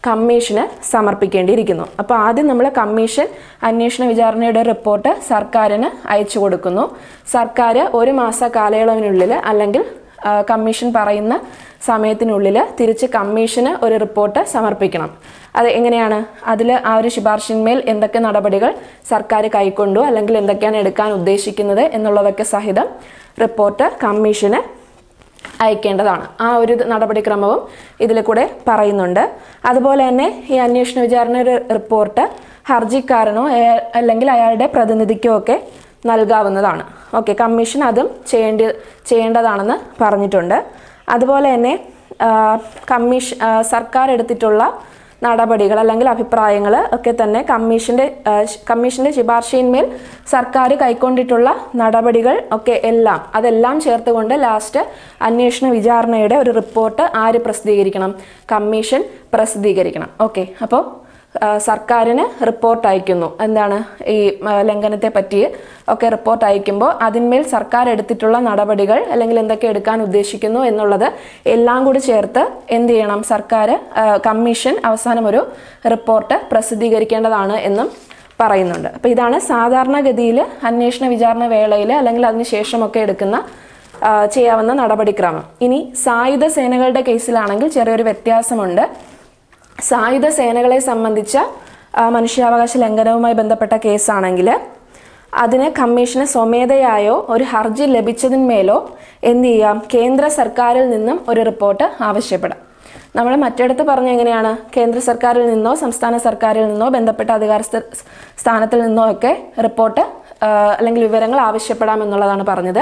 കമ്മീഷന് സമർപ്പിക്കേണ്ടിയിരിക്കുന്നു. അപ്പോൾ ആദ്യം നമ്മൾ കമ്മീഷൻ അന്വേഷണ വിചാരണയുടെ റിപ്പോർട്ട് സർക്കാരിന് അയച്ചു കൊടുക്കുന്നു. സർക്കാർ ഒരു മാസ കാലയളവിനുള്ളിൽ അല്ലെങ്കിൽ കമ്മീഷൻ പറയുന്ന സമയത്തിനുള്ളിൽ തിരിച്ച് കമ്മീഷന് ഒരു റിപ്പോർട്ട് സമർപ്പിക്കണം. അത് എങ്ങനെയാണ്? അതിൽ ആ ഒരു ശുപാർശന്മേൽ എന്തൊക്കെ നടപടികൾ സർക്കാർ കൈക്കൊണ്ടു അല്ലെങ്കിൽ എന്തൊക്കെയാണ് എടുക്കാൻ ഉദ്ദേശിക്കുന്നത് എന്നുള്ളതൊക്കെ സഹിതം റിപ്പോർട്ട് കമ്മീഷന് അയക്കേണ്ടതാണ്. ആ ഒരു നടപടിക്രമവും ഇതിൽ കൂടെ പറയുന്നുണ്ട്. അതുപോലെ തന്നെ ഈ അന്വേഷണ വിചാരണ റിപ്പോർട്ട് ഹർജിക്കാരനോ അല്ലെങ്കിൽ അയാളുടെ പ്രതിനിധിക്കോ ഒക്കെ നൽകാവുന്നതാണ്. ഓക്കെ കമ്മീഷൻ അതും ചെയ്യേണ്ടി ചെയ്യേണ്ടതാണെന്ന് പറഞ്ഞിട്ടുണ്ട്. അതുപോലെ തന്നെ കമ്മീഷൻ സർക്കാർ എടുത്തിട്ടുള്ള നടപടികൾ അല്ലെങ്കിൽ അഭിപ്രായങ്ങൾ ഒക്കെ തന്നെ കമ്മീഷന്റെ കമ്മീഷന്റെ ശുപാർശയിന്മേൽ സർക്കാർ കൈക്കൊണ്ടിട്ടുള്ള നടപടികൾ ഒക്കെ എല്ലാം അതെല്ലാം ചേർത്തുകൊണ്ട് ലാസ്റ്റ് അന്വേഷണ വിചാരണയുടെ ഒരു റിപ്പോർട്ട് ആര് പ്രസിദ്ധീകരിക്കണം? കമ്മീഷൻ പ്രസിദ്ധീകരിക്കണം. ഓക്കെ അപ്പോൾ സർക്കാരിന് റിപ്പോർട്ട് അയക്കുന്നു. എന്താണ്? ഈ ലംഘനത്തെ പറ്റി ഒക്കെ റിപ്പോർട്ട് അയക്കുമ്പോൾ അതിന്മേൽ സർക്കാർ എടുത്തിട്ടുള്ള നടപടികൾ അല്ലെങ്കിൽ എന്തൊക്കെ എടുക്കാൻ ഉദ്ദേശിക്കുന്നു എന്നുള്ളത് എല്ലാം കൂടി ചേർത്ത് എന്ത് ചെയ്യണം? സർക്കാർ കമ്മീഷൻ അവസാനം ഒരു റിപ്പോർട്ട് പ്രസിദ്ധീകരിക്കേണ്ടതാണ് എന്നും പറയുന്നുണ്ട്. അപ്പോൾ ഇതാണ് സാധാരണഗതിയിൽ അന്വേഷണ വിചാരണ വേളയിൽ അല്ലെങ്കിൽ അതിന് ശേഷമൊക്കെ എടുക്കുന്ന ചെയ്യാവുന്ന നടപടിക്രമം. ഇനി സായുധ സേനകളുടെ കേസിലാണെങ്കിൽ ചെറിയൊരു വ്യത്യാസമുണ്ട്. സായുധ സേനകളെ സംബന്ധിച്ച മനുഷ്യാവകാശ ലംഘനവുമായി ബന്ധപ്പെട്ട കേസാണെങ്കിൽ അതിന് കമ്മീഷന് സ്വമേധയായോ ഒരു ഹർജി ലഭിച്ചതിന്മേലോ എന്ത് ചെയ്യാം? കേന്ദ്ര സർക്കാരിൽ നിന്നും ഒരു റിപ്പോർട്ട് ആവശ്യപ്പെടാം. നമ്മൾ മറ്റിടത്ത് പറഞ്ഞ എങ്ങനെയാണ്? കേന്ദ്ര സർക്കാരിൽ നിന്നോ സംസ്ഥാന സർക്കാരിൽ നിന്നോ ബന്ധപ്പെട്ട അധികാര സ്ഥാനത്തിൽ നിന്നോ ഒക്കെ റിപ്പോർട്ട് അല്ലെങ്കിൽ വിവരങ്ങൾ ആവശ്യപ്പെടാമെന്നുള്ളതാണ് പറഞ്ഞത്.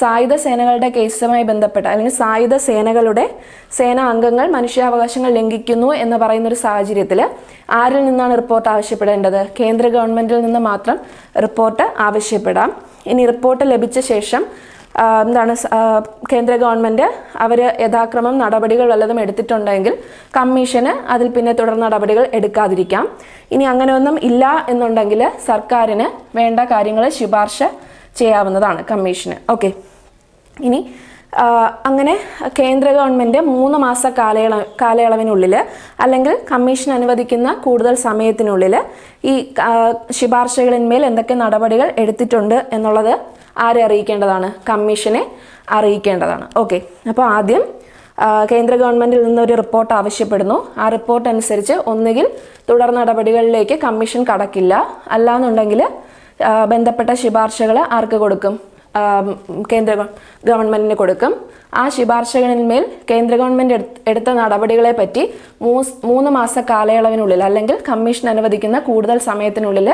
സായുധ സേനകളുടെ കേസുമായി ബന്ധപ്പെട്ട അല്ലെങ്കിൽ സായുധ സേനകളുടെ സേനാ അംഗങ്ങൾ മനുഷ്യാവകാശങ്ങൾ ലംഘിക്കുന്നു എന്ന് പറയുന്ന ഒരു സാഹചര്യത്തിൽ ആരിൽ നിന്നാണ് റിപ്പോർട്ട് ആവശ്യപ്പെടേണ്ടത്? കേന്ദ്ര ഗവൺമെന്റിൽ നിന്ന് മാത്രം റിപ്പോർട്ട് ആവശ്യപ്പെടാം. ഇനി റിപ്പോർട്ട് ലഭിച്ച ശേഷം എന്താണ് കേന്ദ്ര ഗവൺമെന്റ് അവർ യഥാക്രമം നടപടികൾ വല്ലതും എടുത്തിട്ടുണ്ടെങ്കിൽ കമ്മീഷന് അതിൽ പിന്നെ തുടർ നടപടികൾ എടുക്കാതിരിക്കാം. ഇനി അങ്ങനെയൊന്നും ഇല്ല എന്നുണ്ടെങ്കിൽ സർക്കാരിന് വേണ്ട കാര്യങ്ങൾ ശുപാർശ ചെയ്യാവുന്നതാണ് കമ്മീഷന്. ഓക്കെ. ഇനി അങ്ങനെ കേന്ദ്ര ഗവൺമെന്റ് മൂന്ന് മാസ കാലയള കാലയളവിനുള്ളിൽ അല്ലെങ്കിൽ കമ്മീഷൻ അനുവദിക്കുന്ന കൂടുതൽ സമയത്തിനുള്ളിൽ ഈ ശുപാർശകളിന്മേൽ എന്തൊക്കെ നടപടികൾ എടുത്തിട്ടുണ്ട് എന്നുള്ളത് ആരെ അറിയിക്കേണ്ടതാണ്? കമ്മീഷനെ അറിയിക്കേണ്ടതാണ്. ഓക്കെ. അപ്പോൾ ആദ്യം കേന്ദ്ര ഗവൺമെന്റിൽ നിന്ന് ഒരു റിപ്പോർട്ട് ആവശ്യപ്പെടുന്നു. ആ റിപ്പോർട്ട് അനുസരിച്ച് ഒന്നുകിൽ തുടർ നടപടികളിലേക്ക് കമ്മീഷൻ കടക്കില്ല. അല്ലാന്നുണ്ടെങ്കിൽ ബന്ധപ്പെട്ട ശുപാർശകൾ ആർക്ക് കൊടുക്കും? കേന്ദ്ര ഗവൺമെന്റിന് കൊടുക്കും. ആ ശുപാർശകളിന്മേൽ കേന്ദ്ര ഗവൺമെന്റ് എടുത്ത- നടപടികളെ പറ്റി മൂന്ന് മാസ കാലയളവിനുള്ളിൽ അല്ലെങ്കിൽ കമ്മീഷൻ അനുവദിക്കുന്ന കൂടുതൽ സമയത്തിനുള്ളിൽ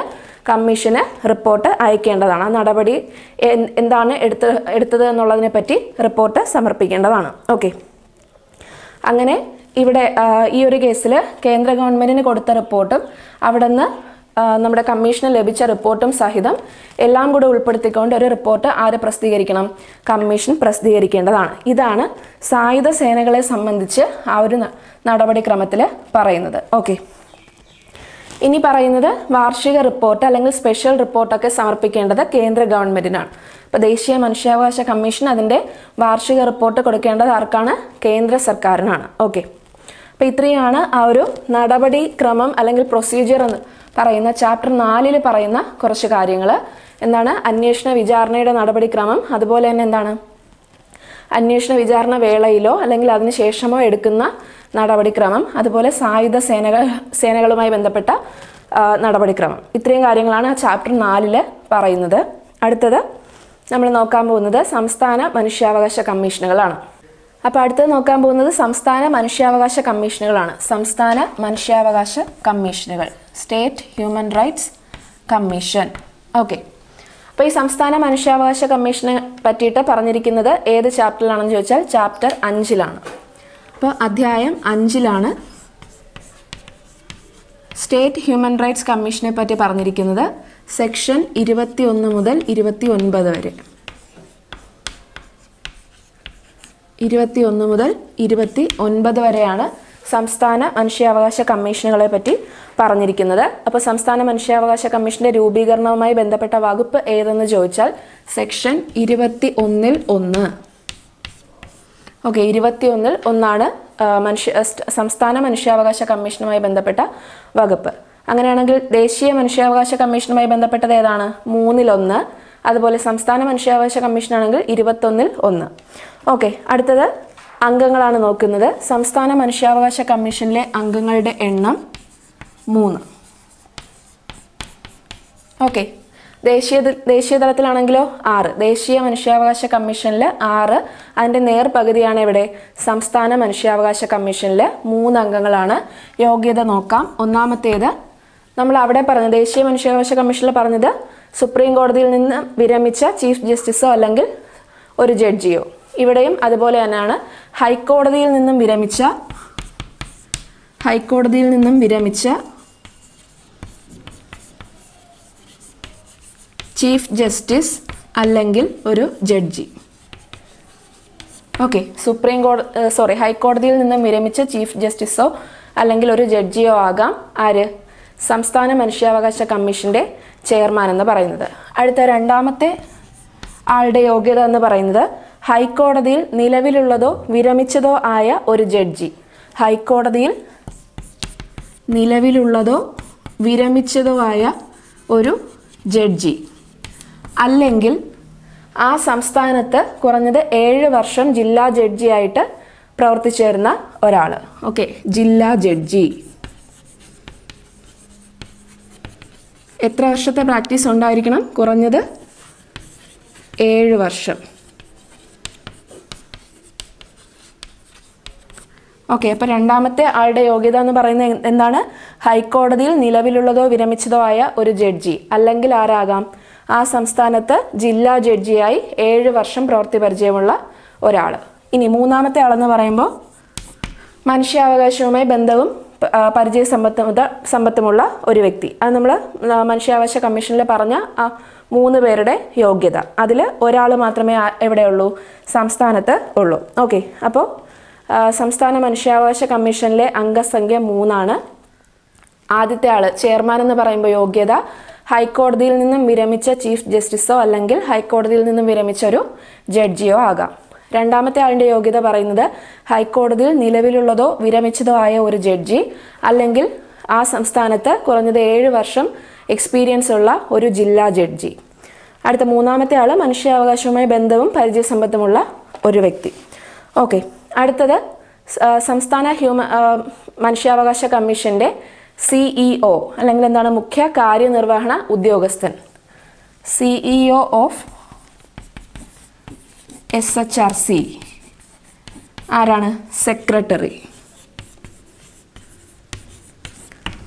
കമ്മീഷന് റിപ്പോർട്ട് അയക്കേണ്ടതാണ്. ആ നടപടി എന്താണ് എടുത്ത് എടുത്തത് എന്നുള്ളതിനെ പറ്റി റിപ്പോർട്ട് സമർപ്പിക്കേണ്ടതാണ്. ഓക്കെ. അങ്ങനെ ഇവിടെ ഈ ഒരു കേസിൽ കേന്ദ്ര ഗവൺമെന്റിന് കൊടുത്ത റിപ്പോർട്ടും അവിടെ നിന്ന് നമ്മുടെ കമ്മീഷന് ലഭിച്ച റിപ്പോർട്ടും സഹിതം എല്ലാം കൂടെ ഉൾപ്പെടുത്തിക്കൊണ്ട് ഒരു റിപ്പോർട്ട് ആര് പ്രസിദ്ധീകരിക്കണം? കമ്മീഷൻ പ്രസിദ്ധീകരിക്കേണ്ടതാണ്. ഇതാണ് സായുധ സേനകളെ സംബന്ധിച്ച് ആ ഒരു നടപടിക്രമത്തിൽ പറയുന്നത്. ഓക്കെ. ഇനി പറയുന്നത് വാർഷിക റിപ്പോർട്ട് അല്ലെങ്കിൽ സ്പെഷ്യൽ റിപ്പോർട്ടൊക്കെ സമർപ്പിക്കേണ്ടത് കേന്ദ്ര ഗവൺമെന്റിനാണ്. അപ്പോൾ ദേശീയ മനുഷ്യാവകാശ കമ്മീഷൻ അതിന്റെ വാർഷിക റിപ്പോർട്ട് കൊടുക്കേണ്ടത് ആർക്കാണ്? കേന്ദ്ര സർക്കാരിനാണ്. ഓക്കെ. അപ്പോൾ ഇത്രയാണ് ആ ഒരു നടപടിക്രമം അല്ലെങ്കിൽ പ്രൊസീജിയർ എന്ന് പറയുന്ന ചാപ്റ്റർ നാലിൽ പറയുന്ന കുറച്ച് കാര്യങ്ങൾ എന്താണ്? അന്വേഷണ വിചാരണയുടെ നടപടിക്രമം. അതുപോലെ തന്നെ എന്താണ്? അന്വേഷണ വിചാരണ വേളയിലോ അല്ലെങ്കിൽ അതിന് ശേഷമോ എടുക്കുന്ന നടപടിക്രമം. അതുപോലെ സായുധ സേനകൾ സേനകളുമായി ബന്ധപ്പെട്ട നടപടിക്രമം. ഇത്രയും കാര്യങ്ങളാണ് ആ ചാപ്റ്റർ നാലിൽ പറയുന്നത്. അടുത്തത് നമ്മൾ നോക്കാൻ പോകുന്നത് സംസ്ഥാന മനുഷ്യാവകാശ കമ്മീഷനുകളാണ്. അപ്പോൾ അടുത്തത് നോക്കാൻ പോകുന്നത് സംസ്ഥാന മനുഷ്യാവകാശ കമ്മീഷനുകളാണ്. സംസ്ഥാന മനുഷ്യാവകാശ കമ്മീഷനുകൾ. State human rights commission okay അപ്പോൾ ഈ സംസ്ഥാന മനുഷ്യാവകാശ കമ്മീഷനെ പറ്റിയിട്ട് പറഞ്ഞിരിക്കുന്നത് ഏത് ചാപ്റ്ററിലാണെന്ന് ചോദിച്ചാൽ ചാപ്റ്റർ അഞ്ചിലാണ്. അപ്പോൾ അധ്യായം അഞ്ചിലാണ് സ്റ്റേറ്റ് ഹ്യൂമൻ റൈറ്റ്സ് കമ്മീഷനെ പറ്റി പറഞ്ഞിരിക്കുന്നത്. സെക്ഷൻ ഇരുപത്തി ഒന്ന് മുതൽ ഇരുപത്തി ഒൻപത് വരെ. ഇരുപത്തി ഒന്ന് മുതൽ ഇരുപത്തി ഒൻപത് വരെയാണ് സംസ്ഥാന മനുഷ്യാവകാശ കമ്മീഷനുകളെ പറ്റി പറഞ്ഞിരിക്കുന്നത്. അപ്പോൾ സംസ്ഥാന മനുഷ്യാവകാശ കമ്മീഷന്റെ രൂപീകരണവുമായി ബന്ധപ്പെട്ട വകുപ്പ് ഏതെന്ന് ചോദിച്ചാൽ സെക്ഷൻ ഇരുപത്തി ഒന്നിൽ ഒന്ന്. ഓക്കെ ഇരുപത്തി ഒന്നിൽ ഒന്നാണ് മനുഷ്യ സംസ്ഥാന മനുഷ്യാവകാശ കമ്മീഷനുമായി ബന്ധപ്പെട്ട വകുപ്പ്. അങ്ങനെയാണെങ്കിൽ ദേശീയ മനുഷ്യാവകാശ കമ്മീഷനുമായി ബന്ധപ്പെട്ടത് ഏതാണ്? മൂന്നിലൊന്ന്. അതുപോലെ സംസ്ഥാന മനുഷ്യാവകാശ കമ്മീഷനാണെങ്കിൽ ഇരുപത്തൊന്നിൽ ഒന്ന്. ഓക്കെ അടുത്തത് അംഗങ്ങളാണ് നോക്കുന്നത്. സംസ്ഥാന മനുഷ്യാവകാശ കമ്മീഷനിലെ അംഗങ്ങളുടെ എണ്ണം മൂന്ന്. ഓക്കെ ദേശീയ ദേശീയ തലത്തിലാണെങ്കിലോ ആറ്. ദേശീയ മനുഷ്യാവകാശ കമ്മീഷനിൽ ആറ്. അതിന്റെ നേർപകുതിയാണ് ഇവിടെ സംസ്ഥാന മനുഷ്യാവകാശ കമ്മീഷനിൽ മൂന്ന് അംഗങ്ങളാണ്. യോഗ്യത നോക്കാം. ഒന്നാമത്തേത് നമ്മൾ അവിടെ പറഞ്ഞ ദേശീയ മനുഷ്യാവകാശ കമ്മീഷനിൽ പറഞ്ഞത് സുപ്രീം കോടതിയിൽ നിന്ന് വിരമിച്ച ചീഫ് ജസ്റ്റിസോ അല്ലെങ്കിൽ ഒരു ജഡ്ജിയോ? ഇവിടെയും അതുപോലെ തന്നെയാണ് ഹൈക്കോടതിയിൽ നിന്നും വിരമിച്ച ഹൈക്കോടതിയിൽ നിന്നും വിരമിച്ച ചീഫ് ജസ്റ്റിസ് അല്ലെങ്കിൽ ഒരു ജഡ്ജി. ഓക്കെ സുപ്രീം കോടതി സോറി ഹൈക്കോടതിയിൽ നിന്നും വിരമിച്ച ചീഫ് ജസ്റ്റിസോ അല്ലെങ്കിൽ ഒരു ജഡ്ജിയോ ആകാം ആര്? സംസ്ഥാന മനുഷ്യാവകാശ കമ്മീഷന്റെ ചെയർമാൻ എന്ന് പറയുന്നത്. അടുത്ത രണ്ടാമത്തെ ആളുടെ യോഗ്യത എന്ന് പറയുന്നത് ഹൈക്കോടതിയിൽ നിലവിലുള്ളതോ വിരമിച്ചതോ ആയ ഒരു ജഡ്ജി. ഹൈക്കോടതിയിൽ നിലവിലുള്ളതോ വിരമിച്ചതോ ആയ ഒരു ജഡ്ജി. അല്ലെങ്കിൽ ആ സംസ്ഥാനത്ത് കുറഞ്ഞത് ഏഴ് വർഷം ജില്ലാ ജഡ്ജിയായിട്ട് പ്രവർത്തിച്ചേരുന്ന ഒരാൾ ഓക്കെ ജില്ലാ ജഡ്ജി. എത്ര വർഷത്തെ പ്രാക്ടീസ് ഉണ്ടായിരിക്കണം? കുറഞ്ഞത് ഏഴ് വർഷം. ഓക്കെ അപ്പോൾ രണ്ടാമത്തെ ആളുടെ യോഗ്യത എന്ന് പറയുന്നത് എന്താണ്? ഹൈക്കോടതിയിൽ നിലവിലുള്ളതോ വിരമിച്ചതോ ആയ ഒരു ജഡ്ജി അല്ലെങ്കിൽ ആരാകാം? ആ സംസ്ഥാനത്ത് ജില്ലാ ജഡ്ജിയായി ഏഴ് വർഷം പ്രവൃത്തി പരിചയമുള്ള ഒരാൾ ഇനി മൂന്നാമത്തെ ആളെന്ന് പറയുമ്പോൾ മനുഷ്യാവകാശവുമായി ബന്ധവും പരിചയ സമ്പത്തും സമ്പത്തുമുള്ള ഒരു വ്യക്തി. അത് നമ്മൾ മനുഷ്യാവകാശ കമ്മീഷനിൽ പറഞ്ഞ ആ മൂന്ന് പേരുടെ യോഗ്യത. അതിൽ ഒരാൾ മാത്രമേ എവിടെയുള്ളൂ? സംസ്ഥാനത്ത് ഉള്ളൂ. ഓക്കെ അപ്പോൾ സംസ്ഥാന മനുഷ്യാവകാശ കമ്മീഷനിലെ അംഗസംഖ്യ മൂന്നാണ്. ആദ്യത്തെ ആൾ ചെയർമാൻ എന്ന് പറയുമ്പോൾ യോഗ്യത ഹൈക്കോടതിയിൽ നിന്നും വിരമിച്ച ചീഫ് ജസ്റ്റിസോ അല്ലെങ്കിൽ ഹൈക്കോടതിയിൽ നിന്നും വിരമിച്ച ഒരു ജഡ്ജിയോ ആകാം. രണ്ടാമത്തെ ആളിന്റെ യോഗ്യത പറയുന്നത് ഹൈക്കോടതിയിൽ നിലവിലുള്ളതോ വിരമിച്ചതോ ആയ ഒരു ജഡ്ജി അല്ലെങ്കിൽ ആ സംസ്ഥാനത്ത് കുറഞ്ഞത് ഏഴ് വർഷം എക്സ്പീരിയൻസ് ഉള്ള ഒരു ജില്ലാ ജഡ്ജി. അടുത്ത മൂന്നാമത്തെ ആൾ മനുഷ്യാവകാശവുമായി ബന്ധവും പരിചയസമ്പത്തുമുള്ള ഒരു വ്യക്തി. ഓക്കെ അടുത്തത് സംസ്ഥാന ഹ്യൂമ മനുഷ്യാവകാശ കമ്മീഷന്റെ സിഇഒ അല്ലെങ്കിൽ എന്താണ് മുഖ്യ കാര്യനിർവഹണ ഉദ്യോഗസ്ഥൻ. CEO of S H R C ആരാണ്? സെക്രട്ടറി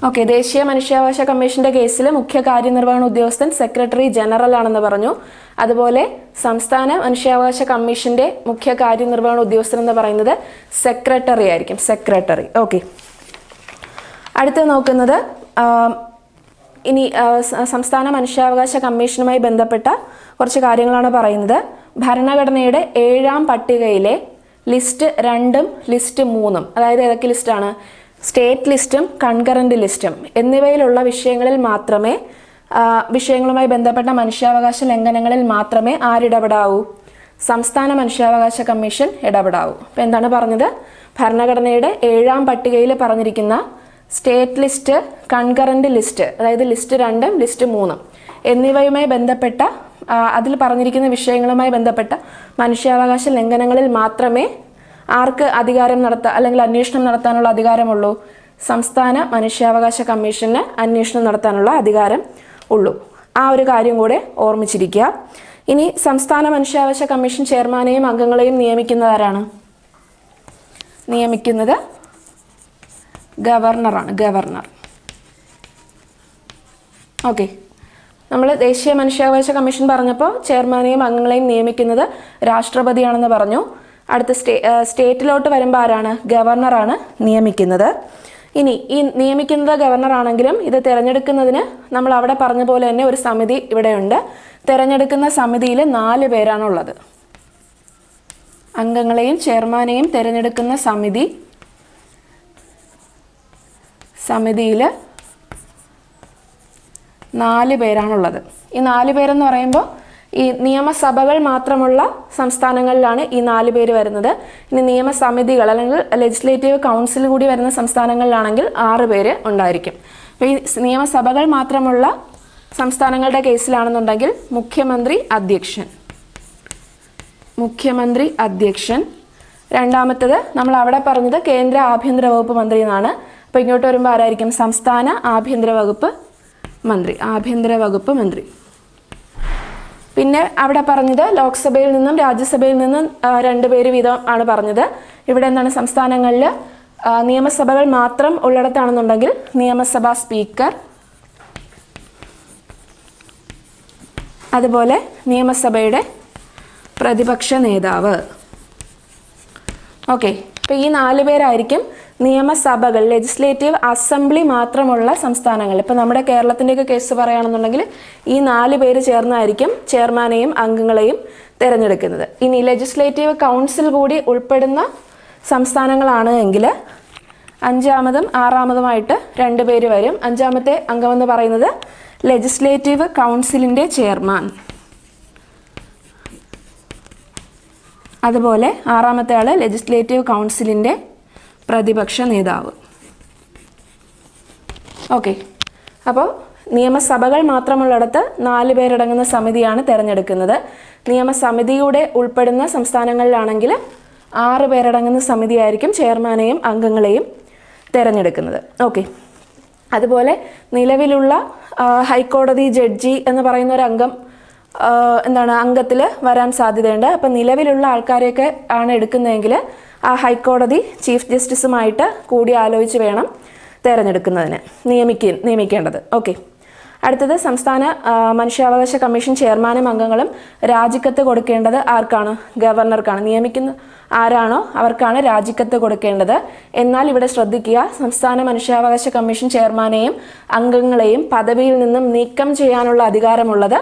ഓക്കെ ദേശീയ മനുഷ്യാവകാശ കമ്മീഷന്റെ കേസിൽ മുഖ്യ കാര്യനിർവഹണ ഉദ്യോഗസ്ഥൻ സെക്രട്ടറി ജനറൽ ആണെന്ന് പറഞ്ഞു. അതുപോലെ സംസ്ഥാന മനുഷ്യാവകാശ കമ്മീഷന്റെ മുഖ്യ കാര്യനിർവഹണ ഉദ്യോഗസ്ഥൻ എന്ന് പറയുന്നത് സെക്രട്ടറി ആയിരിക്കും സെക്രട്ടറി. ഓക്കെ. അടുത്ത് നോക്കുന്നത് ഇനി സംസ്ഥാന മനുഷ്യാവകാശ കമ്മീഷനുമായി ബന്ധപ്പെട്ട കുറച്ച് കാര്യങ്ങളാണ് പറയുന്നത്. ഭരണഘടനയുടെ ഏഴാം പട്ടികയിലെ ലിസ്റ്റ് രണ്ടും ലിസ്റ്റ് മൂന്നും അതായത് ഏതൊക്കെ ലിസ്റ്റാണ്? സ്റ്റേറ്റ് ലിസ്റ്റും കൺകറന്റ് ലിസ്റ്റും എന്നിവയിലുള്ള വിഷയങ്ങളിൽ മാത്രമേ വിഷയങ്ങളുമായി ബന്ധപ്പെട്ട മനുഷ്യാവകാശ ലംഘനങ്ങളിൽ മാത്രമേ ആരിടപെടാവൂ. സംസ്ഥാന മനുഷ്യാവകാശ കമ്മീഷൻ ഇടപെടാവൂ. അപ്പം എന്താണ് പറഞ്ഞത്? ഭരണഘടനയുടെ ഏഴാം പട്ടികയിൽ പറഞ്ഞിരിക്കുന്ന സ്റ്റേറ്റ് ലിസ്റ്റ് കൺകറന്റ് ലിസ്റ്റ് അതായത് ലിസ്റ്റ് രണ്ടും ലിസ്റ്റ് മൂന്നും എന്നിവയുമായി ബന്ധപ്പെട്ട അതിൽ പറഞ്ഞിരിക്കുന്ന വിഷയങ്ങളുമായി ബന്ധപ്പെട്ട മനുഷ്യാവകാശ ലംഘനങ്ങളിൽ മാത്രമേ ആർക്ക് അധികാരം നടത്താൻ അല്ലെങ്കിൽ അന്വേഷണം നടത്താനുള്ള അധികാരമുള്ളൂ? സംസ്ഥാന മനുഷ്യാവകാശ കമ്മീഷന് അന്വേഷണം നടത്താനുള്ള അധികാരം ഉള്ളൂ. ആ ഒരു കാര്യം കൂടെ ഓർമ്മിച്ചിരിക്കുക. ഇനി സംസ്ഥാന മനുഷ്യാവകാശ കമ്മീഷൻ ചെയർമാനെയും അംഗങ്ങളെയും നിയമിക്കുന്നത് ആരാണ്? നിയമിക്കുന്നത് ഗവർണറാണ് ഗവർണർ. ഓക്കെ. നമ്മൾ ദേശീയ മനുഷ്യാവകാശ കമ്മീഷൻ പറഞ്ഞപ്പോൾ ചെയർമാനെയും അംഗങ്ങളെയും നിയമിക്കുന്നത് രാഷ്ട്രപതിയാണെന്ന് പറഞ്ഞു. അടുത്ത സ്റ്റേ സ്റ്റേറ്റിലോട്ട് വരുമ്പോൾ ആരാണ്? ഗവർണറാണ് നിയമിക്കുന്നത്. ഇനി ഈ നിയമിക്കുന്നത് ഗവർണറാണെങ്കിലും ഇത് തിരഞ്ഞെടുക്കുന്നതിന് നമ്മൾ അവിടെ പറഞ്ഞ പോലെ തന്നെ ഒരു സമിതി ഇവിടെയുണ്ട്. തിരഞ്ഞെടുക്കുന്ന സമിതിയിൽ നാല് പേരാണുള്ളത്. അംഗങ്ങളെയും ചെയർമാനെയും തിരഞ്ഞെടുക്കുന്ന സമിതി സമിതിയിൽ നാല് പേരാണുള്ളത്. ഈ നാല് പേരെന്ന് പറയുമ്പോൾ ഈ നിയമസഭകൾ മാത്രമുള്ള സംസ്ഥാനങ്ങളിലാണ് ഈ നാല് പേര് വരുന്നത്. ഇനി നിയമസമിതികൾ അല്ലെങ്കിൽ ലെജിസ്ലേറ്റീവ് കൗൺസിൽ കൂടി വരുന്ന സംസ്ഥാനങ്ങളിലാണെങ്കിൽ ആറ് പേര് ഉണ്ടായിരിക്കും. ഈ നിയമസഭകൾ മാത്രമുള്ള സംസ്ഥാനങ്ങളുടെ കേസിലാണെന്നുണ്ടെങ്കിൽ മുഖ്യമന്ത്രി അധ്യക്ഷൻ. മുഖ്യമന്ത്രി അധ്യക്ഷൻ. രണ്ടാമത്തത് നമ്മൾ അവിടെ പറഞ്ഞത് കേന്ദ്ര ആഭ്യന്തര വകുപ്പ് മന്ത്രി എന്നാണ്. അപ്പോൾ ഇങ്ങോട്ട് വരുമ്പോൾ ആരായിരിക്കും? സംസ്ഥാന ആഭ്യന്തര വകുപ്പ് മന്ത്രി. ആഭ്യന്തര വകുപ്പ് മന്ത്രി. പിന്നെ അവിടെ പറഞ്ഞത് ലോക്സഭയിൽ നിന്നും രാജ്യസഭയിൽ നിന്നും രണ്ടുപേര് രണ്ട് പേര് വീതം ആണ് പറഞ്ഞത്. ഇവിടെ എന്താണ് സംസ്ഥാനങ്ങളിൽ നിയമസഭകൾ മാത്രം ഉള്ളിടത്താണെന്നുണ്ടെങ്കിൽ നിയമസഭാ സ്പീക്കർ അതുപോലെ നിയമസഭയുടെ പ്രതിപക്ഷ നേതാവ്. ഓക്കെ അപ്പോൾ ഈ നാല് പേരായിരിക്കും നിയമസഭകൾ ലെജിസ്ലേറ്റീവ് അസംബ്ലി മാത്രമുള്ള സംസ്ഥാനങ്ങൾ. ഇപ്പോൾ നമ്മുടെ കേരളത്തിന്റെയൊക്കെ കേസ് പറയുകയാണെന്നുണ്ടെങ്കിൽ ഈ നാല് പേര് ചേർന്നായിരിക്കും ചെയർമാനെയും അംഗങ്ങളെയും തിരഞ്ഞെടുക്കുന്നത്. ഇനി ലെജിസ്ലേറ്റീവ് കൗൺസിൽ കൂടി ഉൾപ്പെടുന്ന സംസ്ഥാനങ്ങളാണ് എങ്കിൽ അഞ്ചാമതും ആറാമതുമായിട്ട് രണ്ട് പേര് വരും. അഞ്ചാമത്തെ അംഗമെന്ന് പറയുന്നത് ലെജിസ്ലേറ്റീവ് കൗൺസിലിന്റെ ചെയർമാൻ അതുപോലെ ആറാമത്തെ ആൾ ലെജിസ്ലേറ്റീവ് കൗൺസിലിന്റെ പ്രതിപക്ഷ നേതാവ്. ഓക്കെ അപ്പോൾ നിയമസഭകൾ മാത്രമുള്ളിടത്ത് നാല് പേരടങ്ങുന്ന സമിതിയാണ് തിരഞ്ഞെടുക്കുന്നത്. നിയമസമിതിയുടെ ഉൾപ്പെടുന്ന സംസ്ഥാനങ്ങളിലാണെങ്കിൽ ആറ് പേരടങ്ങുന്ന സമിതിയായിരിക്കും ചെയർമാനെയും അംഗങ്ങളെയും തിരഞ്ഞെടുക്കുന്നത്. ഓക്കെ അതുപോലെ നിലവിലുള്ള ഹൈക്കോടതി ജഡ്ജി എന്ന് പറയുന്ന ഒരു അംഗം എന്താണ് അംഗത്തിൽ വരാൻ സാധ്യതയുണ്ട്. അപ്പം നിലവിലുള്ള ആൾക്കാരെയൊക്കെ ആണ് എടുക്കുന്നതെങ്കിൽ ആ ഹൈക്കോടതി ചീഫ് ജസ്റ്റിസുമായിട്ട് കൂടി ആലോചിച്ച് വേണം തിരഞ്ഞെടുക്കുന്നതിന്. നിയമിക്ക നിയമിക്കേണ്ടത്. ഓക്കെ. അടുത്തത് സംസ്ഥാന മനുഷ്യാവകാശ കമ്മീഷൻ ചെയർമാനും അംഗങ്ങളും രാജിക്കത്ത് കൊടുക്കേണ്ടത് ആർക്കാണ്? ഗവർണർക്കാണ്. നിയമിക്കുന്ന ആരാണോ അവർക്കാണ് രാജിക്കത്ത് കൊടുക്കേണ്ടത്. എന്നാൽ ഇവിടെ ശ്രദ്ധിക്കുക സംസ്ഥാന മനുഷ്യാവകാശ കമ്മീഷൻ ചെയർമാനെയും അംഗങ്ങളെയും പദവിയിൽ നിന്നും നീക്കം ചെയ്യാനുള്ള അധികാരമുള്ളത്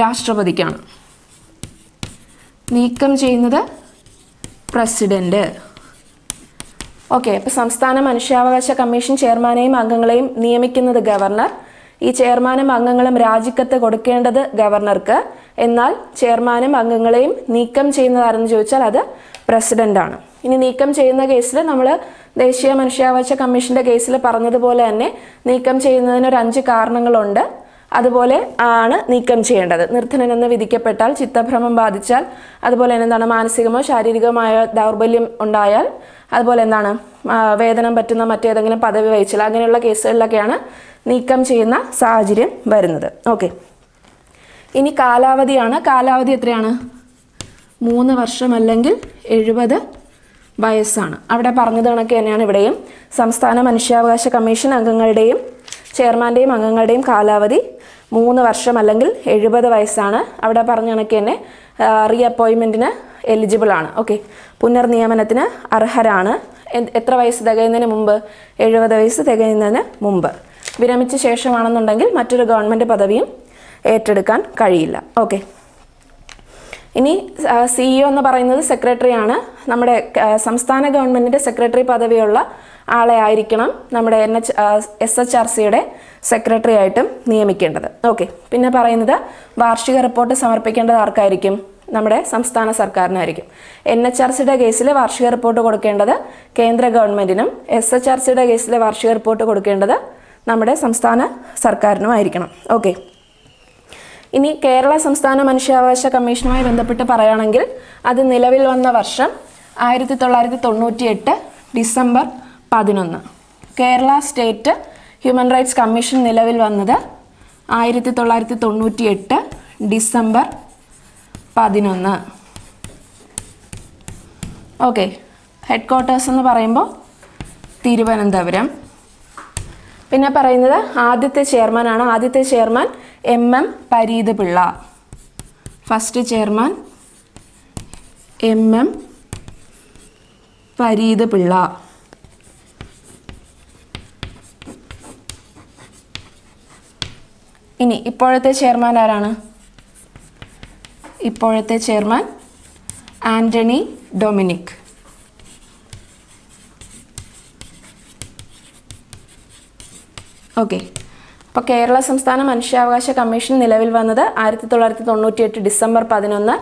രാഷ്ട്രപതിക്കാണ്. നീക്കം ചെയ്യുന്നത് പ്രസിഡന്റ്. ഓക്കെ അപ്പോൾ സംസ്ഥാന മനുഷ്യാവകാശ കമ്മീഷൻ ചെയർമാനെയും അംഗങ്ങളെയും നിയമിക്കുന്നത് ഗവർണർ. ഈ ചെയർമാനും അംഗങ്ങളും രാജിക്കത്ത് കൊടുക്കേണ്ടത് ഗവർണർക്ക്. എന്നാൽ ചെയർമാനും അംഗങ്ങളെയും നീക്കം ചെയ്യുന്നതാരെന്ന് ചോദിച്ചാൽ അത് പ്രസിഡന്റാണ്. ഇനി നീക്കം ചെയ്യുന്ന കേസിൽ നമ്മൾ ദേശീയ മനുഷ്യാവകാശ കമ്മീഷന്റെ കേസിൽ പറഞ്ഞതുപോലെ തന്നെ നീക്കം ചെയ്യുന്നതിന് ഒരു അഞ്ച് കാരണങ്ങളുണ്ട്. അതുപോലെ ആണ് നീക്കം ചെയ്യേണ്ടത്. നിർധനനെന്ന് വിധിക്കപ്പെട്ടാൽ ചിത്തഭ്രമം ബാധിച്ചാൽ അതുപോലെ തന്നെ എന്താണ് മാനസികമോ ശാരീരികമായ ദൗർബല്യം ഉണ്ടായാൽ അതുപോലെ എന്താണ് വേതനം പറ്റുന്ന മറ്റേതെങ്കിലും പദവി വഹിച്ചാൽ അങ്ങനെയുള്ള കേസുകളിലൊക്കെയാണ് നീക്കം ചെയ്യുന്ന സാഹചര്യം വരുന്നത്. ഓക്കെ. ഇനി കാലാവധിയാണ്. കാലാവധി എത്രയാണ്? മൂന്ന് വർഷം അല്ലെങ്കിൽ എഴുപത് വയസ്സാണ്. അവിടെ പറഞ്ഞത് കണക്ക് തന്നെയാണ് ഇവിടെയും. സംസ്ഥാന മനുഷ്യാവകാശ കമ്മീഷൻ അംഗങ്ങളുടെയും ചെയർമാന്റെയും അംഗങ്ങളുടെയും കാലാവധി മൂന്ന് വർഷം അല്ലെങ്കിൽ എഴുപത് വയസ്സാണ്. അവിടെ പറഞ്ഞ കണക്ക് തന്നെ റീ അപ്പോയിൻമെന്റിന് എലിജിബിൾ ആണ്. ഓക്കെ പുനർനിയമനത്തിന് അർഹരാണ്. എത്ര വയസ്സ് തികയുന്നതിന് മുമ്പ്? എഴുപത് വയസ്സ് തികയുന്നതിന് മുമ്പ്. വിരമിച്ച ശേഷമാണെന്നുണ്ടെങ്കിൽ മറ്റൊരു ഗവൺമെന്റ് പദവിയും ഏറ്റെടുക്കാൻ കഴിയില്ല. ഓക്കെ ഇനി സിഇഒ എന്ന് പറയുന്നത് സെക്രട്ടറിയാണ് നമ്മുടെ സംസ്ഥാന ഗവൺമെന്റിന്റെ സെക്രട്ടറി പദവിയുള്ള ആളെ ആയിരിക്കണം നമ്മുടെ N H S H R സിയുടെ സെക്രട്ടറി ആയിട്ടും നിയമിക്കേണ്ടത്. ഓക്കെ പിന്നെ പറയുന്നത് വാർഷിക റിപ്പോർട്ട് സമർപ്പിക്കേണ്ടത് ആർക്കായിരിക്കും? നമ്മുടെ സംസ്ഥാന സർക്കാരിനായിരിക്കും. എൻ എച്ച് ആർ സിയുടെ കേസിൽ വാർഷിക റിപ്പോർട്ട് കൊടുക്കേണ്ടത് കേന്ദ്ര ഗവൺമെന്റിനും എസ് എച്ച് ആർ സിയുടെ കേസിൽ വാർഷിക റിപ്പോർട്ട് കൊടുക്കേണ്ടത് നമ്മുടെ സംസ്ഥാന സർക്കാരിനും സർക്കാരിനുമായിരിക്കണം ഓക്കെ ഇനി കേരള സംസ്ഥാന മനുഷ്യാവകാശ കമ്മീഷനുമായി ബന്ധപ്പെട്ട് പറയുകയാണെങ്കിൽ അത് നിലവിൽ വന്ന വർഷം ആയിരത്തി തൊള്ളായിരത്തി തൊണ്ണൂറ്റി എട്ട് ഡിസംബർ പതിനൊന്ന്. Kerala state human rights commission നിലവിൽ വന്നത് ആയിരത്തി തൊള്ളായിരത്തി തൊണ്ണൂറ്റി എട്ട് ഡിസംബർ പതിനൊന്ന്. ഓക്കെ ഹെഡ് ക്വാർട്ടേഴ്സ് എന്ന് പറയുമ്പോൾ തിരുവനന്തപുരം. പിന്നെ പറയുന്നത് ആദ്യത്തെ ചെയർമാനാണ് ആദ്യത്തെ chairman M M Pareeth Pillai first chairman M M Pareeth Pillai ഇനി ഇപ്പോഴത്തെ ചെയർമാൻ ആരാണ്? ഇപ്പോഴത്തെ ചെയർമാൻ ആന്റണി ഡൊമിനിക്. ഓക്കെ. അപ്പോൾ കേരള സംസ്ഥാന മനുഷ്യാവകാശ കമ്മീഷൻ നിലവിൽ വന്നത് ആയിരത്തി തൊള്ളായിരത്തി തൊണ്ണൂറ്റി എട്ട് ഡിസംബർ പതിനൊന്ന്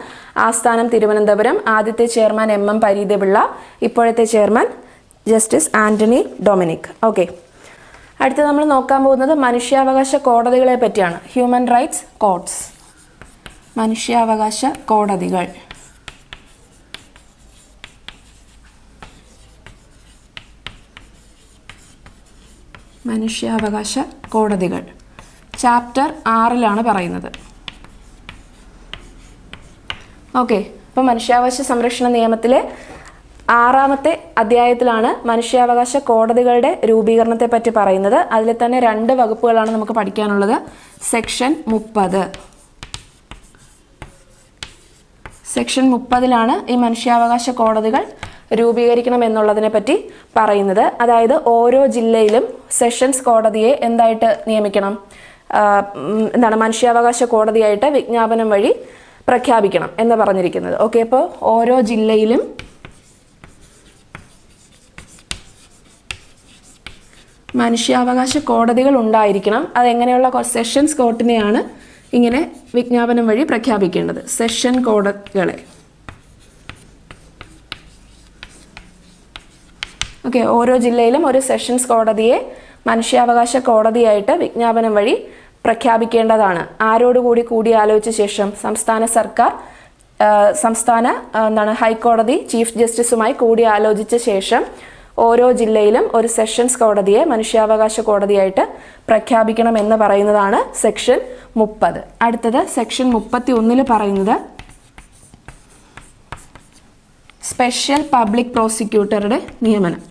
ആസ്ഥാനം തിരുവനന്തപുരം. ആദ്യത്തെ ചെയർമാൻ എം എം പരീതപിള്ള ഇപ്പോഴത്തെ chairman justice Antony Dominic. Okay. അടുത്ത് നമ്മൾ നോക്കാൻ പോകുന്നത് മനുഷ്യാവകാശ കോടതികളെ പറ്റിയാണ്. ഹ്യൂമൻ റൈറ്റ്സ് കോർട്സ് മനുഷ്യാവകാശ കോടതികൾ. മനുഷ്യാവകാശ കോടതികൾ. ചാപ്റ്റർ ആറിലാണ് പറയുന്നത്. ഓക്കെ അപ്പോൾ മനുഷ്യാവകാശ സംരക്ഷണ നിയമത്തിലെ ആറാമത്തെ അധ്യായത്തിലാണ് മനുഷ്യാവകാശ കോടതികളുടെ രൂപീകരണത്തെ പറ്റി പറയുന്നത്. അതിൽ തന്നെ രണ്ട് വകുപ്പുകളാണ് നമുക്ക് പഠിക്കാനുള്ളത്. സെക്ഷൻ മുപ്പത്. സെക്ഷൻ മുപ്പതിലാണ് ഈ മനുഷ്യാവകാശ കോടതികൾ രൂപീകരിക്കണം എന്നുള്ളതിനെ പറ്റി പറയുന്നത്. അതായത് ഓരോ ജില്ലയിലും സെഷൻസ് കോടതിയെ എന്തായിട്ട് നിയമിക്കണം? എന്താണ് മനുഷ്യാവകാശ കോടതിയായിട്ട് വിജ്ഞാപനം വഴി പ്രഖ്യാപിക്കണം എന്ന് പറഞ്ഞിരിക്കുന്നത്. ഓക്കെ അപ്പോൾ ഓരോ ജില്ലയിലും മനുഷ്യാവകാശ കോടതികൾ ഉണ്ടായിരിക്കണം. അതെങ്ങനെയുള്ള സെഷൻസ് കോർട്ടിനെയാണ് ഇങ്ങനെ വിജ്ഞാപനം വഴി പ്രഖ്യാപിക്കേണ്ടത്. സെഷൻ കോടതികളെ. ഓക്കെ ഓരോ ജില്ലയിലും ഒരു സെഷൻസ് കോടതിയെ മനുഷ്യാവകാശ കോടതിയായിട്ട് വിജ്ഞാപനം വഴി പ്രഖ്യാപിക്കേണ്ടതാണ്. ആരോടുകൂടി കൂടിയാലോചിച്ച ശേഷം സംസ്ഥാന സർക്കാർ സംസ്ഥാന എന്താണ് ഹൈക്കോടതി ചീഫ് ജസ്റ്റിസുമായി കൂടിയാലോചിച്ച ശേഷം ഓരോ ജില്ലയിലും ഒരു സെഷൻസ് കോടതിയെ മനുഷ്യാവകാശ കോടതിയായിട്ട് പ്രഖ്യാപിക്കണം എന്ന് പറയുന്നതാണ് സെക്ഷൻ മുപ്പത്. അടുത്തത് സെക്ഷൻ മുപ്പത്തി ഒന്നിൽ പറയുന്നത് സ്പെഷ്യൽ പബ്ലിക് പ്രോസിക്യൂട്ടറുടെ നിയമനം.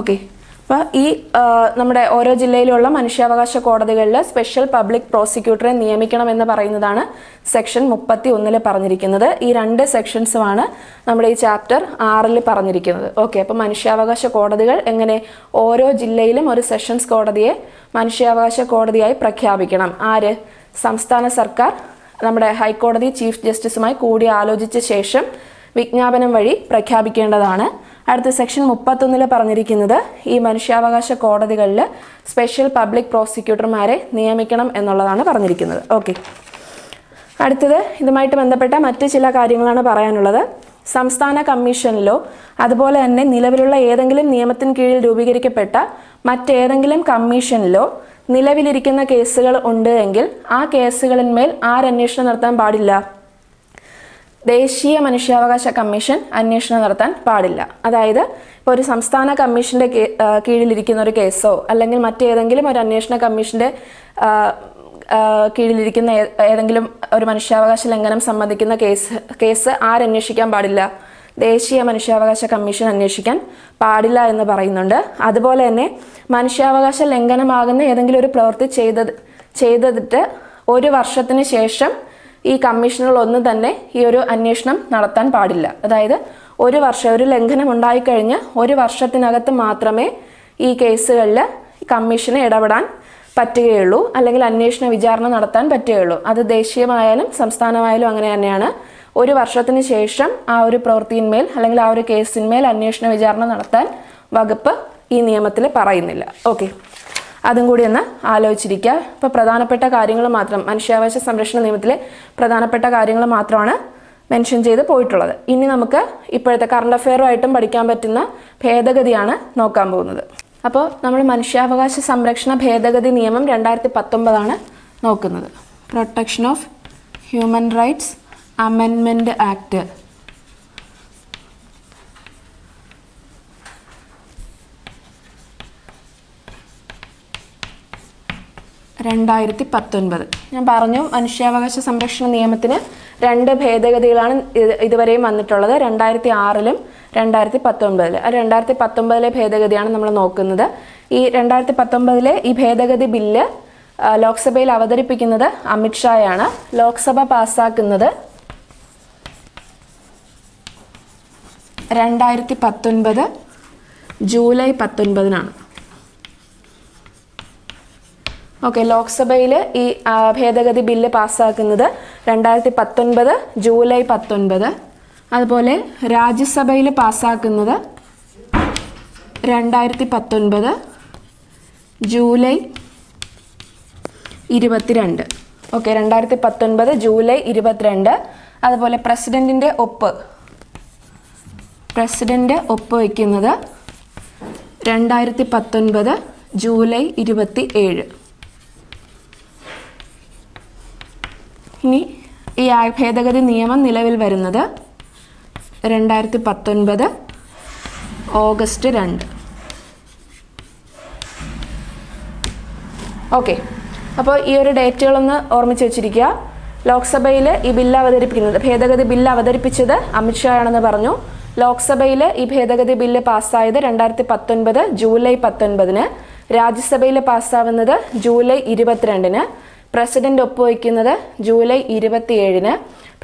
ഓക്കെ. അപ്പോൾ ഈ നമ്മുടെ ഓരോ ജില്ലയിലുള്ള മനുഷ്യാവകാശ കോടതികളിൽ സ്പെഷ്യൽ പബ്ലിക് പ്രോസിക്യൂട്ടറെ നിയമിക്കണം എന്ന് പറയുന്നതാണ് സെക്ഷൻ മുപ്പത്തി ഒന്നിൽ പറഞ്ഞിരിക്കുന്നത്. ഈ രണ്ട് സെക്ഷൻസുമാണ് നമ്മുടെ ഈ ചാപ്റ്റർ ആറിൽ പറഞ്ഞിരിക്കുന്നത്. ഓക്കെ അപ്പോൾ മനുഷ്യാവകാശ കോടതികൾ എങ്ങനെ ഓരോ ജില്ലയിലും ഒരു സെഷൻസ് കോടതിയെ മനുഷ്യാവകാശ കോടതിയായി പ്രഖ്യാപിക്കണം? ആര്? സംസ്ഥാന സർക്കാർ. നമ്മുടെ ഹൈക്കോടതി ചീഫ് ജസ്റ്റിസുമായി കൂടി ആലോചിച്ച ശേഷം വിജ്ഞാപനം വഴി പ്രഖ്യാപിക്കേണ്ടതാണ്. അടുത്ത സെക്ഷൻ മുപ്പത്തൊന്നിൽ പറഞ്ഞിരിക്കുന്നത് ഈ മനുഷ്യാവകാശ കോടതികളിൽ സ്പെഷ്യൽ പബ്ലിക് പ്രോസിക്യൂട്ടർമാരെ നിയമിക്കണം എന്നുള്ളതാണ് പറഞ്ഞിരിക്കുന്നത്. ഓക്കെ അടുത്തത് ഇതുമായിട്ട് ബന്ധപ്പെട്ട മറ്റ് ചില കാര്യങ്ങളാണ് പറയാനുള്ളത്. സംസ്ഥാന കമ്മീഷനിലോ അതുപോലെ തന്നെ നിലവിലുള്ള ഏതെങ്കിലും നിയമത്തിന് കീഴിൽ രൂപീകരിക്കപ്പെട്ട മറ്റേതെങ്കിലും കമ്മീഷനിലോ നിലവിലിരിക്കുന്ന കേസുകൾ ഉണ്ട് എങ്കിൽ ആ കേസുകളിന്മേൽ ആരന്വേഷണം നടത്താൻ പാടില്ല. ദേശീയ മനുഷ്യാവകാശ കമ്മീഷൻ അന്വേഷണം നടത്താൻ പാടില്ല. അതായത് ഇപ്പോൾ ഒരു സംസ്ഥാന കമ്മീഷന്റെ കേ- ആ, കീഴിലിരിക്കുന്ന ഒരു കേസോ അല്ലെങ്കിൽ മറ്റേതെങ്കിലും ഒരു അന്വേഷണ ആ, കീഴിലിരിക്കുന്ന ഏതെങ്കിലും ഒരു മനുഷ്യാവകാശ ലംഘനം സംബന്ധിക്കുന്ന കേസ് കേസ് ആരന്വേഷിക്കാൻ പാടില്ല. ദേശീയ മനുഷ്യാവകാശ കമ്മീഷൻ അന്വേഷിക്കാൻ പാടില്ല എന്ന് പറയുന്നുണ്ട്. അതുപോലെ തന്നെ മനുഷ്യാവകാശ ലംഘനമാകുന്ന ഏതെങ്കിലും ഒരു പ്രവൃത്തി ചെയ്തത് ചെയ്തിട്ട് ഒരു വർഷത്തിന് ശേഷം ഈ കമ്മീഷനുകളൊന്നും തന്നെ ഈ ഒരു അന്വേഷണം നടത്താൻ പാടില്ല. അതായത് ഒരു വർഷം ഒരു ലംഘനം ഉണ്ടായിക്കഴിഞ്ഞ് ഒരു വർഷത്തിനകത്ത് മാത്രമേ ഈ കേസുകളിൽ കമ്മീഷന് ഇടപെടാൻ പറ്റുകയുള്ളൂ അല്ലെങ്കിൽ അന്വേഷണ വിചാരണ നടത്താൻ പറ്റുകയുള്ളൂ. അത് ദേശീയമായാലും സംസ്ഥാനമായാലും അങ്ങനെ തന്നെയാണ്. ഒരു വർഷത്തിന് ശേഷം ആ ഒരു പ്രവൃത്തിയിന്മേൽ അല്ലെങ്കിൽ ആ ഒരു കേസിന്മേൽ അന്വേഷണ വിചാരണ നടത്താൻ വകുപ്പ് ഈ നിയമത്തിൽ പറയുന്നില്ല. ഓക്കെ. അതും കൂടി ഒന്ന് ആലോചിച്ചിരിക്കുക. ഇപ്പോൾ പ്രധാനപ്പെട്ട കാര്യങ്ങൾ മാത്രം മനുഷ്യാവകാശ സംരക്ഷണ നിയമത്തിലെ പ്രധാനപ്പെട്ട കാര്യങ്ങൾ മാത്രമാണ് മെൻഷൻ ചെയ്ത് പോയിട്ടുള്ളത്. ഇനി നമുക്ക് ഇപ്പോഴത്തെ കറണ്ട് അഫെയറുമായിട്ടും പഠിക്കാൻ പറ്റുന്ന ഭേദഗതിയാണ് നോക്കാൻ പോകുന്നത്. അപ്പോൾ നമ്മൾ മനുഷ്യാവകാശ സംരക്ഷണ ഭേദഗതി നിയമം രണ്ടായിരത്തി പത്തൊമ്പതാണ് നോക്കുന്നത്. പ്രൊട്ടക്ഷൻ ഓഫ് ഹ്യൂമൻ റൈറ്റ്സ് അമെൻമെന്റ് ആക്ട് രണ്ടായിരത്തി പത്തൊൻപത് ഞാൻ പറഞ്ഞു മനുഷ്യാവകാശ സംരക്ഷണ നിയമത്തിന് രണ്ട് ഭേദഗതികളാണ് ഇത് ഇതുവരെയും വന്നിട്ടുള്ളത്. രണ്ടായിരത്തി ആറിലും രണ്ടായിരത്തി പത്തൊൻപതിൽ ആ രണ്ടായിരത്തി പത്തൊൻപതിലെ ഭേദഗതിയാണ് നമ്മൾ നോക്കുന്നത്. ഈ രണ്ടായിരത്തി പത്തൊൻപതിലെ ഈ ഭേദഗതി ബില്ല് ലോക്സഭയിൽ അവതരിപ്പിക്കുന്നത് അമിത്ഷായാണ് ലോക്സഭ പാസ്സാക്കുന്നത് രണ്ടായിരത്തി പത്തൊൻപത് ജൂലൈ പത്തൊൻപതിനാണ്. ഓക്കെ ലോക്സഭയിൽ ഈ ഭേദഗതി ബില്ല് പാസ്സാക്കുന്നത് രണ്ടായിരത്തി പത്തൊൻപത് ജൂലൈ പത്തൊൻപത്. അതുപോലെ രാജ്യസഭയിൽ പാസ്സാക്കുന്നത് രണ്ടായിരത്തി പത്തൊൻപത് ജൂലൈ ഇരുപത്തിരണ്ട്. ഓക്കെ രണ്ടായിരത്തി പത്തൊൻപത് ജൂലൈ ഇരുപത്തിരണ്ട്. അതുപോലെ പ്രസിഡന്റിന്റെ ഒപ്പ്. പ്രസിഡന്റ് ഒപ്പ് വയ്ക്കുന്നത് രണ്ടായിരത്തി പത്തൊൻപത് ജൂലൈ ഇരുപത്തി ഏഴ് ഇനി ഈ ഭേദഗതി നിയമം നിലവിൽ വരുന്നത് രണ്ടായിരത്തി പത്തൊൻപത് ഓഗസ്റ്റ് രണ്ട്. ഓക്കെ. അപ്പോൾ ഈ ഒരു ഡേറ്റുകളൊന്ന് ഓർമ്മിച്ച് വെച്ചിരിക്കുക. ലോക്സഭയിൽ ഈ ബില്ല് അവതരിപ്പിക്കുന്നത് ഭേദഗതി ബില്ല് അവതരിപ്പിച്ചത് അമിത്ഷാ ആണെന്ന് പറഞ്ഞു. ലോക്സഭയിൽ ഈ ഭേദഗതി ബില്ല് പാസ്സായത് രണ്ടായിരത്തി പത്തൊൻപത് ജൂലൈ പത്തൊൻപതിന്. രാജ്യസഭയിൽ പാസ്സാവുന്നത് ജൂലൈ ഇരുപത്തിരണ്ടിന്. പ്രസിഡന്റ് ഒപ്പുവയ്ക്കുന്നത് ജൂലൈ ഇരുപത്തിയേഴിന്.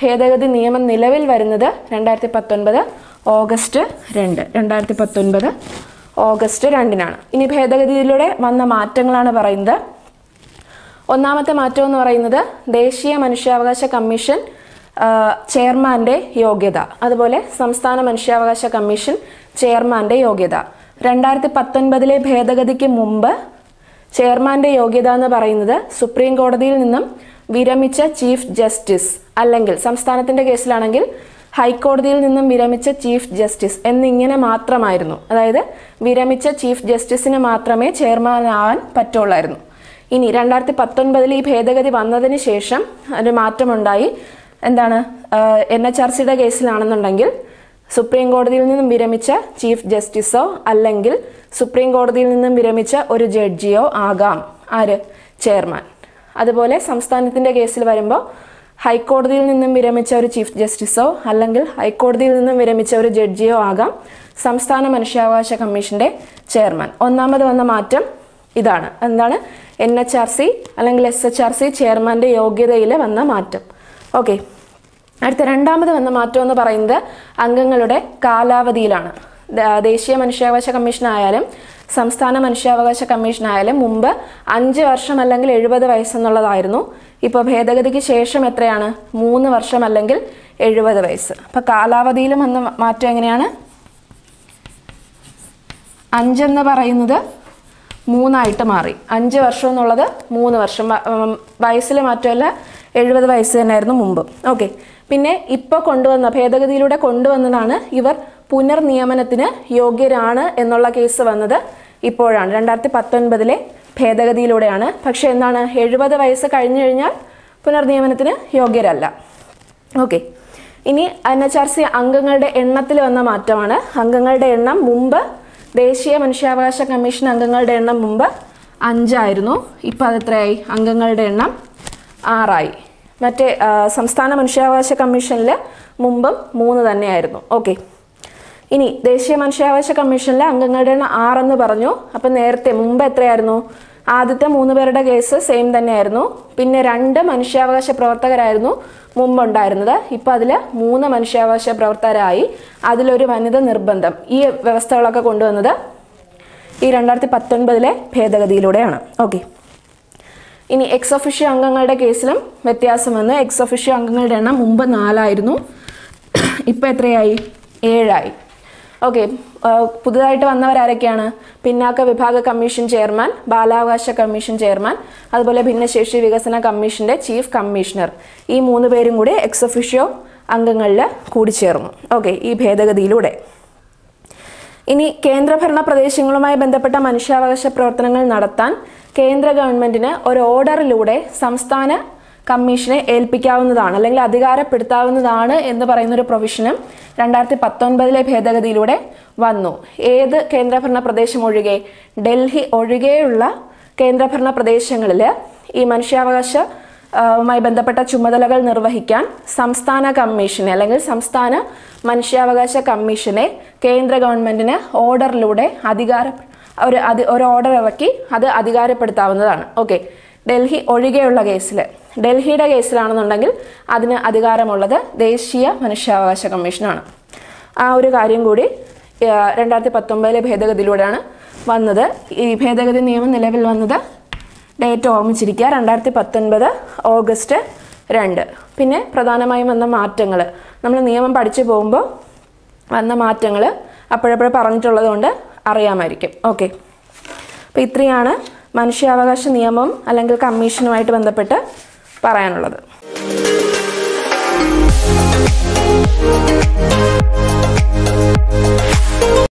ഭേദഗതി നിയമം നിലവിൽ വരുന്നത് രണ്ടായിരത്തി പത്തൊൻപത് ഓഗസ്റ്റ് രണ്ട് രണ്ടായിരത്തി പത്തൊൻപത് ഓഗസ്റ്റ് രണ്ടിനാണ്. ഇനി ഭേദഗതിയിലൂടെ വന്ന മാറ്റങ്ങളാണ് പറയുന്നത്. ഒന്നാമത്തെ മാറ്റം എന്ന് പറയുന്നത് ദേശീയ മനുഷ്യാവകാശ കമ്മീഷൻ ചെയർമാന്റെ യോഗ്യത. അതുപോലെ സംസ്ഥാന മനുഷ്യാവകാശ കമ്മീഷൻ ചെയർമാന്റെ യോഗ്യത. രണ്ടായിരത്തി പത്തൊൻപതിലെ ഭേദഗതിക്ക് മുമ്പ് ചെയർമാന്റെ യോഗ്യത എന്ന് പറയുന്നത് സുപ്രീം കോടതിയിൽ നിന്നും വിരമിച്ച ചീഫ് ജസ്റ്റിസ് അല്ലെങ്കിൽ സംസ്ഥാനത്തിന്റെ കേസിലാണെങ്കിൽ ഹൈക്കോടതിയിൽ നിന്നും വിരമിച്ച ചീഫ് ജസ്റ്റിസ് എന്നിങ്ങനെ മാത്രമായിരുന്നു. അതായത് വിരമിച്ച ചീഫ് ജസ്റ്റിസിന് മാത്രമേ ചെയർമാനാവാൻ പറ്റുള്ളായിരുന്നു. ഇനി രണ്ടായിരത്തി പത്തൊൻപതിൽ ഈ ഭേദഗതി വന്നതിന് ശേഷം ഒരു മാറ്റമുണ്ടായി. എന്താണ്? എൻ എച്ച് ആർ സിയുടെ കേസിലാണെന്നുണ്ടെങ്കിൽ സുപ്രീം കോടതിയിൽ നിന്നും വിരമിച്ച ചീഫ് ജസ്റ്റിസോ അല്ലെങ്കിൽ സുപ്രീം കോടതിയിൽ നിന്നും വിരമിച്ച ഒരു ജഡ്ജിയോ ആകാം. ആര്? ചെയർമാൻ. അതുപോലെ സംസ്ഥാനത്തിന്റെ കേസിൽ വരുമ്പോൾ ഹൈക്കോടതിയിൽ നിന്നും വിരമിച്ച ഒരു ചീഫ് ജസ്റ്റിസോ അല്ലെങ്കിൽ ഹൈക്കോടതിയിൽ നിന്നും വിരമിച്ച ഒരു ജഡ്ജിയോ ആകാം സംസ്ഥാന മനുഷ്യാവകാശ കമ്മീഷന്റെ ചെയർമാൻ. ഒന്നാമത് വന്ന മാറ്റം ഇതാണ്. എന്താണ്? എൻ എച്ച് ആർ സി അല്ലെങ്കിൽ എസ് എച്ച് ആർ സി ചെയർമാന്റെ യോഗ്യതയിൽ വന്ന മാറ്റം. ഓക്കെ. അടുത്ത രണ്ടാമത് വന്ന മാറ്റം എന്ന് പറയുന്നത് അംഗങ്ങളുടെ കാലാവധിയിലാണ്. ദേശീയ മനുഷ്യാവകാശ കമ്മീഷൻ ആയാലും സംസ്ഥാന മനുഷ്യാവകാശ കമ്മീഷൻ ആയാലും മുമ്പ് അഞ്ച് വർഷം അല്ലെങ്കിൽ എഴുപത് വയസ്സെന്നുള്ളതായിരുന്നു. ഇപ്പോൾ ഭേദഗതിക്ക് ശേഷം എത്രയാണ്? മൂന്ന് വർഷം അല്ലെങ്കിൽ എഴുപത് വയസ്സ്. അപ്പോൾ കാലാവധിയിലും വന്ന മാറ്റം എങ്ങനെയാണ്? അഞ്ചെന്ന് പറയുന്നത് മൂന്നായിട്ട് മാറി. അഞ്ച് വർഷം എന്നുള്ളത് മൂന്ന് വർഷം. വയസ്സിൽ മാറ്റമല്ല എഴുപത് വയസ്സ് തന്നെയായിരുന്നു മുമ്പ്. ഓക്കെ. പിന്നെ ഇപ്പോൾ കൊണ്ടുവന്ന ഭേദഗതിയിലൂടെ കൊണ്ടുവന്നതാണ് ഇവർ പുനർനിയമനത്തിന് യോഗ്യരാണ് എന്നുള്ള കേസ് വന്നത് ഇപ്പോഴാണ്. രണ്ടായിരത്തി പത്തൊൻപതിലെ ഭേദഗതിയിലൂടെയാണ്. പക്ഷേ എന്താണ് എഴുപത് വയസ്സ് കഴിഞ്ഞു കഴിഞ്ഞാൽ പുനർനിയമനത്തിന് യോഗ്യരല്ല. ഓക്കെ. ഇനി എൻ എച്ച് ആർ സി അംഗങ്ങളുടെ എണ്ണത്തിൽ വന്ന മാറ്റമാണ്. അംഗങ്ങളുടെ എണ്ണം മുമ്പ് ദേശീയ മനുഷ്യാവകാശ കമ്മീഷൻ അംഗങ്ങളുടെ എണ്ണം മുമ്പ് അഞ്ചായിരുന്നു. ഇപ്പം അത് എത്രയായി? അംഗങ്ങളുടെ എണ്ണം ആറായി. മറ്റേ സംസ്ഥാന മനുഷ്യാവകാശ കമ്മീഷനിൽ മുമ്പും മൂന്ന് തന്നെയായിരുന്നു. ഓക്കെ. ഇനി ദേശീയ മനുഷ്യാവകാശ കമ്മീഷനിലെ അംഗങ്ങളുടെ എണ്ണം എന്ന് പറഞ്ഞു. അപ്പം നേരത്തെ മുമ്പ് എത്രയായിരുന്നു? ആദ്യത്തെ മൂന്ന് പേരുടെ കേസ് സെയിം തന്നെയായിരുന്നു. പിന്നെ രണ്ട് മനുഷ്യാവകാശ പ്രവർത്തകരായിരുന്നു മുമ്പുണ്ടായിരുന്നത് ഇപ്പം അതിൽ മൂന്ന് മനുഷ്യാവകാശ പ്രവർത്തകരായി. അതിലൊരു വനിത നിർബന്ധം. ഈ വ്യവസ്ഥകളൊക്കെ കൊണ്ടുവന്നത് ഈ രണ്ടായിരത്തി പത്തൊൻപതിലെ ഭേദഗതിയിലൂടെയാണ്. ഓക്കെ ഇനി എക്സ് ഒഫീഷ്യോ അംഗങ്ങളുടെ കേസിലും വ്യത്യാസം വന്നു. എക്സ് ഒഫീഷ്യോ അംഗങ്ങളുടെ എണ്ണം മുമ്പ് നാലായിരുന്നു. ഇപ്പം എത്രയായി? ഏഴായി. ഓക്കെ പുതുതായിട്ട് വന്നവരാരൊക്കെയാണ്? പിന്നാക്ക വിഭാഗ കമ്മീഷൻ ചെയർമാൻ ബാലാവകാശ കമ്മീഷൻ ചെയർമാൻ അതുപോലെ ഭിന്നശേഷി വികസന കമ്മീഷന്റെ ചീഫ് കമ്മീഷണർ. ഈ മൂന്ന് പേരും കൂടി എക്സ് ഒഫീഷ്യോ അംഗങ്ങളിൽ കൂടിച്ചേർന്നു. ഓക്കെ ഈ ഭേദഗതിയിലൂടെ. ഇനി കേന്ദ്രഭരണ പ്രദേശങ്ങളുമായി ബന്ധപ്പെട്ട മനുഷ്യാവകാശ പ്രവർത്തനങ്ങൾ നടത്താൻ കേന്ദ്ര ഗവൺമെന്റിന് ഒരു ഓർഡറിലൂടെ സംസ്ഥാന കമ്മീഷനെ ഏൽപ്പിക്കാവുന്നതാണ് അല്ലെങ്കിൽ അധികാരപ്പെടുത്താവുന്നതാണ് എന്ന് പറയുന്ന ഒരു പ്രൊവിഷനും രണ്ടായിരത്തി പത്തൊൻപതിലെ ഭേദഗതിയിലൂടെ വന്നു. ഏത് കേന്ദ്രഭരണ പ്രദേശം ഒഴികെ? ഡൽഹി ഒഴികെയുള്ള കേന്ദ്രഭരണ പ്രദേശങ്ങളിൽ ഈ മനുഷ്യാവകാശ മായി ബന്ധപ്പെട്ട ചുമതലകൾ നിർവഹിക്കാൻ സംസ്ഥാന കമ്മീഷനെ അല്ലെങ്കിൽ സംസ്ഥാന മനുഷ്യാവകാശ കമ്മീഷനെ കേന്ദ്ര ഗവൺമെന്റിന് ഓർഡറിലൂടെ അധികാര ഒരു ഒരു ഓർഡർ ഇറക്കി അത് അധികാരപ്പെടുത്താവുന്നതാണ്. ഓക്കെ. ഡൽഹി ഒഴികെയുള്ള കേസിൽ ഡൽഹിയുടെ കേസിലാണെന്നുണ്ടെങ്കിൽ അതിന് അധികാരമുള്ളത് ദേശീയ മനുഷ്യാവകാശ കമ്മീഷനാണ്. ആ ഒരു കാര്യം കൂടി രണ്ടായിരത്തി പത്തൊമ്പതിലെ ഭേദഗതിയിലൂടെയാണ് വന്നത്. ഈ ഭേദഗതി നിയമം നിലവിൽ വന്നത് ഡേറ്റ് ഓർമ്മിച്ചിരിക്കുക രണ്ടായിരത്തി പത്തൊൻപത് ഓഗസ്റ്റ് രണ്ട്. പിന്നെ പ്രധാനമായും വന്ന മാറ്റങ്ങൾ നമ്മൾ നിയമം പഠിച്ചു പോകുമ്പോൾ വന്ന മാറ്റങ്ങൾ അപ്പോഴപ്പോഴും പറഞ്ഞിട്ടുള്ളത് കൊണ്ട് അറിയാമായിരിക്കും. ഓക്കെ. അപ്പോൾ ഇത്രയാണ് മനുഷ്യാവകാശ നിയമം അല്ലെങ്കിൽ കമ്മീഷനുമായിട്ട് ബന്ധപ്പെട്ട് പറയാനുള്ളത്